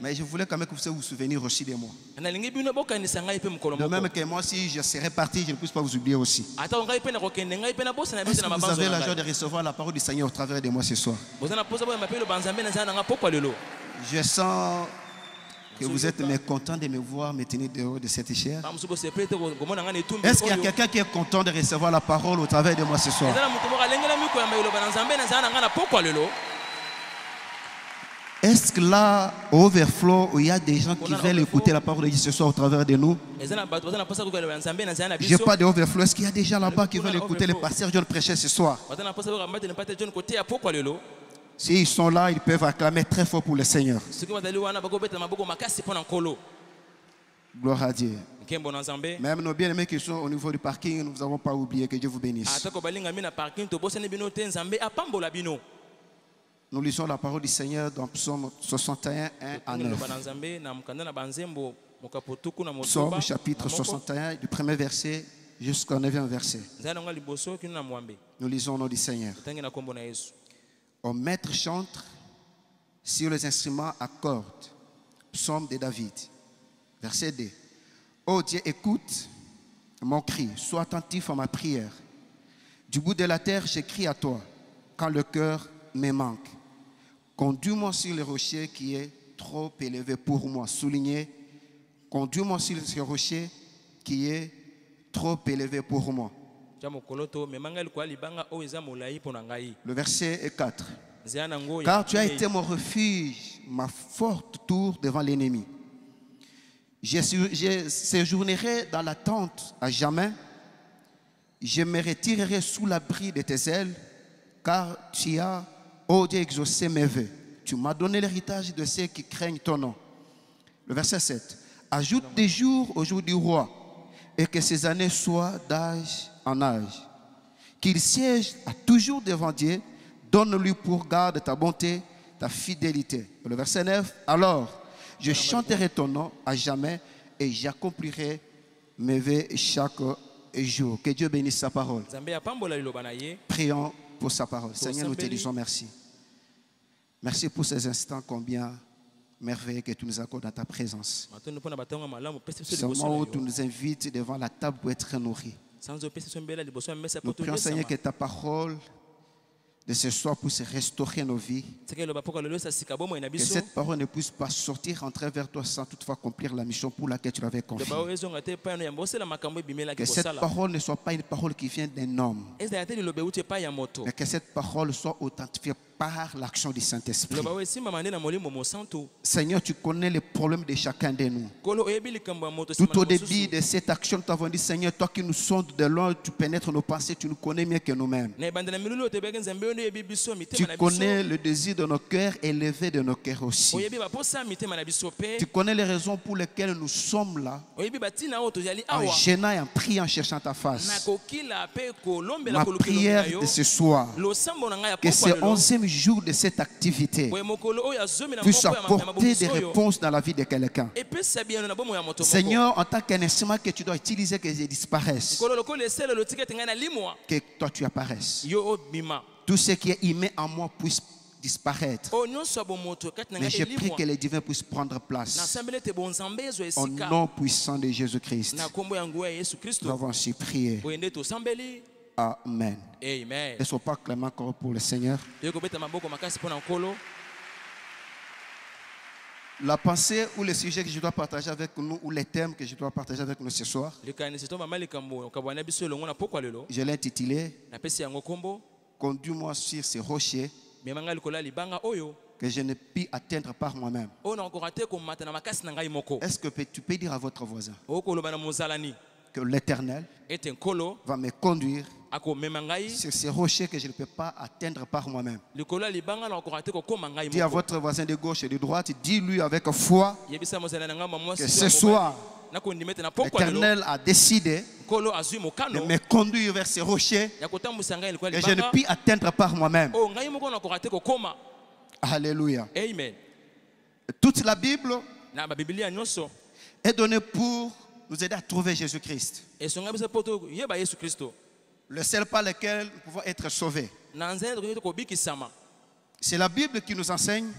Mais je voulais quand même que vous vous souvenir aussi de moi. De même que moi, si je serais parti, je ne puisse pas vous oublier aussi. Est-ce que vous avez la joie de recevoir la parole du Seigneur au travers de moi ce soir Je sens que vous êtes mécontent de me voir me tenir dehors de cette chair. Est-ce qu'il y a quelqu'un qui est content de recevoir la parole au travers de moi ce soir? Est-ce que là, au overflow, il y a des gens qui veulent écouter la parole de Dieu ce soir au travers de nous? Je pas de overflow. Est-ce qu'il y a des gens là-bas qui veulent écouter le pasteur John prêcher ce soir? S'ils sont là, ils peuvent acclamer très fort pour le Seigneur. Gloire à Dieu. Même nos bien-aimés qui sont au niveau du parking, nous n'avons pas oublié que Dieu vous bénisse. bino Nous lisons la parole du Seigneur dans Psaume 61, 1 à 9. loba na nzambe na mokanda na banzembo mokapo tuku na motoba Psaume chapitre na moko. 61, du premier verset jusqu'au 9e verset. Nous lisons au nom du Seigneur. Au maître chante sur les instruments à cordes. Psaume de David. Verset 2. Ô Dieu, écoute mon cri, sois attentif à ma prière. Du bout de la terre, j'écris à toi quand le cœur me manque. Conduis-moi sur le rocher qui est trop élevé pour moi. Souligné, conduis-moi sur ce rocher qui est trop élevé pour moi. Le verset est 4. nzela nango ya Car tu as été mon refuge, ma forte tour devant l'ennemi. Je, séjournerai dans la tente à jamais. Je me retirerai sous l'abri de tes ailes, car tu as, ô Dieu, exaucé mes vœux. Tu m'as donné l'héritage de ceux qui craignent ton nom. Le verset 7. Ajoute des jours au jour du roi, et que ces années soient d'âge en âge. Qu'il siège à toujours devant Dieu, donne-lui pour garde ta bonté, ta fidélité. Le verset 9. Alors, je chanterai ton nom à jamais et j'accomplirai mes vœux chaque jour. Que Dieu bénisse sa parole. Prions pour sa parole. Seigneur, nous te disons merci. Merci pour ces instants combien merveilleux que tu nous accordes dans ta présence. matondo mpo na batongo ya malamu opesi biso liboso Ce moment où tu nous invites devant la table pour être nourris. Nous prions, Seigneur, que ta parole de ce soir puisse restaurer nos vies. Que cette parole ne puisse pas sortir, entrer vers toi sans toutefois accomplir la mission pour laquelle tu l'avais confiée. Que cette parole ne soit pas une parole qui vient d'un homme, moto mais que cette parole soit authentifiée par l'action du Saint-Esprit. Seigneur, tu connais les problèmes de chacun de nous. Tout au début de cette action, nous t'avons dit, Seigneur, toi qui nous sondes de loin, tu pénètres nos pensées, tu nous connais mieux que nous-mêmes. Tu connais le désir de nos cœurs élevé de nos cœurs aussi. Tu connais les raisons pour lesquelles nous sommes là, en gênant et en priant, en cherchant ta face. Ma prière de ce soir, que ce onzième jour de cette activité puisse apporter des réponses dans la vie de quelqu'un. Seigneur, en tant qu'un instrument que tu dois utiliser, que je disparaisse, que toi tu apparaisses. Tout ce qui est humain en moi puisse disparaître. na Mais je prie que les divins puissent prendre place. Au nom puissant de Jésus-Christ, nous avons ainsi prié. Amen. amen. Ne sois pas clément encore pour le Seigneur. La pensée ou le sujet que je dois partager avec nous, ou les thèmes que je dois partager avec nous ce soir, je l'ai intitulé Conduis-moi sur ces rochers que je ne puis atteindre par moi-même. Est-ce que tu peux dire à votre voisin que l'Éternel va me conduire sur ces rochers que je ne peux pas atteindre par moi-même. Dis à votre voisin de gauche et de droite, dis-lui avec foi que ce soir, l'Éternel a décidé de me conduire vers ces rochers que je ne puis atteindre par moi-même. kokóma Alléluia. amen. Toute la Bible est donnée pour nous aider à trouver Jésus-Christ, le seul par lequel nous pouvons être sauvés. C'est la Bible qui nous enseigne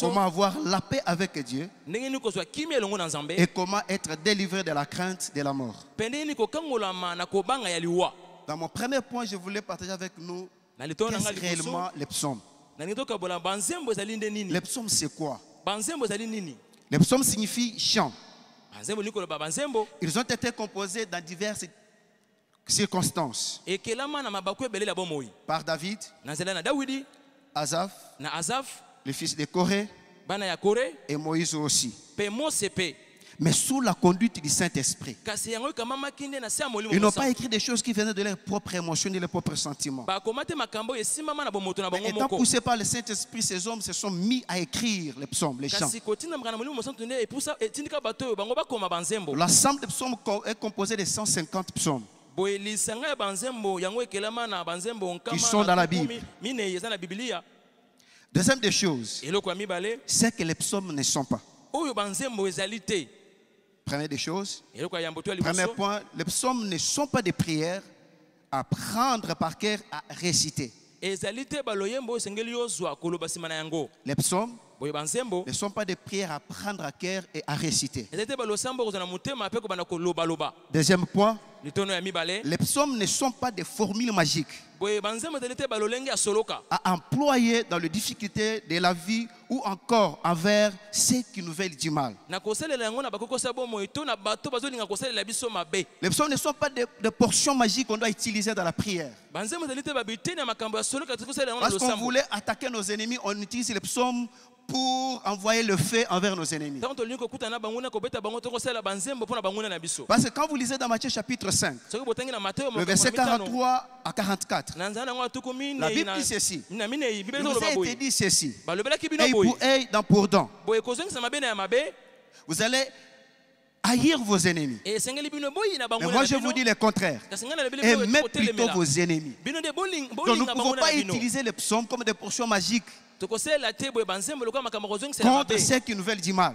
comment avoir la paix avec Dieu et comment être délivré de la crainte de la mort. Dans mon premier point, je voulais partager avec nous qu'est-ce réellement les psaumes. Les psaumes, c'est quoi? Les psaumes signifient chant. Ils ont été composés dans diverses circonstances par David, azaf le fils de Corée, et Moïse aussi. Mais sous la conduite du Saint-Esprit. Ils n'ont pas écrit des choses qui venaient de leurs propres émotions et de na bomoto na Mais étant poussés par le Saint-Esprit, ces hommes se sont mis à écrire les psaumes, les chants. L'ensemble des psaumes est composé de 150 psaumes. Qui sont dans la Bible. Deuxième des choses, c'est que les psaumes ne sont pas. Première des choses, premier point, les psaumes ne sont pas des prières à prendre par cœur, à réciter. Les psaumes ne sont pas des prières à prendre à cœur et à réciter. Deuxième point, les psaumes ne sont pas des formules magiques à employer dans les difficultés de la vie ou encore envers ceux qui nous veulent du mal. Les psaumes ne sont pas des, des portions magiques qu'on doit utiliser dans la prière. Parce qu'on voulait attaquer nos ennemis, on utilise les psaumes pour envoyer le feu envers nos ennemis. Parce que quand vous lisez dans Matthieu chapitre 5, soki botangi na mateyo le verset makambo ya mitano, 43 à 44, na nzela nango ya tuku la Bible dit ceci. Il vous ezoloba a été dit ceci. boye pour œil, dent pour dent. Vous allez haïr vos ennemis. Mais moi, je vous dis le contraire. Aimez plutôt vos ennemis. Donc nous ne pouvons pas utiliser les psaumes comme des portions magiques contre ceux qui nous veulent du mal.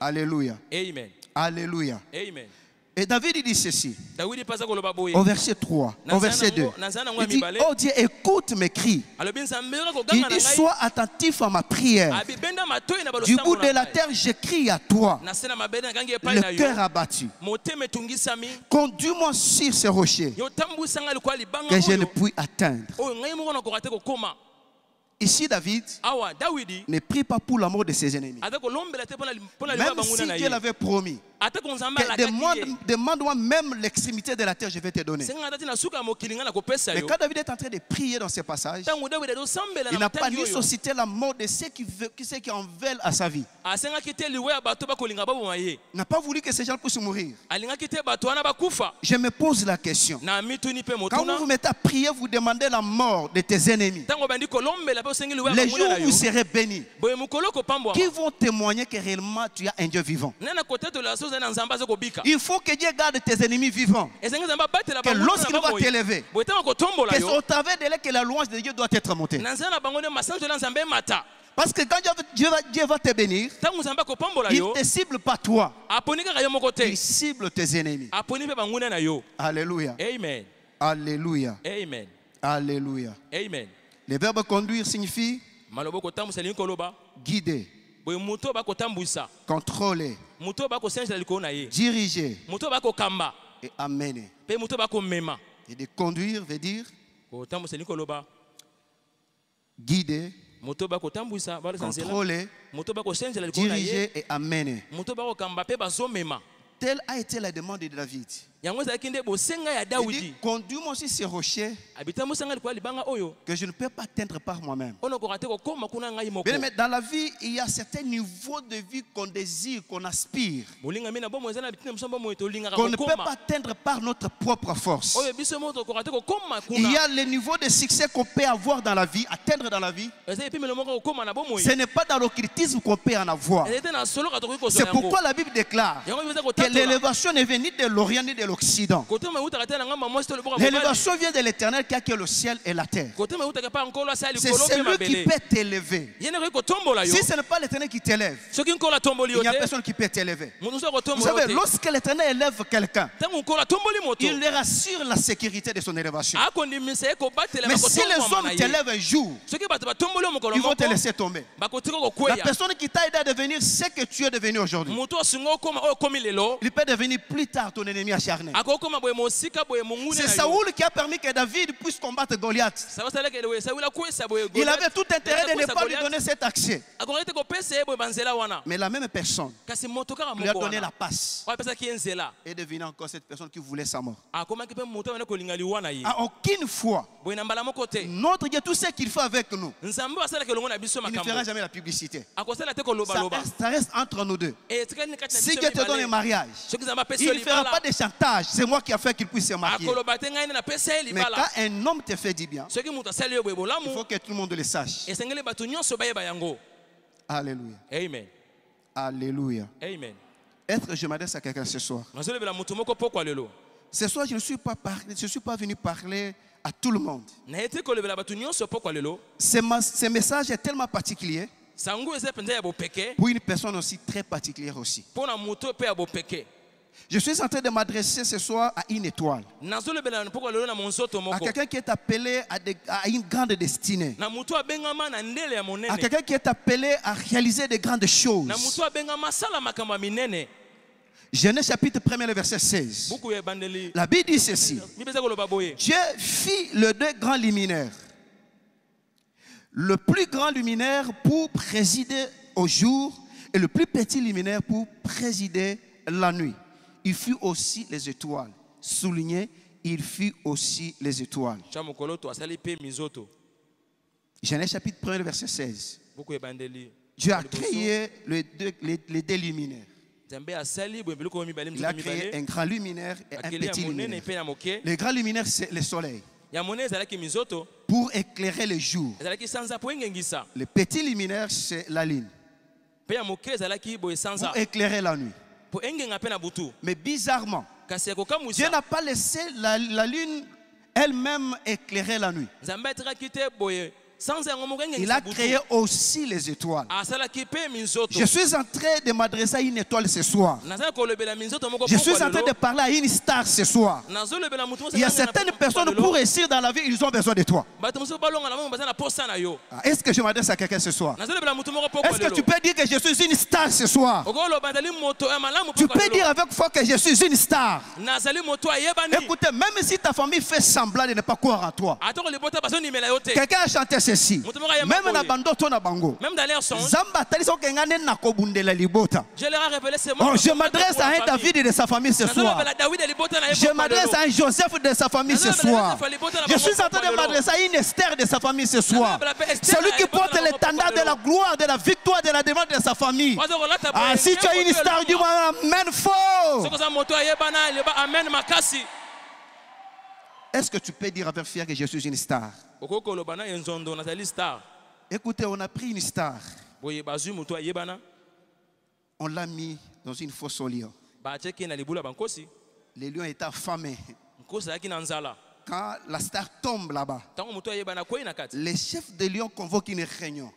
Alléluia. amen Alléluia. amen Et David il dit ceci au verset 3, au verset 2. na nzela nango Il dit, oh Dieu, écoute mes cris. Il dit, sois attentif à ma prière. Du bout de la terre, je crie à toi. Le cœur abattu. Conduis-moi sur ces rochers que je ne puis atteindre. Ici, David ne prie pas pour la mort de ses ennemis. Même si Dieu l'avait promis, demande- demande-moi même l'extrémité de la terre, je vais te donner. Mais quand David est en train de prier dans ces passages, il na pas oyo suscité la mort de ceux qui, veulent- ceux qui en veulent à sa vie. ye Il n'a pas voulu que ces gens puissent mourir. Je me pose la question. Quand vous vous mettez à prier, vous demandez la mort de tes ennemis. Les jours où vous serez bénis, qui vont témoigner que réellement tu as un Dieu vivant? Il faut que Dieu garde tes ennemis vivants. Que lorsqu'il va t'élever, que au travers de là que la louange de Dieu doit être montée. Parce que quand Dieu va, Dieu va- te bénir, il ne te cible pas toi, il cible tes ennemis. Alléluia. amen Alléluia. amen Alléluia. amen Le verbe conduire signifie guider, contrôler, diriger et amener. Et de conduire veut dire guider, contrôler, diriger et amener. Telle a été la demande de David. Il dit, conduis-moi aussi ces rochers que je ne peux pas atteindre par moi-même. aimé, dans la vie, il y a certains niveaux de vie qu'on désire, qu'on aspire, qu'on ne peut pas atteindre par notre propre force. Il y a le niveau de succès qu'on peut avoir dans la vie, atteindre dans la vie. Ce n'est pas dans l'occultisme qu'on peut en avoir. C'est pourquoi la Bible déclare que l'élévation ne vient ni de l'Orient ni de l'Occident. L'élévation vient de l'éternel qui a créé le ciel et la terre. C'est celui qui peut t'élever. Si ce n'est pas l'éternel qui t'élève, il n'y a personne qui peut t'élever. Vous savez, lorsque l'éternel élève quelqu'un, il leur assure la sécurité de son élévation. kobatela Mais si les hommes t'élèvent un jour, mokolo ils vont te laisser tomber. bakotika La kokweya personne qui t'a aidé à devenir ce que tu es devenu aujourd'hui, lelo il peut devenir plus tard ton ennemi acharné. C'est Saoul qui a permis que David puisse combattre Goliath. Il avait tout intérêt de ne pas lui donner cet accès. wana. Mais la même personne lui a donné la passe et devenu encore cette personne qui voulait sa mort. ye? À aucune fois, notre Dieu, tout ce qu'il fait avec nous, il ne fera jamais la publicité. Ça reste, ça reste entre nous deux. na Si Dieu te donne un mibale mariage, il ne fera pas de chantage. C'est moi qui ai fait qu'il puisse se marier. Mais quand un homme te fait du bien, il faut que tout le monde le sache. Alléluia. amen Alléluia. amen Être, je m'adresse à quelqu'un ce soir? Ce soir, je ne suis pas, par- je suis pas venu parler à tout le monde. Ce, ma- ce message est tellement particulier pour une personne aussi très particulière aussi. Je suis en train de m'adresser ce soir à une étoile, à quelqu'un qui est appelé à, une grande destinée, à quelqu'un qui est appelé à réaliser de grandes choses. Genèse chapitre 1 le verset 16. buku ya ebandeli La Bible dit ceci. Dieu fit le deux grands luminaires. Le plus grand luminaire pour présider au jour et le plus petit luminaire pour présider la nuit. Il fut aussi les étoiles. Souligné, il fut aussi les étoiles. Genèse chapitre 1 le verset 16. buku ebandeli Dieu a créé les, les deux luminaires. Il a créé un grand luminaire et un petit luminaire. Le grand luminaire, c'est le soleil pour éclairer le jour. Le petit luminaire, c'est la lune pour éclairer la nuit. Mais bizarrement, Dieu n'a pas laissé la, la lune elle-même éclairer la nuit. Il a créé aussi les étoiles. minzoto. Je suis en train de m'adresser à une étoile ce soir. Je suis en train de parler à une star ce soir. Il y a certaines personnes pour réussir dans la vie, ils ont besoin de toi. yo Ah, Est-ce que je m'adresse à quelqu'un ce soir? Est-ce que tu peux dire que je suis une star ce soir? Tu peux dire avec foi que je suis une star. Écoutez, même si ta famille fait semblant de ne pas croire en toi, quelqu'un a chanté ceci. Même na boye. bandoto na bango. dans Nzambe atalisi nde nakobundela libota. je leur ai révélé ce Oh, je m'adresse à un David de sa famille ce soir. Je m'adresse à un Joseph de sa famille ce soir. Je suis en train de m'adresser à une Esther de sa famille ce soir. Celui qui porte l'étendard de la gloire, de la victoire, de la demande de sa famille. Ah, si tu as une nzembo star, dis-moi Amen fort. Est-ce que tu peux dire avec fier que je suis une star? Écoutez, on a pris une star, on l'a mis dans une fosse au lion. Les lions étaient affamés. Quand la star tombe là-bas, les chefs des lions convoquent une réunion.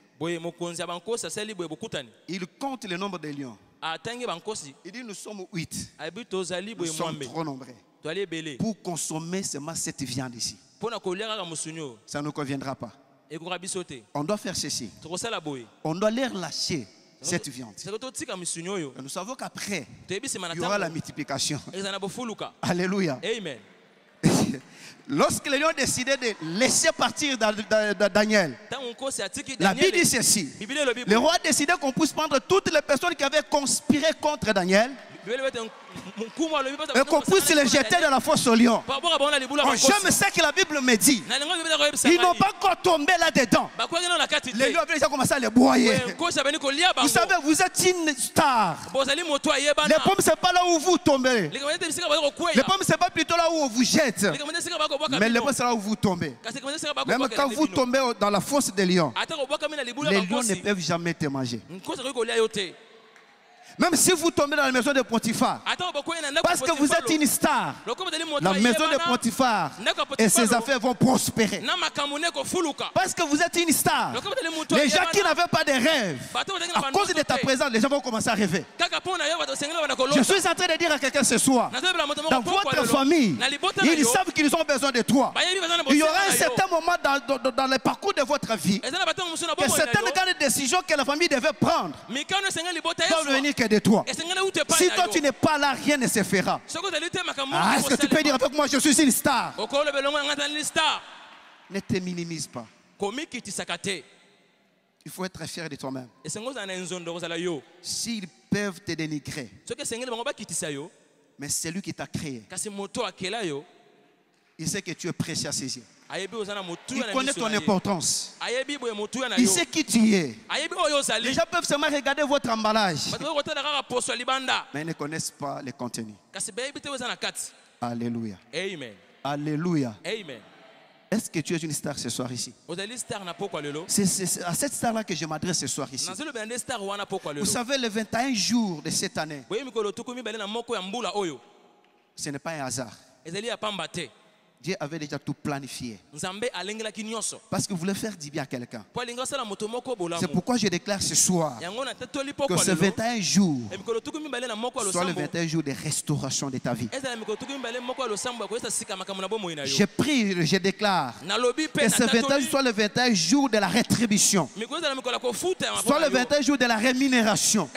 Il compte le nombre de lions. Il dit nous sommes huit. Nous sommes trop nombreux. Pour consommer seulement cette viande ici. Ça ne nous conviendra pas. On doit faire ceci. On doit leur lâcher cette viande. Et nous savons qu'après, il y aura la multiplication. Alléluia. amen Lorsque les lions ont décidé de laisser partir Da- Da- Da- Daniel, la Bible dit ceci. Le roi a décidé qu'on puisse prendre toutes les personnes qui avaient conspiré contre Daniel et qu'on puisse les jeter dans la fosse na libula Oh, J'aime ce que la Bible me dit. Ils n'ont pas encore tombé là-dedans. kati Les lions avaient déjà commencé à les broyer. Vous savez, vous êtes une star. Les pommes, ce n'est pas là où vous tombez. Les pommes, ce n'est pas plutôt là où on vous jette. Mais les pommes, c'est là où vous tombez. Même quand vous tombez au- dans la fosse des lions, les lions ne peuvent jamais te manger. nkosi akoki kolia yo te Même si vous tombez dans la maison de ndako parce que vous êtes une star, la maison de ya et ses affaires vont prospérer. Parce que vous êtes une star. Les gens qui n'avaient pas de rêves, na à cause de ta présence, les gens vont commencer à rêver. Je suis en train de dire à quelqu'un ce soir, dans votre famille, ils savent qu'ils ont besoin de toi. na Il y aura un certain moment dans, dans- dans le parcours de votre vie que certaines décisions que la famille devait prendre mikano esengeli de toi. Si toi tu n'es pas là, rien ne se fera. Ah, Est-ce que tu peux dire avec moi, je suis une star? Ne te minimise pas. Il faut être fier de toi-même. S'ils peuvent te dénigrer, mais c'est lui qui t'a créé. Il sait que tu es précieux à ses yeux. Il connaît ton importance. Il sait qui tu es. Les gens peuvent seulement regarder votre emballage, mais ils ne connaissent pas le contenu. Alléluia. amen Alléluia. amen Est-ce que tu es une star ce soir ici? C'est à cette star-là que je m'adresse ce soir ici. Vous savez, les 21 jours de cette année, ce n'est pas un hasard. Dieu avait déjà tout planifié. Parce qu'il voulait faire du bien à quelqu'un. C'est pourquoi je déclare ce soir que ce lelo 21 jours soit le losambo 21 jours de restauration de ta vie. Je prie, je déclare que ce 21 natatoli soit le 21 jours de la rétribution, ya soit le maboko na yo 21 jours de la rémunération,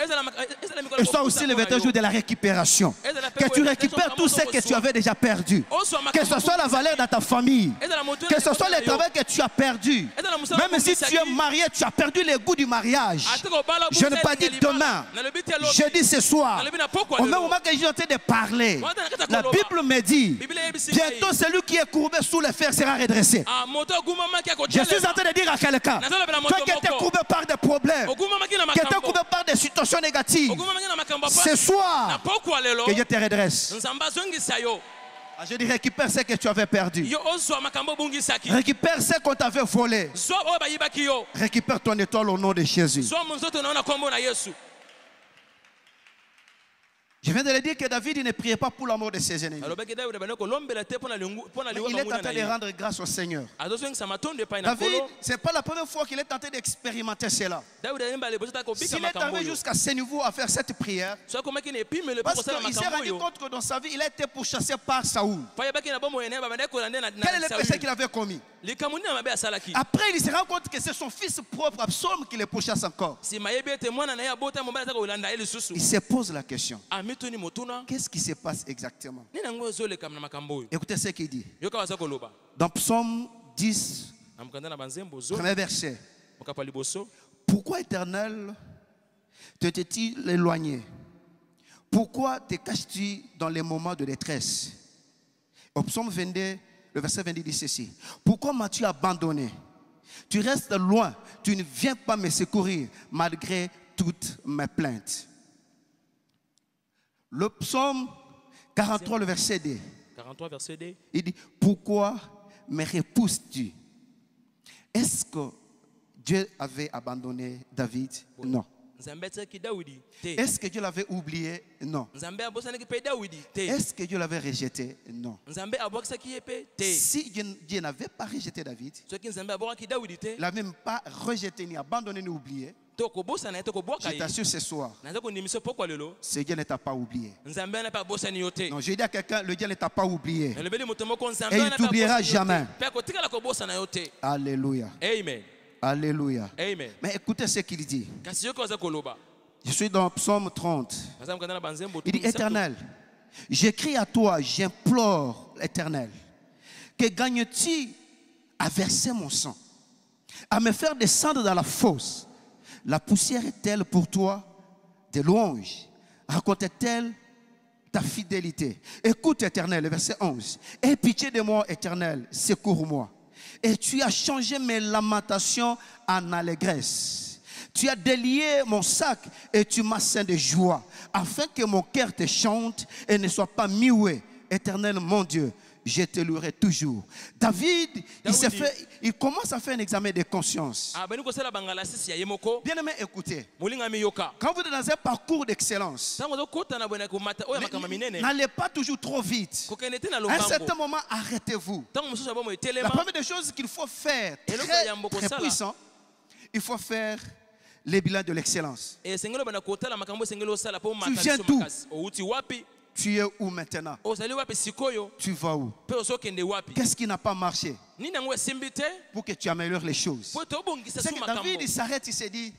et soit aussi le mpo na 21 yo. jours de la récupération. Que tu récupères tout ce que tu avais déjà perdu. Que ce soit la valeur dans ta famille. Que ce soit le travail que tu as perdu. Même si tu es marié, tu as perdu le goût du mariage. Je ne pas dit demain. Je dis ce soir. Au même moment que je suis en train de parler, la. Bible me dit bientôt celui qui est courbé sous les fers sera redressé. Ah, Je suis en train de dire à quelqu'un toi qui étais courbé par des problèmes, qui étais courbé par des situations négatives, ce soir, que Dieu te redresse. Ah, Je dis récupère ce que tu avais perdu. Récupère ce qu'on t'avait volé. Récupère ton étoile au nom de Jésus. zwa monzoto na yo na nkombo na yesu Je viens de le dire que David ne priait pas pour la mort de ses ennemis. Mais il est na de rendre grâce au Seigneur. David, ce n'est pas la première fois qu'il est en train d'expérimenter cela. S'il est arrivé jusqu'à ce niveau à faire cette prière, parce qu'il s'est rendu compte que dans sa vie, il a été pourchassé par Saoul. Quel est le péché qu'il avait commis Après, il se rend compte que c'est son fils propre, Absalom, qui le pourchasse encore. Il se pose la question qu'est-ce qui se passe exactement? Écoutez ce qu'il dit. Dans Psaume 10, na mokanda na banzembo zo. premier verset. Pourquoi, éternel, te t'es-il éloigné? Pourquoi te caches-tu dans les moments de détresse? Au psaume 22, le verset 22 dit ceci. Pourquoi m'as-tu abandonné? Tu restes loin, tu ne viens pas me secourir malgré toutes mes plaintes. Le psaume 43, le verset 2, 43 verset 2 il dit, pourquoi me repousses-tu Est-ce que Dieu avait abandonné David? Non. Est-ce que Dieu l'avait oublié? Non. Est-ce que Dieu l'avait rejeté? Non. Si Dieu, Dieu n'avait pas rejeté David, il n'a même pas rejeté, ni abandonné, ni oublié, je t'assure ce soir, ce Dieu ne t'a pas oublié. Non, je dis à quelqu'un, le Dieu ne t'a pas oublié. Et il t'oubliera jamais. Alléluia. amen Alléluia. amen Mais écoutez ce qu'il dit. Je suis dans Psaume 30. naza mokanda na banzembo Il dit. Éternel, j'écris à toi, j'implore l'Éternel, que gagnes-tu à verser mon sang, à me faire descendre dans la fosse La poussière est-elle pour toi des louanges Raconte-t-elle ta fidélité Écoute, Éternel, verset 11. Aie pitié de moi, Éternel, secours-moi. Et tu as changé mes lamentations en allégresse. Tu as délié mon sac et tu m'as ceint de joie, afin que mon cœur te chante et ne soit pas muet. Éternel, mon Dieu, je te louerai toujours. David, il, fait, commence à faire un examen de conscience. ye moko Bien aimé, écoutez. Quand vous êtes dans un parcours d'excellence, n'allez pas toujours trop vite. À un certain moment, arrêtez-vous. La première des choses qu'il faut faire, très, très puissant, il faut faire les bilans de l'excellence. mpo Tu viens d'où? Tu es où maintenant? Tu vas où? Qu'est-ce qui n'a pas marché? Pour que tu améliores les choses. C'est que David il s'arrête, il se dit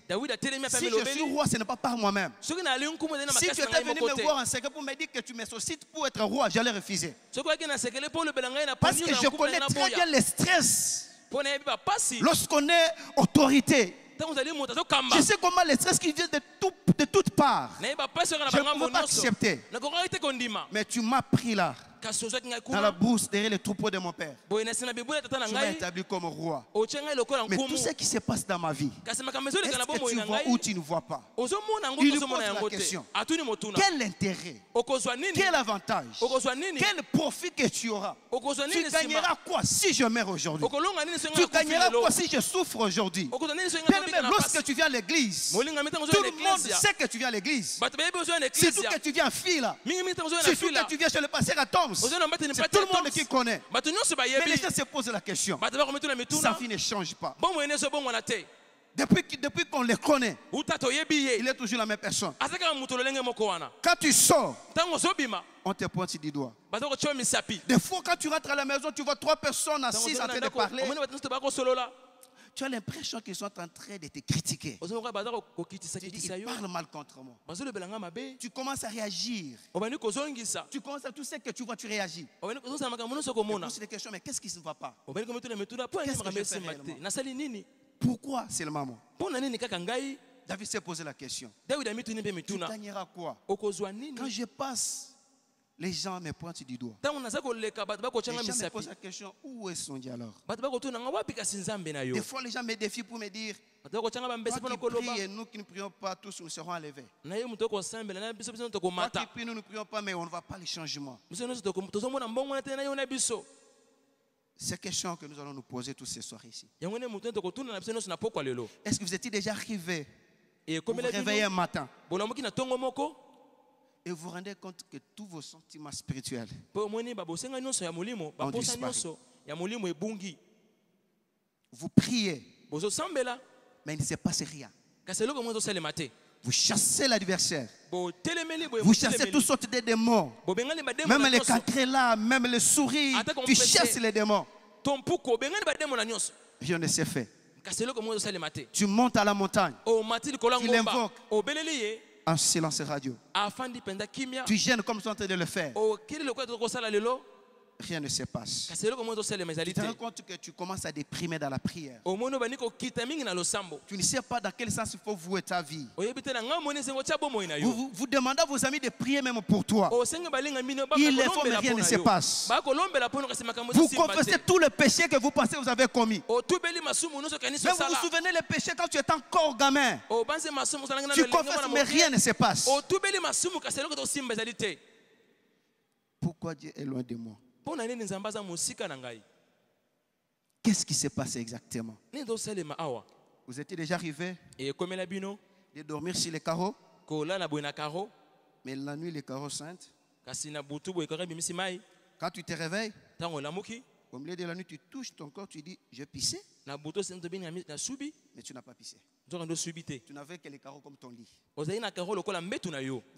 Si je suis roi, ce n'est pas par moi-même. Si tu étais venu me voir en secret pour me dire que tu me sollicites pour être roi, j'allais refuser. Parce que je connais na très bien le stress. Lorsqu'on est autorité, je sais comment le stress qui vient de, tout, de toutes parts. Je ne pouvais pas accepter. Mais tu m'as pris là, dans la brousse, derrière les troupeaux de mon père. Tu m'as établi comme roi. Mais tout ce qui se passe dans ma vie, est-ce que tu vois ou tu ne vois pas? Il lui pose la question. Quel intérêt? Quel avantage? Quel profit que tu auras? Tu gagneras quoi si je meurs aujourd'hui? Tu gagneras quoi si je souffre aujourd'hui? Lorsque tu viens à l'église, tout le monde sait que tu viens à l'église. Surtout que tu viens ozwa na Surtout que tu viens chez le pasteur à tombe. C'est tout le monde qui connaît. nyonso Mais les gens se posent la question. bakomituna Sa vie ne change pas. Depuis, qu'on les connaît, il est toujours la même personne. wana Quand tu sors, on te pointe du doigt. misapi Des fois, quand tu rentres à la maison, tu vois trois personnes assises en train de parler. Tu as l'impression qu'ils sont en train de te critiquer. Tu dis, ils parlent mal contre moi. Tu commences à réagir. Tu commences à tout ce que tu vois, tu réagis. Tu poses des questions, mais qu'est-ce qui ne va pas Qu'est-ce que je fais réellement? Pourquoi kaka ngai? David s'est posé la question. Tu gagneras quoi? Quand je passe, les gens me pointent du doigt. Les gens me posent la question, où est son yo. Des fois, les gens me défient pour me dire, toi qui pries et nous qui ne prions pas, tous nous serons enlevés. Toi qui pries, nous ne prions pas, mais on ne voit pas les changements. Ces questions que nous allons nous poser tous ces soirs ici. Est-ce que vous étiez déjà arrivé? Vous vous réveillez un matin bolamuki na ntongo moko et vous vous rendez compte que tous vos sentiments spirituels mpo omoni babosenga nyonso ya molimo On baposa disparaît. nyonso ya molimo ebungi Vous priez, mais il ne se passe rien. Vous chassez l'adversaire. Vous chassez toutes sortes de démons. Même les nyonso cancrelats, même les souris. Tu chasses les démons. Rien ne s'est fait. Tu montes à la montagne Tu l'invoques. En silence radio. Tu gênes comme ils sont en train de le faire. Rien ne se passe. Tu te rends compte que tu commences à déprimer dans la prière. Tu ne sais pas dans quel sens il faut vouer ta vie. Vous, yo vous, vous demandez à vos amis de prier même pour toi. mino Il les faut, mais rien ne se passe. Vous confessez tous les péchés que vous pensez que vous avez commis. kanisi Mais vous vous souvenez les péchés quand tu étais encore gamin? osalanga na Tu confesses, mais rien ne se passe. Pourquoi Dieu est loin de moi? Qu'est-ce qui s'est passé exactement? Vous étiez déjà arrivé? De dormir sur les carreaux, mais la nuit, les carreaux saintes. Quand tu te réveilles, au milieu de la nuit, tu touches ton corps, tu dis J'ai pissé, mais tu n'as pas pissé. Tu n'avais que les carreaux comme ton lit. Vous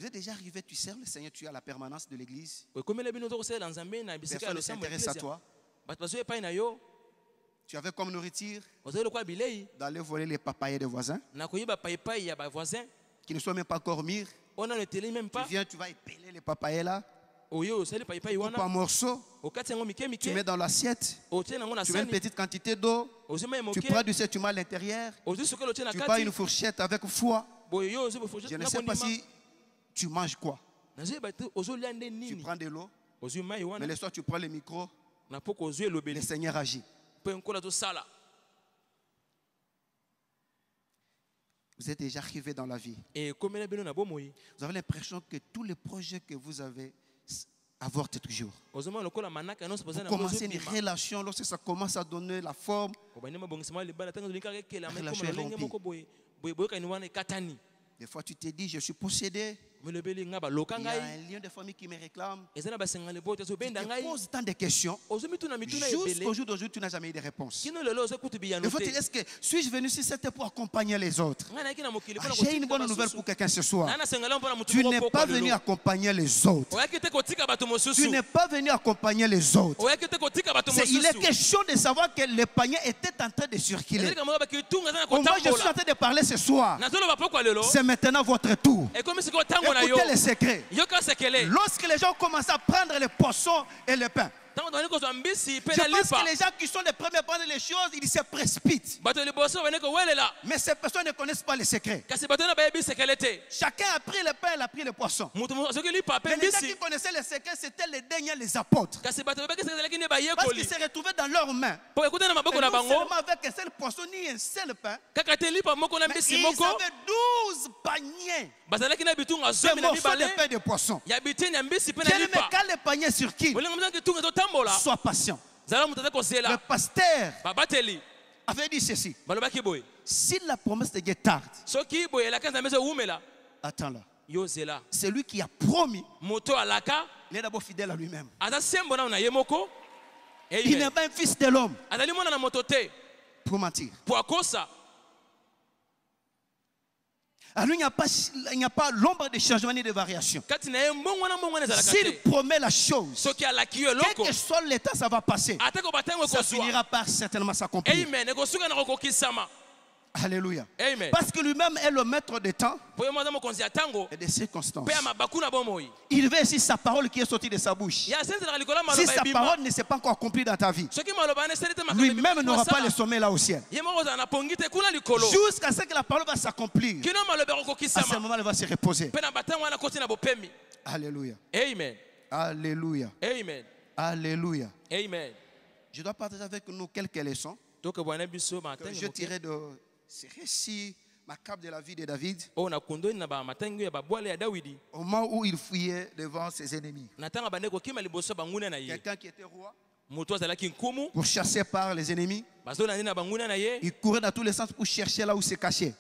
êtes déjà arrivé, tu sers le Seigneur, tu à la permanence de l'église. Personne ne s'intéresse à toi. Tu avais comme nourriture d'aller voler les papayers des voisins. Qui ne sont même pas même Tu viens, tu vas épeler les papayers là, coupe en morceaux, tu mets dans l'assiette, tu mets une petite quantité d'eau, tu prends du sel, tu mets à l'intérieur, tu prends une fourchette avec foie. Je ne sais pas si tu manges quoi. Tu prends de l'eau, mais le soir tu prends le micro, le Seigneur agit. Vous êtes déjà arrivé dans la vie. Vous avez l'impression que tous les projets que vous avez avortent toujours. Vous commencez une relation, lorsque ça commence à donner la forme, Relation des fois tu te dis, je suis possédé. Il y a un lien de famille qui me réclame. Tu te poses tant de questions. Jusqu'au jour d'aujourd'hui, tu n'as jamais eu de réponse. est-ce que suis-je venu ici c'était pour accompagner les autres? Ah, J'ai une bonne nouvelle pour quelqu'un ce soir. Tu n'es pas venu accompagner les autres. Tu n'es pas venu accompagner les autres. il est question de savoir que le panier était en train de circuler. moins, je suis en train de parler ce soir. C'est maintenant votre tour. Écoutez les secrets. yoka sekele Lorsque les gens commencent à prendre les poissons et le pain, je pense que les gens qui sont les premiers à prendre les choses, ils se précipitent. Mais ces personnes ne connaissent pas les secrets. Chacun a pris le pain, il a pris le poisson. Mais les gens qui connaissaient les secrets, c'était les derniers, les apôtres. Parce qu'ils se retrouvaient dans leurs mains. Et non seulement avec un seul poisson ni un seul pain, mais ils avaient 12 paniers. Bitunga de morceaux de pain de poisson. lipa quand le panier tunga ezotambola sois patient. Le pasteur babateli avait dit ceci. Si la promesse de Dieu tarde, attends-la. zela Celui qui a promis, il est d'abord fidèle à lui-même. Il n'est pas un fils de l'homme pour mentir. Lui, il n'y a pas, il n'y a pas l'ombre de changement ni de variation. S'il promet la chose, quel que soit l'état, ça va passer. Ça finira par certainement s'accomplir. Alléluia. amen Parce que lui-même est le maître des temps et des circonstances. Il veut aussi sa parole qui est sortie de sa bouche. Si sa parole ne s'est pas encore accomplie dans ta vie, lui-même n'aura pas le sommet là au ciel. Jusqu'à ce que la parole va s'accomplir. À ce moment, elle va se reposer. Alléluia. amen Alléluia. amen Alléluia. amen Je dois partager avec nous quelques leçons que je tirais de ce récit macabre de la vie de David. Dawidi. Au moment où il fuyait devant ses ennemis. Quelqu'un qui était roi, nkumu. Pourchassé par les ennemis, il courait dans tous les sens pour chercher là où se cacher.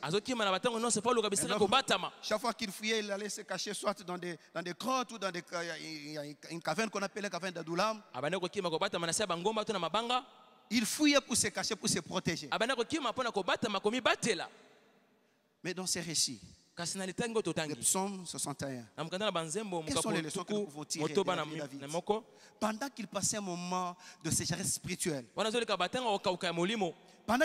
Chaque fois qu'il fuyait, il allait se cacher soit dans des, dans des grottes ou dans des, une caverne qu'on appelle la caverne d'Adoulam. Il fouillait pour se cacher, pour se protéger. komibatela Mais dans ces récits, le psaume 61, na mokanda na banzembo Quelles sont les leçons que nous pouvons tirer de David? pendant qu'il passait un moment de sécheresse spirituelle, pendant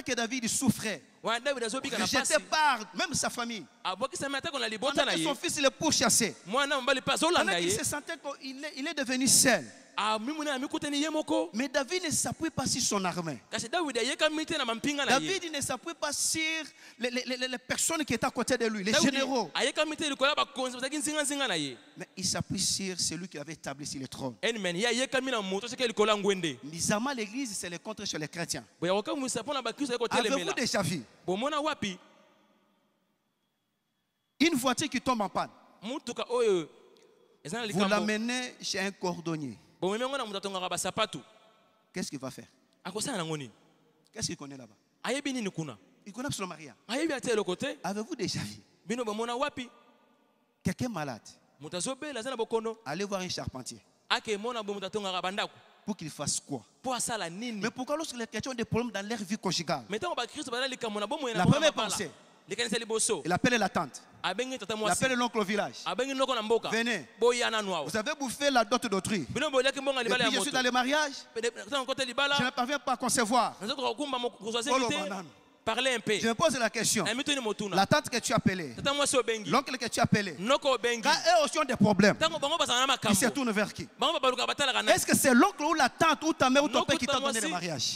que David souffrait, rejeté par même sa famille, pendant que son fils le pourchassait, pendant qu'il se sentait qu'il est, il est devenu seul. Moko Mais David ne s'appuie pas sur son armée. David ne s'appuie pas sur les, les- les- les personnes qui étaient à côté de lui, les généraux. Mais il s'appuie sur celui qui avait établi sur le trône. Bizarrement, l'église, c'est le contre chez les chrétiens. Avez-vous déjà vu? Une voiture qui tombe en panne Vous l'amenez chez un cordonnier. Qu'est-ce qu'il va faire? Qu'est-ce qu'il connaît là-bas? Kuna Il connaît absolument rien. te Avez-vous déjà vu? Quelqu'un malade. Allez voir un charpentier. Pour qu'il fasse quoi? Mais pourquoi lorsque les chrétiens ont des problèmes dans leur vie conjugale? La première pensée, il appelle la tante, abengi tata il mwasi appelle l'oncle au village. Venez. Vous avez bouffé la dot d'autrui. bino boliaki mbonga Et libala ya puis je suis dans le mariage, ntango kota je ne parviens pas à concevoir. Oh, un peu. Je me pose la question. La tante que tu as appelée, l'oncle que tu as appelé, quand eux aussi ont des problèmes, ils se tournent vers qui? Est-ce que c'est l'oncle ou la tante ou ta mère ou ton père qui t'a donné le mariage?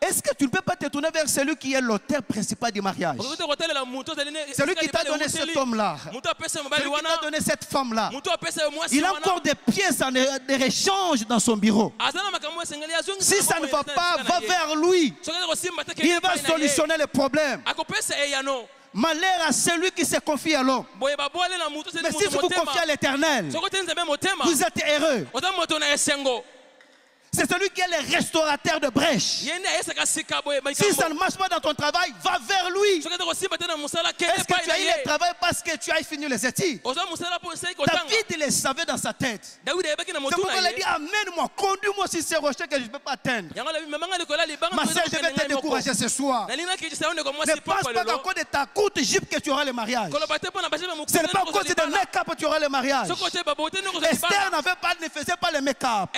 Est-ce que tu ne peux pas te tourner vers celui qui est l'auteur principal du mariage? Celui qui t'a donné cet homme-là, celui qui t'a donné cette femme-là, il a encore des pièces en des échanges dans son bureau. Si ça ne va pas, va vers lui. Il va solutionner les problèmes. Malheur à celui qui se confie à l'homme. Mais si vous vous confiez à l'éternel, motema vous êtes heureux. oza moto na esengo C'est celui qui est le restaurateur de brèches. Si ça ne marche pas dans ton travail, va vers lui. Est-ce que tu as eu le travail parce que tu as fini les études? David le savait dans sa tête. C'est pourquoi il a dit Amène-moi, conduis-moi sur ces rochers que je ne peux pas atteindre. Ma sœur, je vais te décourager ce soir. Ne pense pas qu'à cause de ta courte jupe que tu auras le mariage. Ce n'est pas à cause de make-up que tu auras le mariage. kozwa Esther n'avait pas, ne faisait pas le make-up.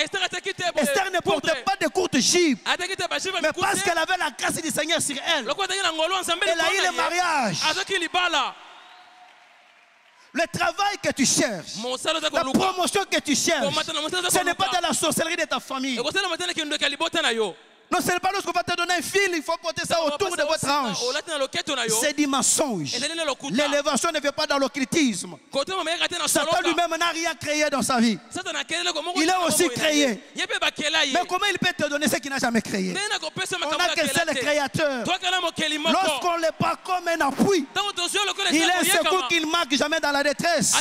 Esther ne portait pas de courte jupe. ateki te bashibe Mais parce qu'elle avait la grâce du Seigneur sur elle, elle a eu le ye mariage. Le travail que tu cherches, la promotion que tu cherches, ce n'est pas dans la sorcellerie de ta famille. Non, ce n'est pas lorsqu'on va te donner un fil, il faut porter ça autour de votre hanche. C'est du mensonge. L'élévation ne vient pas dans l'occultisme. Satan lui-même n'a rien créé dans sa vie. Il a na aussi créé. Mais comment il peut te donner ce qu'il n'a jamais créé? On seul akela te créateur. Lorsqu'on le prend comme un appui, il est secours qu'il ne manque jamais dans la détresse.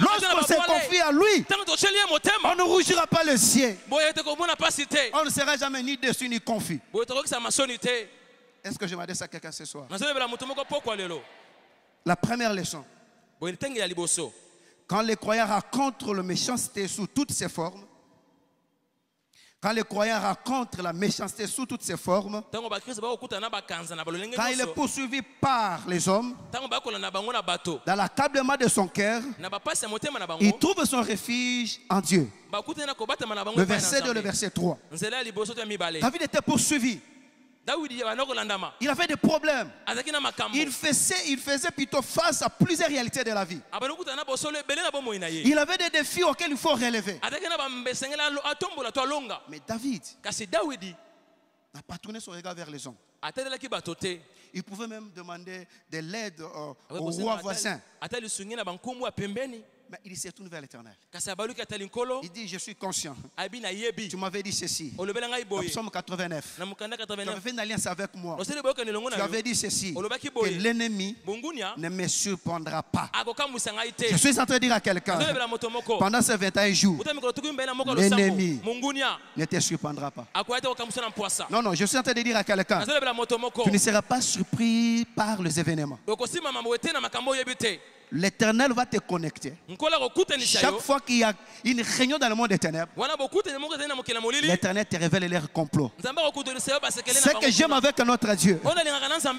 Lorsqu'on se confie à lui, on ne rougira pas le ciel. On ne sera jamais ni déçu ni confus. Est-ce que je m'adresse à quelqu'un ce soir? La première leçon, Quand les croyants racontent la méchanceté sous toutes ses formes, quand les croyants racontent la méchanceté sous toutes ses formes, quand il est poursuivi par les hommes, dans l'accablement de son cœur, il trouve son refuge en Dieu. bango Le verset 2, le verset 3. nzela ya liboso to ya mibale David était poursuivi. Il avait des problèmes. Il faisait, il faisait plutôt face à plusieurs réalités de la vie. ye Il avait des défis auxquels il faut relever. Mais David n'a pas tourné son regard vers les hommes. Il pouvait même demander de l'aide au roi voisin. Mais il se tourne vers l'éternel. Il dit, je suis conscient. Tu m'avais dit ceci. Dans Psaume 89. na mokanda Tu avais 89 fait une alliance avec moi. Tu avais dit ceci. Que l'ennemi ne me surprendra pas. Je suis en train de dire à quelqu'un, pendant ces 21 jours, L'ennemi. ne te surprendra pas. Non, non, je suis en train de dire à quelqu'un, tu ne seras pas surpris par les événements. L'éternel va te connecter. Chaque fois qu'il y a une réunion dans le monde des ténèbres, l'éternel te révèle leurs complots. Ce que j'aime avec notre Dieu,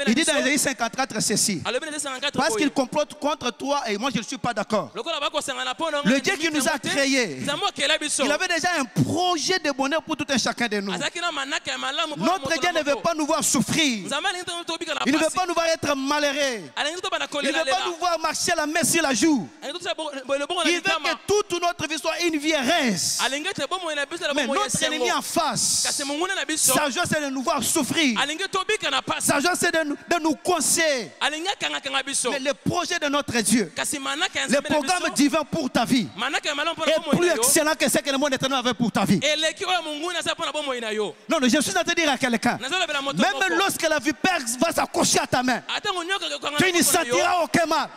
il dit dans Ésaïe 54 ceci. alobi na 54 Parce qu'il complote contre toi et moi je ne suis pas d'accord. Le Dieu qui nous a créés, il avait déjà un projet de bonheur pour tout un chacun de nous. Notre Dieu ne veut pas nous voir souffrir. Il ne veut pas nous voir être malheureux. Il ne veut pas nous voir marcher la main sur la joue. Il veut que toute notre vie soit une vie na Mais notre ennemi en face, sa joie c'est de nous voir souffrir. Sa joie c'est de nous, de nous conseiller. Mais le projet de notre Dieu, le programme divin pour ta vie, est plus excellent que ce que le monde éternel avait pour ta vie. Non, je suis en train de dire à quelqu'un, même lorsque la vipère va s'accrocher à ta main, tu ne sentiras aucun mal.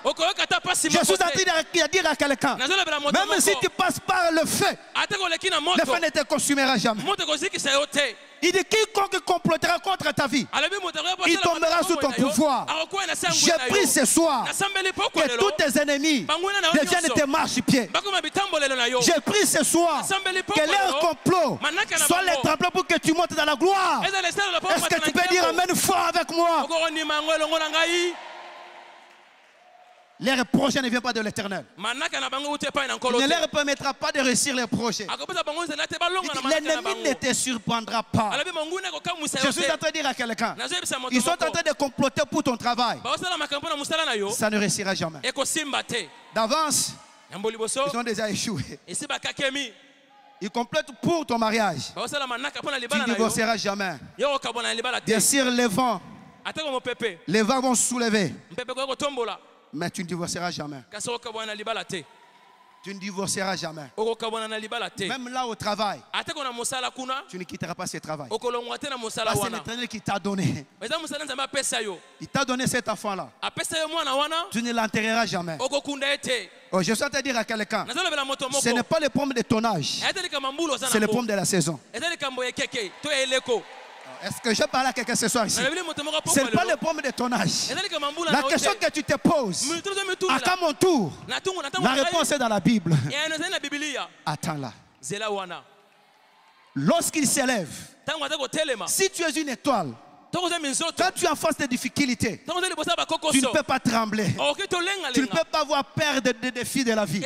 Te de dire à- quelqu'un, même si tu passes par le feu, le feu ne te consumera jamais. Il dit quiconque complotera contre ta vie, il tombera sous ton pouvoir. sango J'ai pris ce soir que tous tes ennemis deviennent tes marchepieds. J'ai pris ce soir que leur lelo complot manaka na soit les tremplins pour que tu montes dans la gloire. Est-ce que tu peux dire Amen fort avec moi okokondima yango elongo na ngai Leur projet ne vient pas de l'éternel. Il ne leur permettra pas de réussir leurs projets. L'ennemi ne te surprendra pas. Je suis en train de dire à quelqu'un, ils sont en train de comploter pour ton travail. Ça ne réussira jamais. D'avance, ils ont déjà échoué. Ils complotent pour ton mariage. Tu ne divorceras jamais. Bien sûr, les vents, les vents vont se soulever, mais tu ne divorceras jamais. te Tu ne divorceras jamais. te Même là au travail, tu ne quitteras pas ce travail. te Parce que l'éternel qui t'a donné. Il t'a donné cet enfant-là. Tu ne l'enterreras jamais. te Oh, je train de dire à quelqu'un, ce n'est pas le problème de ton âge, c'est le problème de la saison. Est-ce que je parle à quelqu'un ce soir ici? Ce n'est pas le problème de ton âge. La question que tu te poses, à quand mon tour? La réponse est dans la Bible. Attends-la. Lorsqu'il s'élève, si tu es une étoile, quand tu es en face des difficultés, tu ne peux pas trembler. okoki Tu ne peux pas avoir peur des défis de la vie.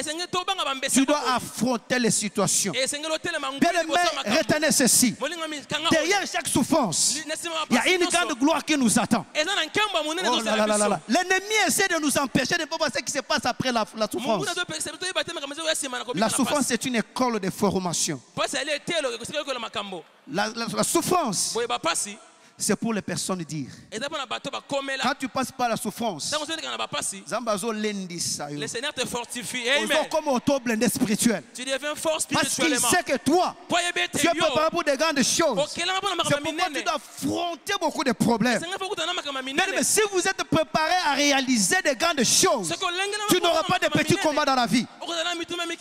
Tu dois affronter les situations. Bien aimé, retenez ceci. Derrière chaque souffrance, il y a une grande gloire qui nous attend. Oh. L'ennemi essaie de nous empêcher de ne pas voir ce qui se passe après la, la souffrance. La souffrance est une école de formation. La, la- la souffrance, c'est pour les personnes dire. Quand tu passes par la souffrance, le seigneur te fortifie comme spirituel. tu deviens fort Parce qu'il sait que toi, tu es préparé pour des grandes choses. C'est pourquoi tu dois affronter beaucoup de problèmes. Mais, si vous êtes préparé à réaliser des grandes choses, tu n'auras pas de petits combats dans la vie.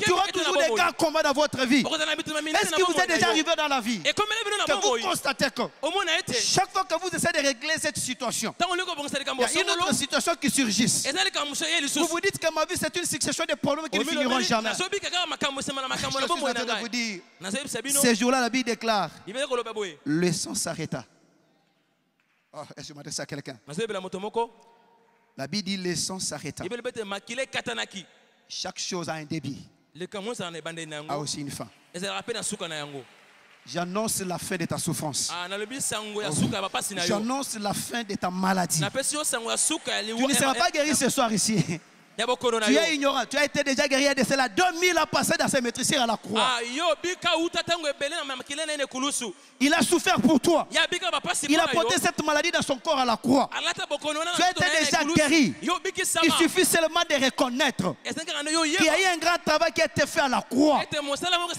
Tu auras toujours des grands combats dans votre vie. Est-ce que vous êtes déjà arrivé dans la vie? Que vous constatez que chaque chaque fois que vous essayez de régler cette situation, il y a une autre situation qui surgit. Vous vous dites que ma vie c'est une succession de problèmes qui ne finiront jamais. Je de vous dire, ces jours-là, la Bible déclare, le sang s'arrêta. Oh, est-ce que je m'adresse à quelqu'un? La Bible dit, le sang s'arrêta. Chaque chose a un débit, a aussi une fin. J'annonce la fin de ta souffrance. Ah, J'annonce la fin de ta maladie. Tu ne seras pas guéri ce soir ici. Tu es ignorant. Tu as été déjà guéri de cela. 2000 ans passés dans ces maîtrisires à la croix. Ah, Il a souffert pour toi. Il a porté cette maladie dans son corps à la croix. Tu as été déjà guéri. Il suffit seulement de reconnaître qu'il y a eu un grand travail qui a été fait à la croix.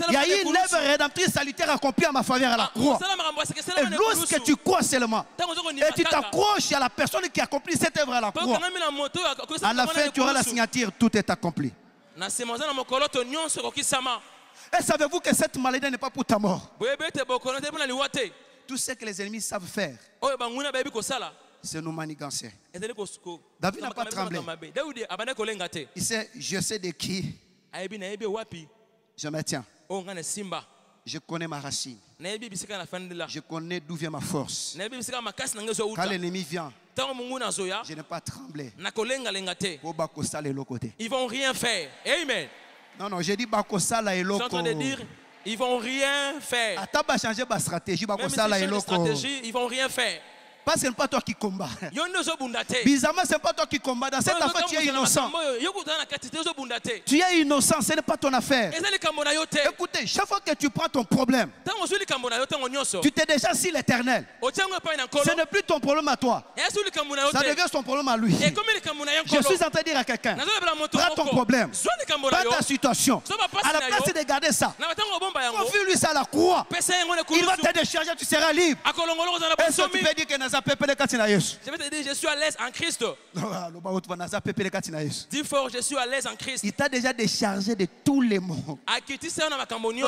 Il y a eu une œuvre rédemptrice salutaire accomplie à ma faveur à la croix. ya seka Et lorsque tu crois seulement, et tu t'accroches à la personne qui accomplit cette œuvre à la croix, à la fin tu auras la. Signature, tout est accompli. Et savez-vous que cette maladie n'est pas pour ta mort? Tout ce que les ennemis savent faire, c'est nous manigancer. ezali kos- ko- David n'a pas tremblé. Il sait, je sais de qui je me tiens. simba Je connais ma racine. Je connais d'où vient ma force. Quand l'ennemi vient, je n'ai pas tremblé. ils vont rien faire. Amen. Non, non, j'ai dit bakosala je suis en train de dire ils vont rien faire. Même si de eloko. stratégie ils vont rien faire Parce que ce n'est pas toi qui combats. Bizarrement, ce n'est pas toi qui combats. Dans cette affaire, tu es innocent. Tu es innocent, ce n'est pas ton affaire. Écoutez, chaque fois que tu prends ton problème, tu t'es déjà si l'éternel. Ce n'est plus ton problème à toi. Ça devient son problème à lui. Je suis en train de dire à quelqu'un, prends ton problème, prends ta situation. À la place de garder ça, confie-lui ça à la croix. Il va te décharger, tu seras libre. Est-ce que tu peux dire que je vais te dire je suis à l'aise en Christ. Ah, dis fort je suis à l'aise en Christ. Il t'a déjà déchargé de tous les maux.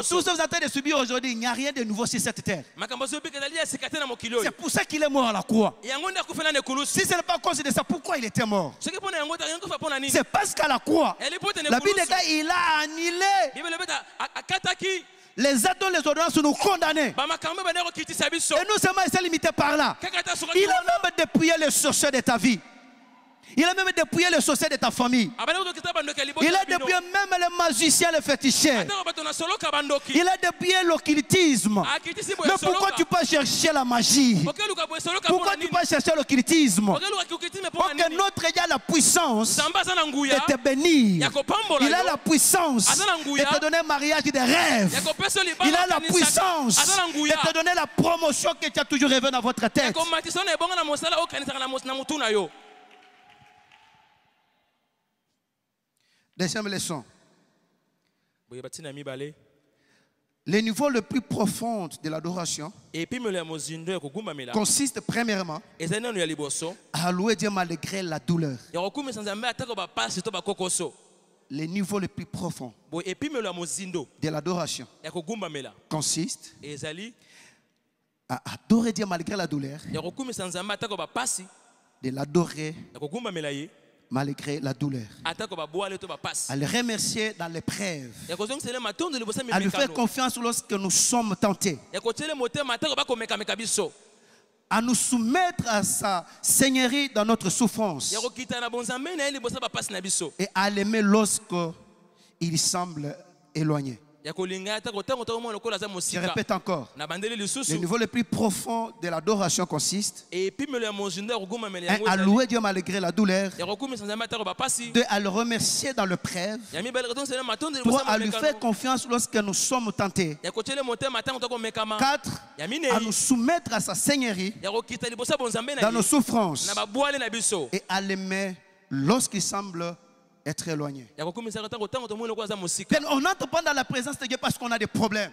tout ce que vous êtes en train de subir aujourd'hui, il n'y a rien de nouveau sur cette terre. C'est pour ça qu'il est mort à la croix. Si ce n'est pas à cause de ça, pourquoi il était mort? C'est parce qu'à la croix, la Bible dit il a annulé les actes dont les ordonnances nous condamnaient. kokitisa biso Et non seulement il s'est limité par là, il a même dépouillé le sorcier de ta vie. Il a même dépouillé le sorcier de ta famille. libota Il a dépouillé même les magiciens, les féticheurs. Atako bato na soloka bandoki Il a dépouillé l'occultisme. boye Mais pourquoi tu peux chercher la magie? Pourquoi tu peux chercher l'occultisme? Pour que notre Dieu a la puissance de te bénir. Il a la puissance na de te donner un mariage de rêve. Il a la puissance de te donner la promotion que tu as toujours rêvé dans votre tête. komatisa na ebongo na mosala oyo okanisaka na mos- na motu na yo Deuxième leçon. Le niveau le plus profond de l'adoration consiste premièrement à louer Dieu malgré la douleur. Le niveau le plus profond de l'adoration consiste à adorer Dieu malgré la douleur, de l'adorer malgré la douleur, à le remercier dans l'épreuve, à lui faire confiance lorsque nous sommes tentés, à nous soumettre à sa seigneurie dans notre souffrance. Biso. Et à l'aimer lorsque il semble éloigné. Je répète encore, le niveau le plus profond de l'adoration consiste un, yango à louer Dieu malgré la douleur, deux, à le remercier dans matondo liboso trois, à lui faire confiance lorsque nous sommes tentés, quatre, à nous soumettre à sa seigneurie. Dans nos souffrances. Et à l'aimer lorsqu'il semble être éloigné. On n'entre pas dans la présence de Dieu parce qu'on a des problèmes.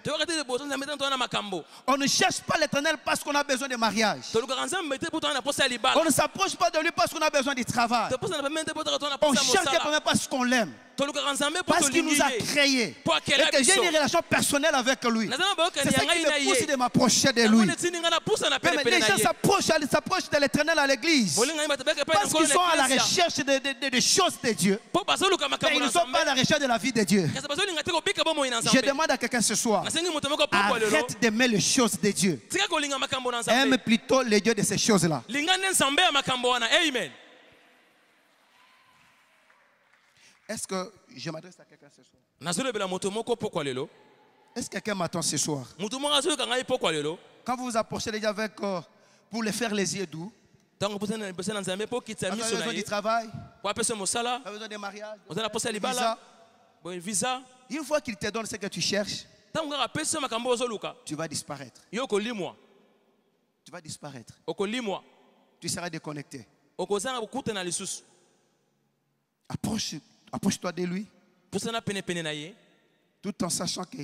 On ne cherche pas l'éternel parce qu'on a besoin de mariage. On ne s'approche pas de lui parce qu'on a besoin du travail. On cherche quelqu'un parce qu'on l'aime. Parce qu'il nous a créés. Et que j'ai une relation personnelle avec lui. C'est ça qui me pousse de m'approcher de lui. Même les gens s'approchent de l'éternel à l'église. Parce qu'ils sont à la recherche de- de- de- des choses de Dieu. Mais ils ne sont pas à la recherche de la vie de Dieu. Je demande à quelqu'un ce soir, arrête d'aimer les choses de Dieu. Aime plutôt les dieux de ces choses-là. amen Est-ce que je m'adresse à quelqu'un ce soir? Est-ce que quelqu'un m'attend ce soir? Quand vous vous approchez gens avec, euh, pour les faire les yeux doux, vous avez besoin du travail, vous avez besoin de mariage, na posa ya libala. Visa. Une fois qu'il te donne ce que tu cherches, tu vas disparaître. Tu vas disparaître. Tu seras déconnecté. Approche, approche-toi de lui, tout en sachant que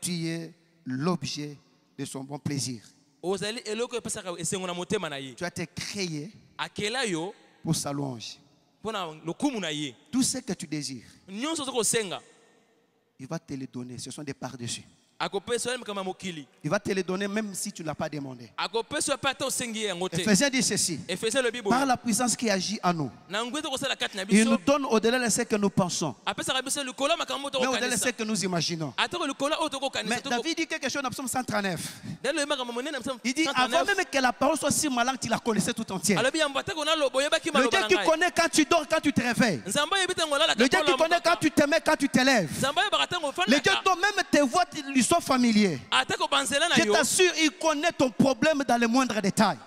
tu es l'objet de son bon plaisir. Tu as été créé pour sa louange. Tout ce que tu désires, il va te le donner. Ce sont des parts-dessus. akopesa Il va te le donner même si tu ne l'as pas demandé. te Ephésiens dit ceci. Par la puissance qui agit en nous, il nous donne au-delà de ce que nous pensons, mais au-delà de ce que nous imaginons. Mais David dit quelque chose dans Psaume 139. dalo ye makambo monene na Il dit, avant même que la parole soit si malade, tu la connaissais tout entière. oyebaki Le Dieu qui connaît quand tu dors, quand tu te réveilles. Le Dieu qui connaît quand tu te mets, quand tu t'élèves. Le Dieu dont même tes voix lui banzela na Je t'assure, il connaît ton problème dans les moindres détails.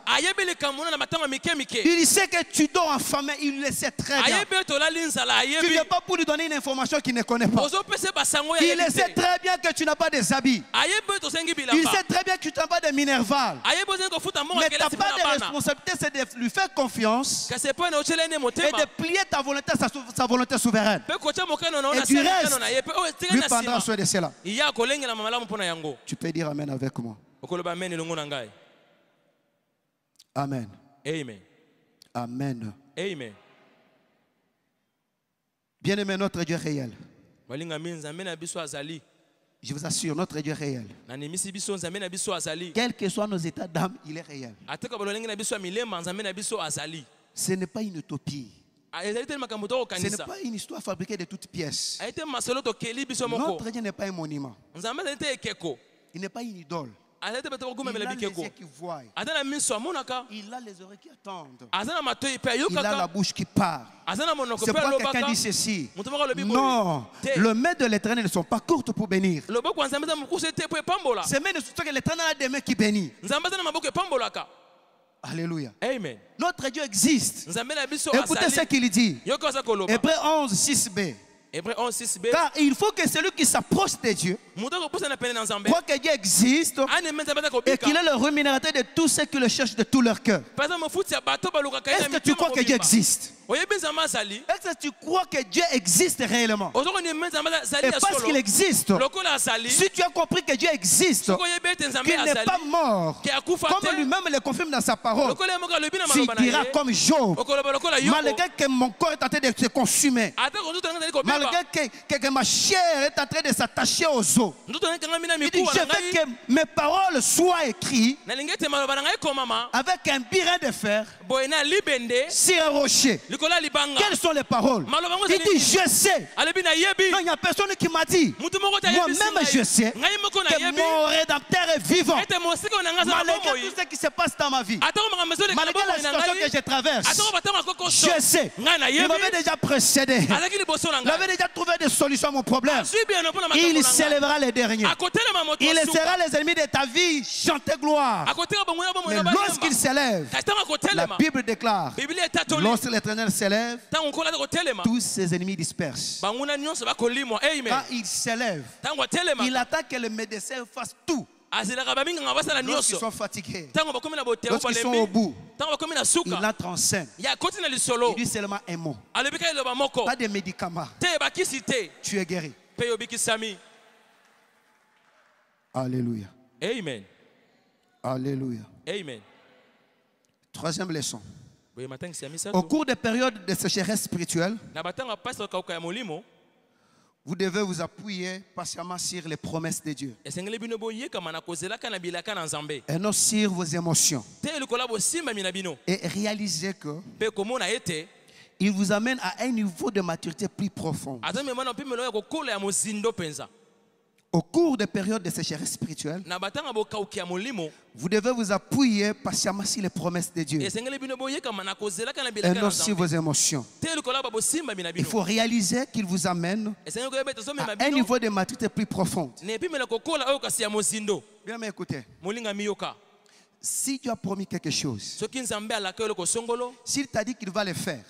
Il sait que tu dors affamé, il le sait très bien. Tu ne viens pas pour lui donner une information qu'il ne connaît pas. Il sait très bien que tu n'as pas des habits. Il sait très bien que tu n'as pas de minerval. Mais ta part de responsabilité, c'est de lui faire confiance et de plier ta volonté, sa, sa volonté souveraine. Et du reste, etikali Lui prendra soin de cela. Tu peux dire Amen avec moi. amen Amen. amen Amen. Bien-aimé, notre Dieu réel. Je vous assure, notre Dieu est réel. Quels que soient nos états d'âme, il est réel. Ce n'est pas une utopie. Ah, Ce n'est pas une histoire fabriquée de toutes pièces. Notre Dieu n'est pas un monument. Il n'est pas une idole. Il a les yeux qui voient. Il a les oreilles qui attendent. Il a la bouche qui parle. C'est pourquoi quelqu'un dit ceci. Non, le mains de l'éternel ne sont pas courtes pour bénir. loboko ya nzambe eza mokuse te mpo epambola Ces mains ne sont pas que l'éternel a des mains qui bénit. Alléluia. amen Notre Dieu existe. Écoutez ce qu'il dit. Hébreu 11, 6b. hébreu 11 6 b Car il faut que celui qui s'approche de Dieu croit que Dieu existe aza et qu'il est le rémunérateur de tous ceux qui le cherchent de tout leur cœur. Est-ce que tu crois que Dieu motema existe? Est-ce que tu crois que Dieu existe réellement? Et parce qu'il existe, si tu as compris que Dieu existe, qu'il n'est pas mort, comme lui-même le confirme dans sa parole, tu diras comme Job, malgré que mon corps est en train de se consumer, malgré que, que- que ma chair est en train de s'attacher aux os, il dit, je veux que mes paroles soient écrites avec un birin de fer sur un rocher. Quelles sont les paroles? Il dit, je sais. Non, il n'y a personne qui m'a dit. Moi-même, je sais que mon rédempteur est vivant. Malgré tout ce qui se passe dans ma vie, malgré la situation que je traverse, je sais. Il m'avait déjà précédé. Il avait déjà trouvé des solutions à mon problème. Il s'élèvera les derniers. Il asuka sera les ennemis de ta vie. Chantez gloire. lorsqu'il s'élève, la Bible déclare, lorsque l'éternel s'élève, tous ses ennemis dispersent. bakolimwa amen Quand il s'élève, il attend que le médecin fasse tout. basala Lorsqu'ils sont fatigués, lorsqu'ils sont au bout, il entre en scène. Il dit seulement un mot. moko Pas de médicaments. te Tu es guéri. Alléluia. amen Alléluia. amen Troisième leçon. Au cours des périodes de sécheresse spirituelle, vous devez vous appuyer patiemment sur les promesses de Dieu. Et non sur vos émotions. Et réalisez que il vous amène à un niveau de maturité plus profond. Au cours des périodes de sécheresse spirituelle, vous devez vous appuyer patiemment sur les promesses de Dieu. et non sur vos émotions. Il faut réaliser qu'il vous amène à un niveau de maturité plus mozindo. Bien, mais écoutez, si Dieu a promis quelque chose, s'il t'a dit qu'il va le faire,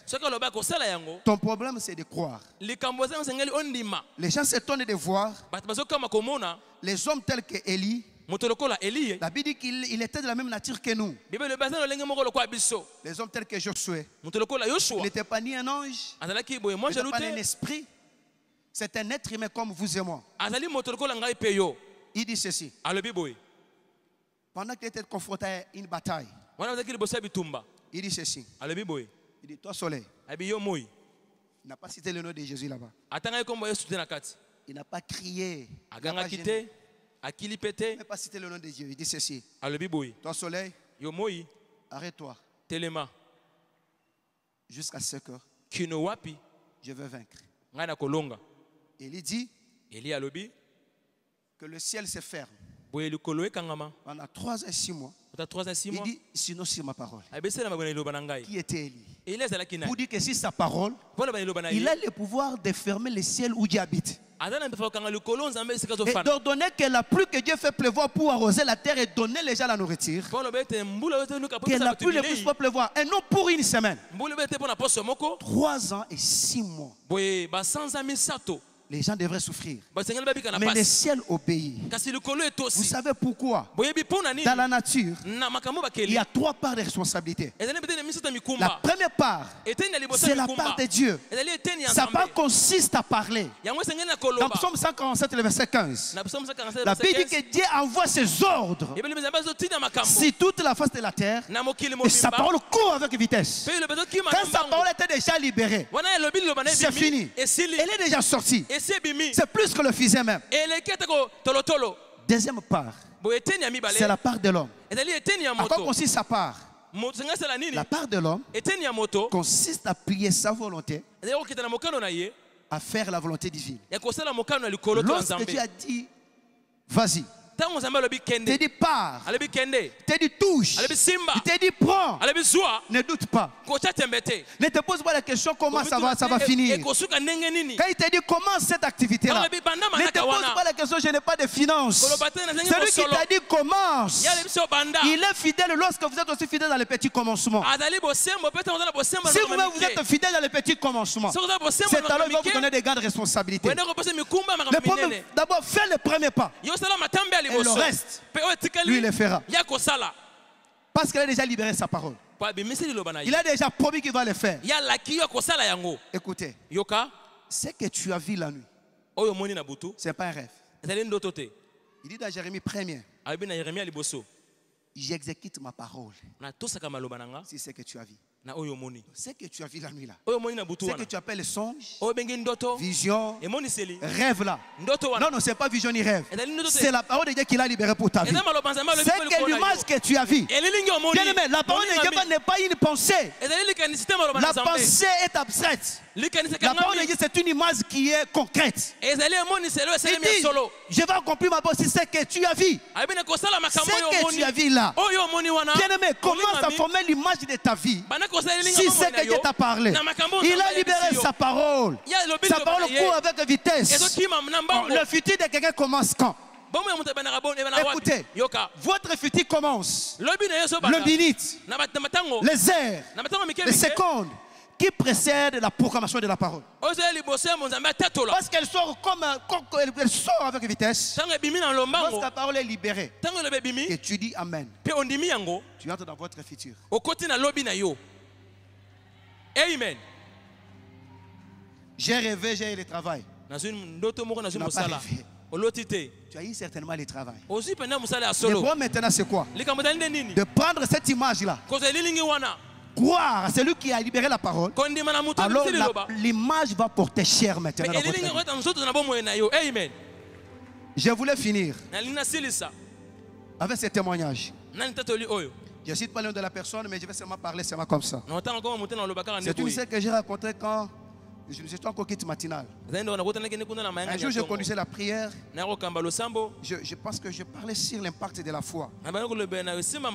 ton problème c'est de croire. Les gens s'étonnent de voir les hommes tels que Élie. La Bible dit qu'il il était de la même nature que nous. Les hommes tels que Josué. Il n'était pas ni un ange, il n'était pas un esprit. C'est un être humain comme vous et moi. Il dit ceci. Pendant qu'il était confronté à une bataille, il dit ceci. Il dit, toi soleil, il n'a pas cité le nom de Jésus là-bas. Il n'a pas crié. Il n'a pas, gêné. Il n'a pas cité le nom de Dieu. Il dit ceci. Toi soleil, arrête-toi telema jusqu'à ce que je veux vaincre. Et il dit que le ciel se ferme pendant trois et six mois. ota 3 à 6 Il mois dit, sinon sur ma parole. ngai Qui était Élie? Pour dire que si sa parole, il a le pouvoir de fermer le ciel où Dieu habite. Et d'ordonner que la pluie que Dieu fait pleuvoir pour arroser la terre et donner les gens la nourriture. Que la pluie ne puisse pas pleuvoir. Et non pour une semaine. Trois ans et six mois. Les gens devraient souffrir. na Mais le ciel obéit. Vous savez pourquoi? Dans la nature, il y a trois parts de responsabilité. La première part, c'est la part de Dieu. Sa part consiste à parler. na Dans Psaume 147, le verset 15, na psalm 147 la Bible dit que Dieu envoie ses ordres 15, ebeli nzambe azotina makambo sur toute la face de la terre et sa parole court avec vitesse. Quand sa parole était déjà libérée, c'est fini. Elle est déjà sortie. C'est plus que le fusil même. Deuxième part, c'est la part de l'homme. À quoi consiste sa part? La part de l'homme consiste à plier sa volonté. À faire la volonté divine. Lorsque nzambe. Dieu a dit, vas-y, te dit pars, te dit touche, il te dit prends, ne doute pas. Ne te pose pas la question comment ça va, ça va finir. nini? Quand il te dit commence cette activité-là, ne te pose pas la question je n'ai pas de finances. Celui qui t'a dit commence, il est fidèle lorsque vous êtes aussi fidèle dans les petits commencements. oza na bosembo Si vous-même vous êtes fidèle dans les petits commencements, soki oza bosembo c'est alors qu'il va vous donner des grandes responsabilités. Le d'abord, fais le premier pas. Et le reste, Lui, il le fera. Parce qu'il a déjà libéré sa parole. na Il a déjà promis qu'il va le faire. Écoutez, yoka? Ce que tu as vu la nuit, ce n'est pas un rêve. Il dit dans Jérémie 1er, alobi na yeremia liboso j'exécute ma parole. C'est ce que tu as vu. Ce que tu as vu la nuit là. Ce que tu appelles le songe, vision, rêve là. Non, non, c'est pas vision ni rêve. C'est la parole de Dieu qui l'a libéré pour ta vie. C'est que l'image que tu as vue. omoni Bien aimé, la parole de Dieu n'est pas une pensée. La pensée est abstraite. La parole de Dieu, c'est une image qui est concrète. Il dit, je vais accomplir ma pensée, c'est que tu as vu. alobi na kosala makambo oyo Ce que tu as vu là. oyo omoni wana. Bien aimé, commence à former l'image de ta vie. elingi Si c'est que Dieu t'a parlé, il a libéré sa parole. Sa parole court avec vitesse. Oh, Le futur de quelqu'un commence quand? Ebana wapi Écoutez, yoka. votre futur commence. Le minute, les heures, les secondes qui précèdent la proclamation de la parole. oyo ezali liboso ya monzambe atatola Parce qu'elle sort comme, elle sort avec vitesse. Lorsque la parole est libérée et tu dis Amen, tu entres dans votre futur. amen. J'ai rêvé, j'ai eu le travail. Tu n'as pas rêvé. Tu as eu certainement le travail. Le bon maintenant, c'est quoi? De prendre cette image-là, croire à celui qui a libéré la parole, alors l'image va porter cher maintenant. dans votre amen. Je voulais finir avec ce témoignage. oyo Je ne cite pas le nom de la personne, mais je vais seulement parler seulement comme ça. C'est une histoire que j'ai rencontrée quand j'étais encore kit matinal. ezali ndeko nakutanaki nde kuna na Un jour, je conduisais la prière. Je, je pense que je parlais sur l'impact de la foi.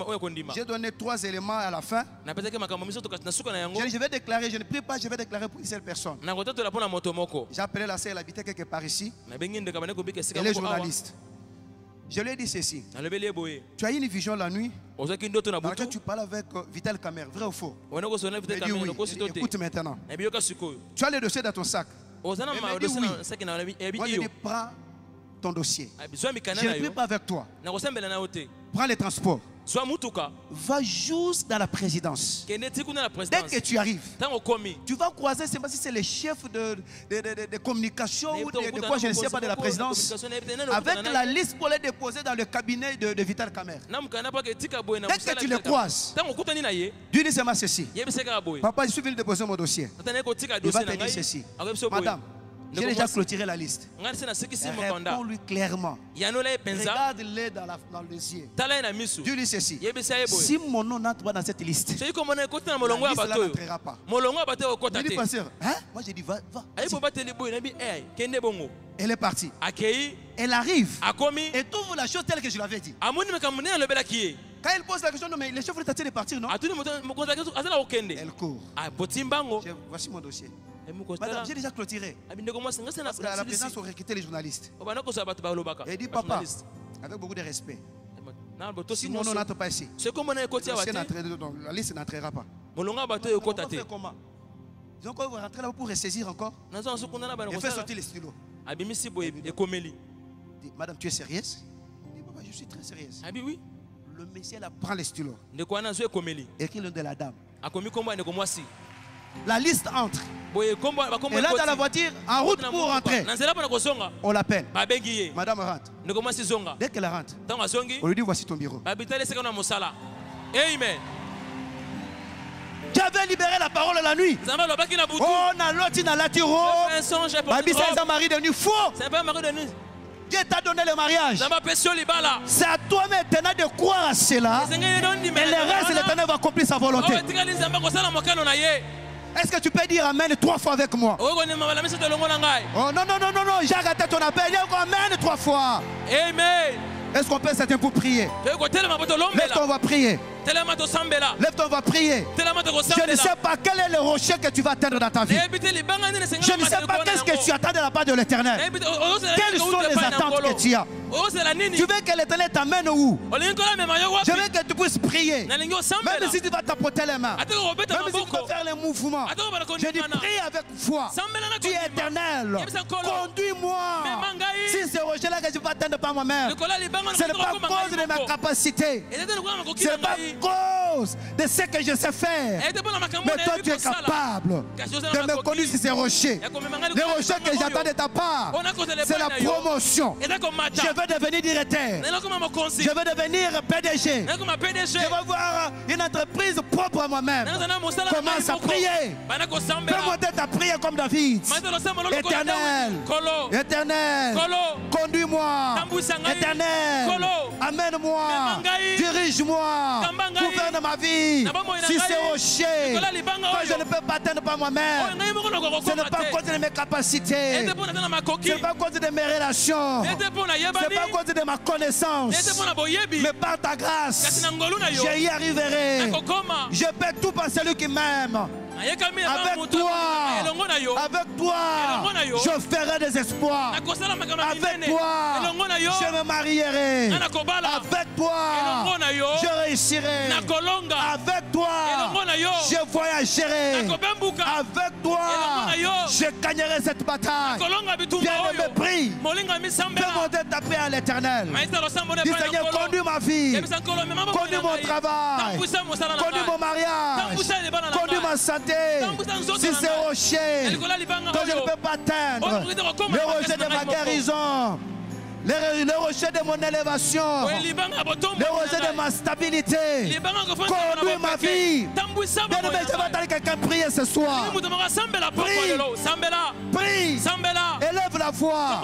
oyo kondima J'ai donné trois éléments à la fin. Je, je vais déclarer, je ne prie pas, je vais déclarer pour une seule personne. J'ai appelé la sœur, elle habitait quelque part ici. Elle est journaliste. Je lui ai dit ceci. Tu as eu une vision la nuit? Dans laquelle tu parles avec euh, Vital Kamer, vrai ou faux? Il dit oui. Il Écoute maintenant. Tu as le dossier dans ton sac. Elle ma dit oui. Moi, je dis, prends ton dossier. mikanda Je ne prie pas avec toi. Prends les transports. Va juste dans la présidence. Dès que tu arrives, tu vas croiser, c'est pas si c'est le chef de, de, de, communication ou de, quoi, je ne sais pas, de la présidence. Avec la liste pour les déposer dans le cabinet de, de Vital Kamer. Dès que tu le croises, ye Dis seulement ceci. Papa, je suis venu déposer mon dossier. Il va te dire ceci. Madame, j'ai déjà clôturé la liste. Réponds-lui clairement. yanola ye mpenza Regarde-le dans, la- dans les yeux. miso Dis-lui ceci. Si mon nom n'entre pas dans cette liste, la liste n'entrera pas. Il dit, te pasteur, hein? Moi j'ai dit, va, va. bongo Elle est partie. Elle arrive. Et trouve la chose telle que je l'avais dit. Quand elle pose la question, non, mais le chef de partir, non? Kokende Elle court. Je- voici mon dossier. Madame, j'ai déjà clôturé. Parce qu'à la présidence, on recrutait les journalistes. Elle dit, papa, avec beaucoup de respect, si mon nom n'entre pas ici, donc, la liste n'entrera pas. On va faire comment? Ont encore rentrer là pour ressaisir encore. Et fait kosala sortir les stylos. Madame, tu es sérieuse? Elle dit, papa, je suis très sérieuse. wi Le monsieur là prend les stylos. Écrit le nom de la dame. La liste entre. Et là, dans la voiture, en route pour rentrer, on l'appelle. Madame rentre. Dès qu'elle rentre, on lui dit voici ton bureau. amen Tu avais libéré la parole la nuit. na butu Oh, loti na latiro. un songe Babisa est un mari devenu faux. c'est pas mari Dieu t'a donné le mariage. C'est à toi maintenant de croire à cela. Et le reste, l'éternel va accomplir sa volonté. Est-ce que tu peux dire Amen trois fois avec moi? Oh non, non, non, non, non, j'ai arrêté ton appel. Amen trois fois. amen Est-ce qu'on peut certains pour prier? Lève-toi, on va prier. Lève-toi, on va prier. Je ne sais pas quel est le rocher que tu vas atteindre dans ta vie. nini Je ne sais pas qu'est-ce que tu attends de la part de l'éternel. Quelles sont les attentes que tu as? Nini Tu veux que l'éternel t'amène où? Yo Je veux que tu puisses prier. Même si tu vas tapoter les mains. Même si tu vas faire les mouvements. Je dis prie avec foi. Tu es éternel. Conduis-moi. Si c'est rocher là que je ne peux atteindre pas moi-même. Ce n'est pas à cause de ma capacité. Ce n'est pas cause de ce que je sais faire. makambo Mais toi, tu es capable de me conduire sur ces rochers. Les rochers que j'attends de ta part, c'est la promotion. Je veux devenir directeur. Je veux devenir PDG. Je veux voir une entreprise propre à moi-même. Commence à prier. bana Fais monter ta prière comme David. Éternel. Éternel. Conduis-moi. Éternel. Amène-moi. Dirige-moi. Gouverne ma vie. Si c'est rocher. Quand je ne peux pas atteindre par moi-même. Ce n'est pas à cause de mes capacités. Ce n'est pas à cause de mes relations. Ce n'est pas à cause de ma connaissance. Mais par ta grâce, je y arriverai. Je peux tout par celui qui m'aime. Avec toi, avec toi, je ferai des espoirs. Avec toi, je me marierai. Avec toi, je réussirai. Avec toi, je voyagerai. Avec toi, je gagnerai cette bataille. Bien-aimé, oyo prie. monter ta paix à l'éternel. Dis Seigneur, conduis ma vie. Conduis mon travail. Conduis mon mariage. Conduis ma santé. Si c'est rocher, que je ne peux pas atteindre. Le rocher de ma guérison. Le, le rocher de mon élévation. oyo libanga ya botombo Le rocher de ma stabilité. Conduis ma vie. tambwisa Bien aimé, je vais entendre quelqu'un prier ce soir. Prie. Prie. Élève la voix.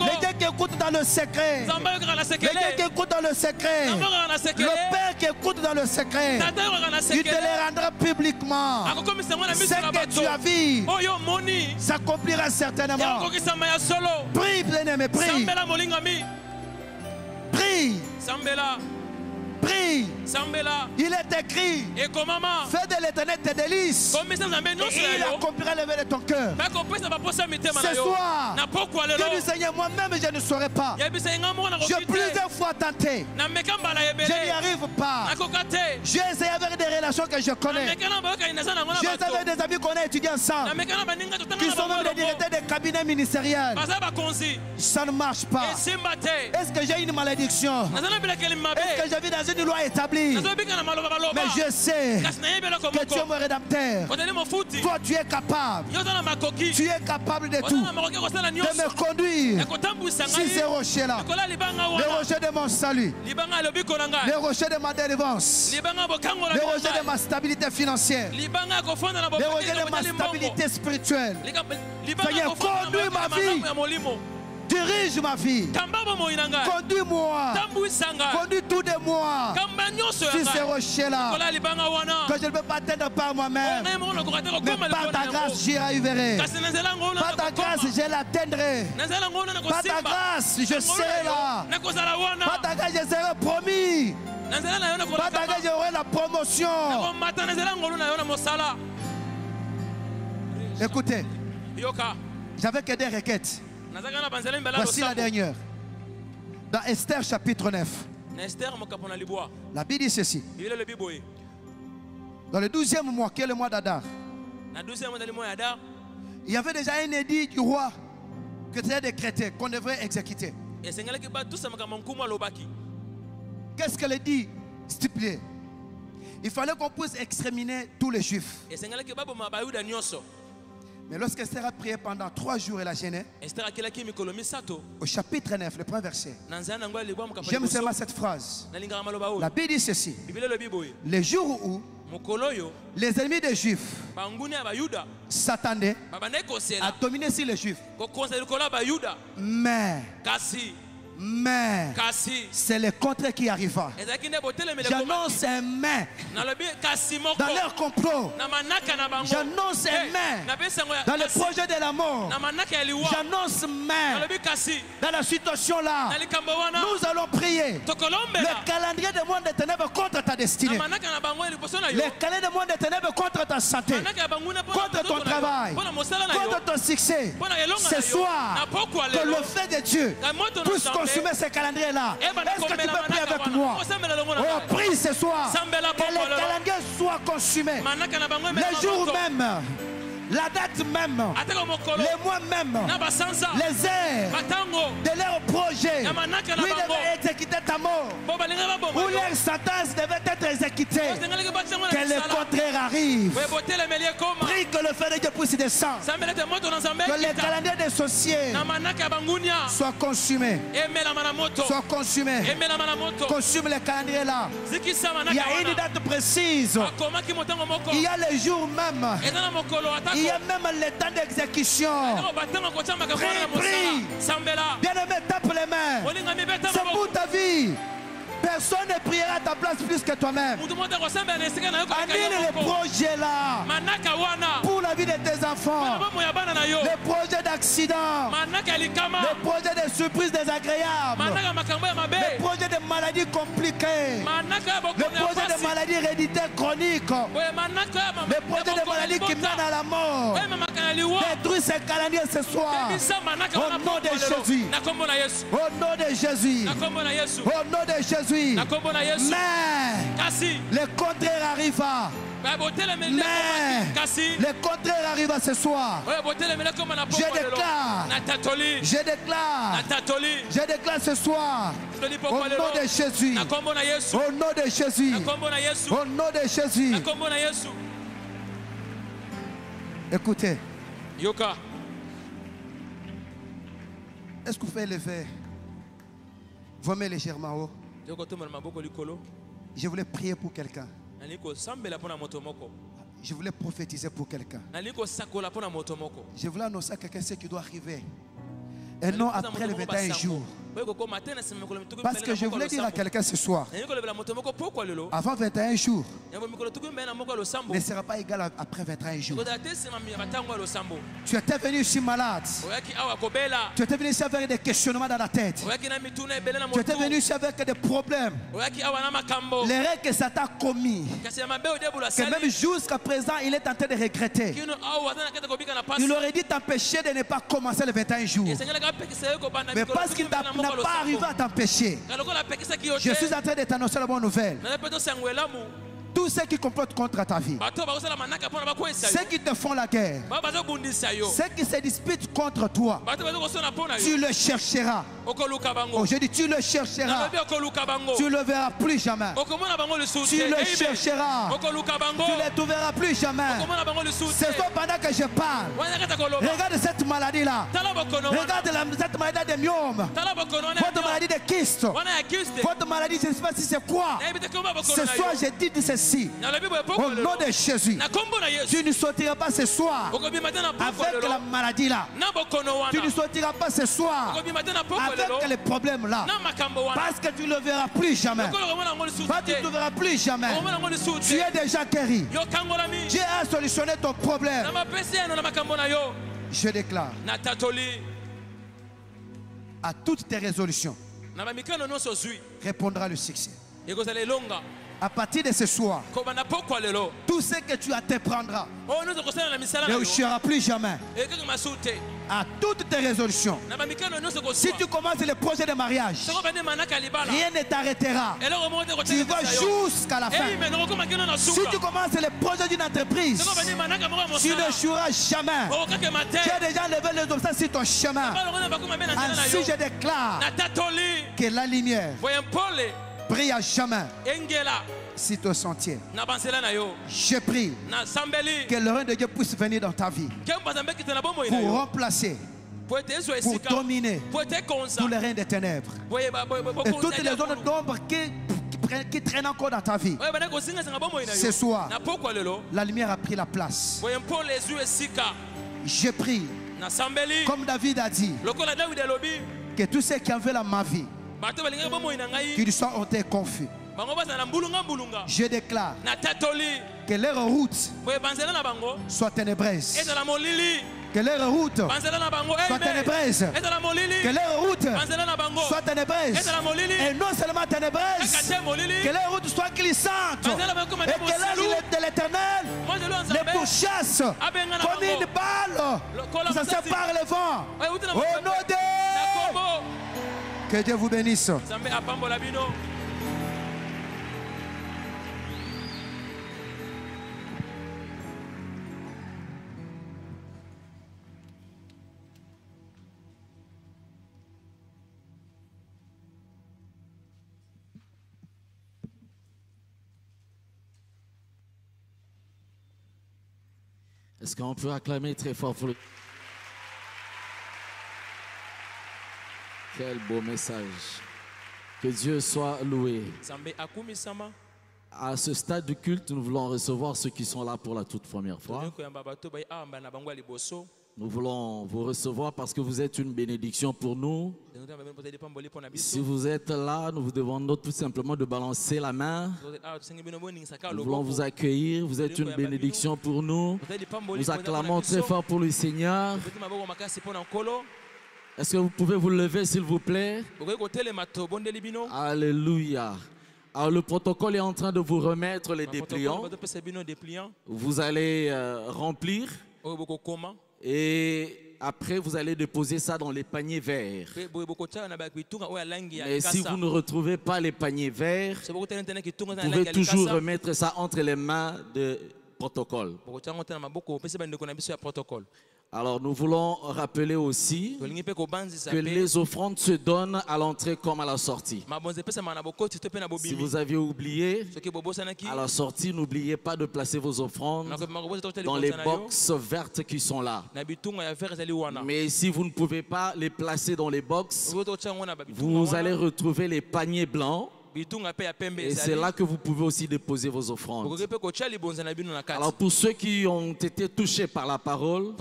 Les dieux qui écoutent dans le secret. Les dieux qui écoutent dans le secret. Le Père qui écoute dans le secret. Il te les rendra publiquement. na Ce que tu as vu omoni s'accomplira certainement. Prie, bien-aimé, prie. Prie, sambela prie. Il est écrit Fais de l'éternel tes délices. Et il accomplira le vœu de ton cœur. Ce soir, lelo du Seigneur, moi-même, je ne saurais pas. J'ai plusieurs fois tenté. Je n'y arrive pas. J'ai essayé avec des relations que je connais. J'ai essayé avec des amis qu'on a étudiés ensemble. Qui sont même des directeurs des cabinets ministériels. Ça ne marche pas. Est-ce que j'ai une malédiction? Est-ce que je vis dans une loi établie Mais je sais que tu es mon rédempteur. Toi, tu es capable. Tu es capable de tout. De me conduire sur ces rochers-là. Le rocher de mon salut. Le rocher de ma délivrance. Le rocher de ma stabilité financière. Le rocher de ma stabilité spirituelle. Seigneur, conduis ma vie. Dirige ma vie. Conduis-moi. Conduis tout de moi kamba nyonso ya sur ces ngai rochers-là. kola libanga wana Que je ne peux pas atteindre par moi-même. Mais par ta grâce, j'y arriverai. Par ta grâce, je l'atteindrai. Par ta grâce, je serai là. Par ta grâce, je serai promis. Par ta grâce, j'aurai la promotion. Écoutez, j'avais que des requêtes. Voici la dernière. Dans Esther chapitre 9, na ester mokapo na libwa la Bible dit ceci. Dans le 12e mois, qui est le mois d'Adar, na 12 mondali moya ya dar il y avait déjà un édit du roi que c'était décrété qu'on devrait exécuter. Qu'est-ce que l'édit stipulé Il fallait qu'on puisse exterminer tous les juifs. Mais lorsque Esther a prié pendant trois jours akelaki mikolo misato au chapitre 9, le premier verset, j'aime seulement cette phrase. La Bible dit ceci. Les jours où les ennemis des juifs s'attendaient à dominer sur les juifs. Mais, mais, c'est le contraire qui arriva. J'annonce un mais dans leur complot. J'annonce un mais dans le projet de la mort. J'annonce mais dans la situation là. Nous allons prier. Le calendrier du monde des ténèbres contre ta destinée. Le calendrier du monde des ténèbres contre ta santé. Contre ton travail. Contre ton succès. Ce soir, que le fait de Dieu puisse Consumer ce calendrier-là. na Est-ce que tu peux prier avec moi? Oh, prie ce soir. Que le calendrier soit consumé. Le jour même, la date même, les mois même, les heures de leur projet. Oui, devait exécuter ta mort. baboma Où leur sentence devait être exécutée. Que le contraire arrive. Prie que le feu de Dieu puisse descendre. Que le ekita calendrier des sorciers na manaka ya bangunia soit consumé. emelama na moto Soit consumé. emelama na moto Consume le calendrier là. Il y a une date précise. Il y a le jour même. Il y a même le temps d'exécution. na Prie, prie. Bien-aimé, tape les mains. C'est pour ta vie. Personne ne priera à ta place plus que toi-même. Annule les projets là. Pour la vie de tes enfants. Les projets likama Les projets de surprises désagréables. Les projets de maladies compliquées. Les projets de maladies héréditaires chroniques. Les projets de maladies qui mènent à la mort. Détruis ces calendriers ce soir. Au nom de. Jésus. Au nom de Jésus. Au nom de Jésus. Mais le contraire arriva. botelemeli Mais le contraire arriva ce soir. Je déclare. Je déclare. Je déclare ce soir. Au nom de Jésus. Au nom de Jésus. Au nom de Jésus. Écoutez, yoka est-ce que vous pouvez lever mains légèrement haut. Je voulais prier pour quelqu'un. Je voulais prophétiser pour quelqu'un. Je voulais annoncer à quelqu'un ce qui doit arriver. Et non après les 21 jours. Parce que je voulais dire à quelqu'un ce soir, avant 21 jours, ne sera pas égal après 21 jours. Tu étais venu ici malade. kobela Tu étais venu ici avec des questionnements dans la tête. Tu étais venu ici avec des problèmes. na makambo. L'erreur que Satan a commis, que même jusqu'à présent, il est en train de regretter. pasi Il aurait dû t'empêcher de ne pas commencer les 21 jours. Mais parce qu'il mbele n'a pas arrivé à t'empêcher, je suis en train de t'annoncer la bonne nouvelle. Tous ceux qui complotent contre ta vie, ceux qui te font la guerre, ceux qui se disputent contre toi, tu le chercheras. Oh, je dis, tu le chercheras. Tu ne le verras plus jamais. Tu le chercheras. Tu ne les trouveras plus jamais. C'est ça pendant que je parle. Regarde cette maladie-là. Regarde la- cette maladie de myome. Votre maladie de kyste. Votre maladie, je ne sais pas si c'est quoi. Ce soir, je dis ceci. Au nom de Jésus. Tu ne sortiras pas ce soir avec la na bokono Tu ne sortiras pas ce soir avec les makambo wana. Parce que tu ne le verras plus jamais. lisusu Pas tu ne le verras plus jamais. Tu es déjà guéri. Dieu a solutionné ton problème. Je déclare à toutes tes résolutions répondra le succès. À partir de ce soir, tout ce que tu entreprendras misala ne réussira plus jamais. À toutes tes résolutions. Si tu commences le projet de mariage, rien ne t'arrêtera. Tu vas jusqu'à la fin. kino na Si tu commences le projet d'une entreprise, tu mosala n'échoueras jamais. Tu as déjà levé les obstacles sur ton chemin. Ainsi, je déclare que la lumière brille à jamais. Sur ton sentier. Je prie que le règne de Dieu puisse venir dans ta vie. Pour remplacer, pour dominer tous les règnes des ténèbres boye ba- boye- boye- et toutes les zones d'ombre qui, traînent encore dans ta vie. Ce soir, la lumière a pris la place. Je prie, comme David a dit, que tous ceux qui en veulent ma vie, qu'ils soient hontés et confus. Je déclare que leur route soit ténébreuse. Que leur route bango soit ténébreuse. Que leur route soit ténébreuse. Et non seulement ténébreuse, que leur route soit glissante. Et que l'ange mosilu de l'éternel les pourchasse comme une balle. Ça mosasi. sépare le vent. Au nom de Que Dieu vous bénisse. Est-ce qu'on peut acclamer très fort pour le... Quel beau message. Que Dieu soit loué. À ce stade du culte, nous voulons recevoir ceux qui sont là pour la toute première fois. Nous voulons vous recevoir parce que vous êtes une bénédiction pour nous. Si vous êtes là, nous vous demandons tout simplement de balancer la main. Nous voulons vous accueillir. Vous êtes une bénédiction pour nous. Nous acclamons très fort pour le Seigneur. Est-ce que vous pouvez vous lever, s'il vous plaît? Alléluia. Alors le protocole est en train de vous remettre les dépliants. Vous allez euh, remplir. Et après vous allez déposer ça dans les paniers verts. Mais si vous ne retrouvez pas les paniers verts, vous pouvez toujours remettre ça entre les mains de protocole. Alors nous voulons rappeler aussi que les offrandes se donnent à l'entrée comme à la sortie. Si vous aviez oublié, à la sortie, n'oubliez pas de placer vos offrandes dans les boxes vertes qui sont là. Mais si vous ne pouvez pas les placer dans les boxes, vous allez retrouver les paniers blancs et c'est là que vous pouvez aussi déposer vos offrandes. Alors pour ceux qui ont été touchés par la parole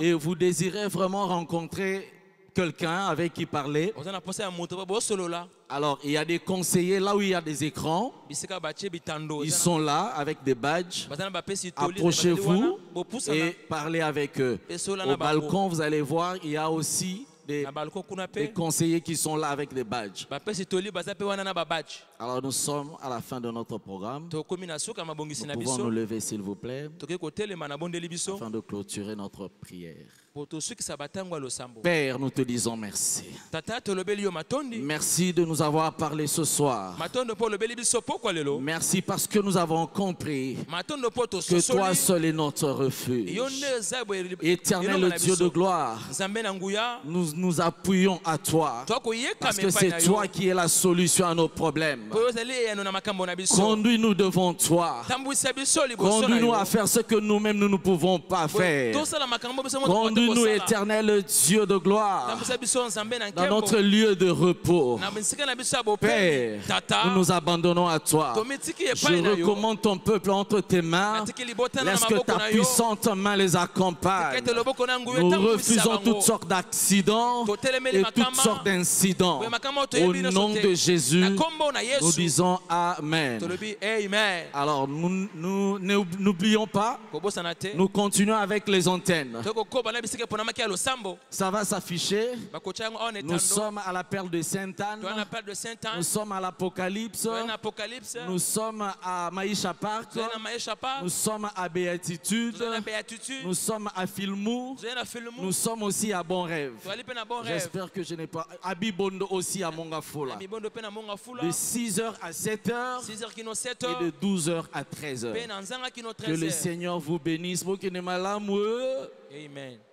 et vous désirez vraiment rencontrer quelqu'un avec qui parler, alors il y a des conseillers là où il y a des écrans, ils sont là avec des badges. Approchez-vous et parlez avec eux. Au balcon, vous allez voir, il y a aussi des, des conseillers qui sont là avec des badges. Alors nous sommes à la fin de notre programme. Nous pouvons nous lever s'il vous plaît afin de clôturer notre prière. Père, nous te disons merci. Merci de nous avoir parlé ce soir. Merci parce que nous avons compris que toi seul est notre refuge. Éternel Dieu de gloire, nous nous appuyons à toi parce que c'est toi qui es la solution à nos problèmes. Conduis-nous devant toi. Conduis-nous à faire ce que nous-mêmes nous ne pouvons pas faire. moko Conduis-nous, tokosala. éternel Dieu de gloire, dans notre lieu de repos. Père, nous nous abandonnons à toi. Je recommande ton peuple entre tes mains. Laisse que ta puissante main les accompagne. Nous refusons toutes sortes d'accidents et toutes sortes d'incidents. Au nom de Jésus, nous disons Amen. Alors, nous nous- n'oublions pas, nous continuons avec les antennes. Ça va s'afficher. na Nous sommes à la perle de Sainte-Anne. Nous sommes à l'Apocalypse. Nous sommes à Maïcha Park. Nous sommes à Béatitude. Nous sommes à Filmou. Nous sommes aussi à Bon Rêve. J'espère que je n'ai pas. À Bibondo aussi à Mongafola. De 6h à 7h 6 heures kino 7 et de 12h à 13h. mpe na nzanga kino Que le 13 heures Seigneur vous bénisse. Amen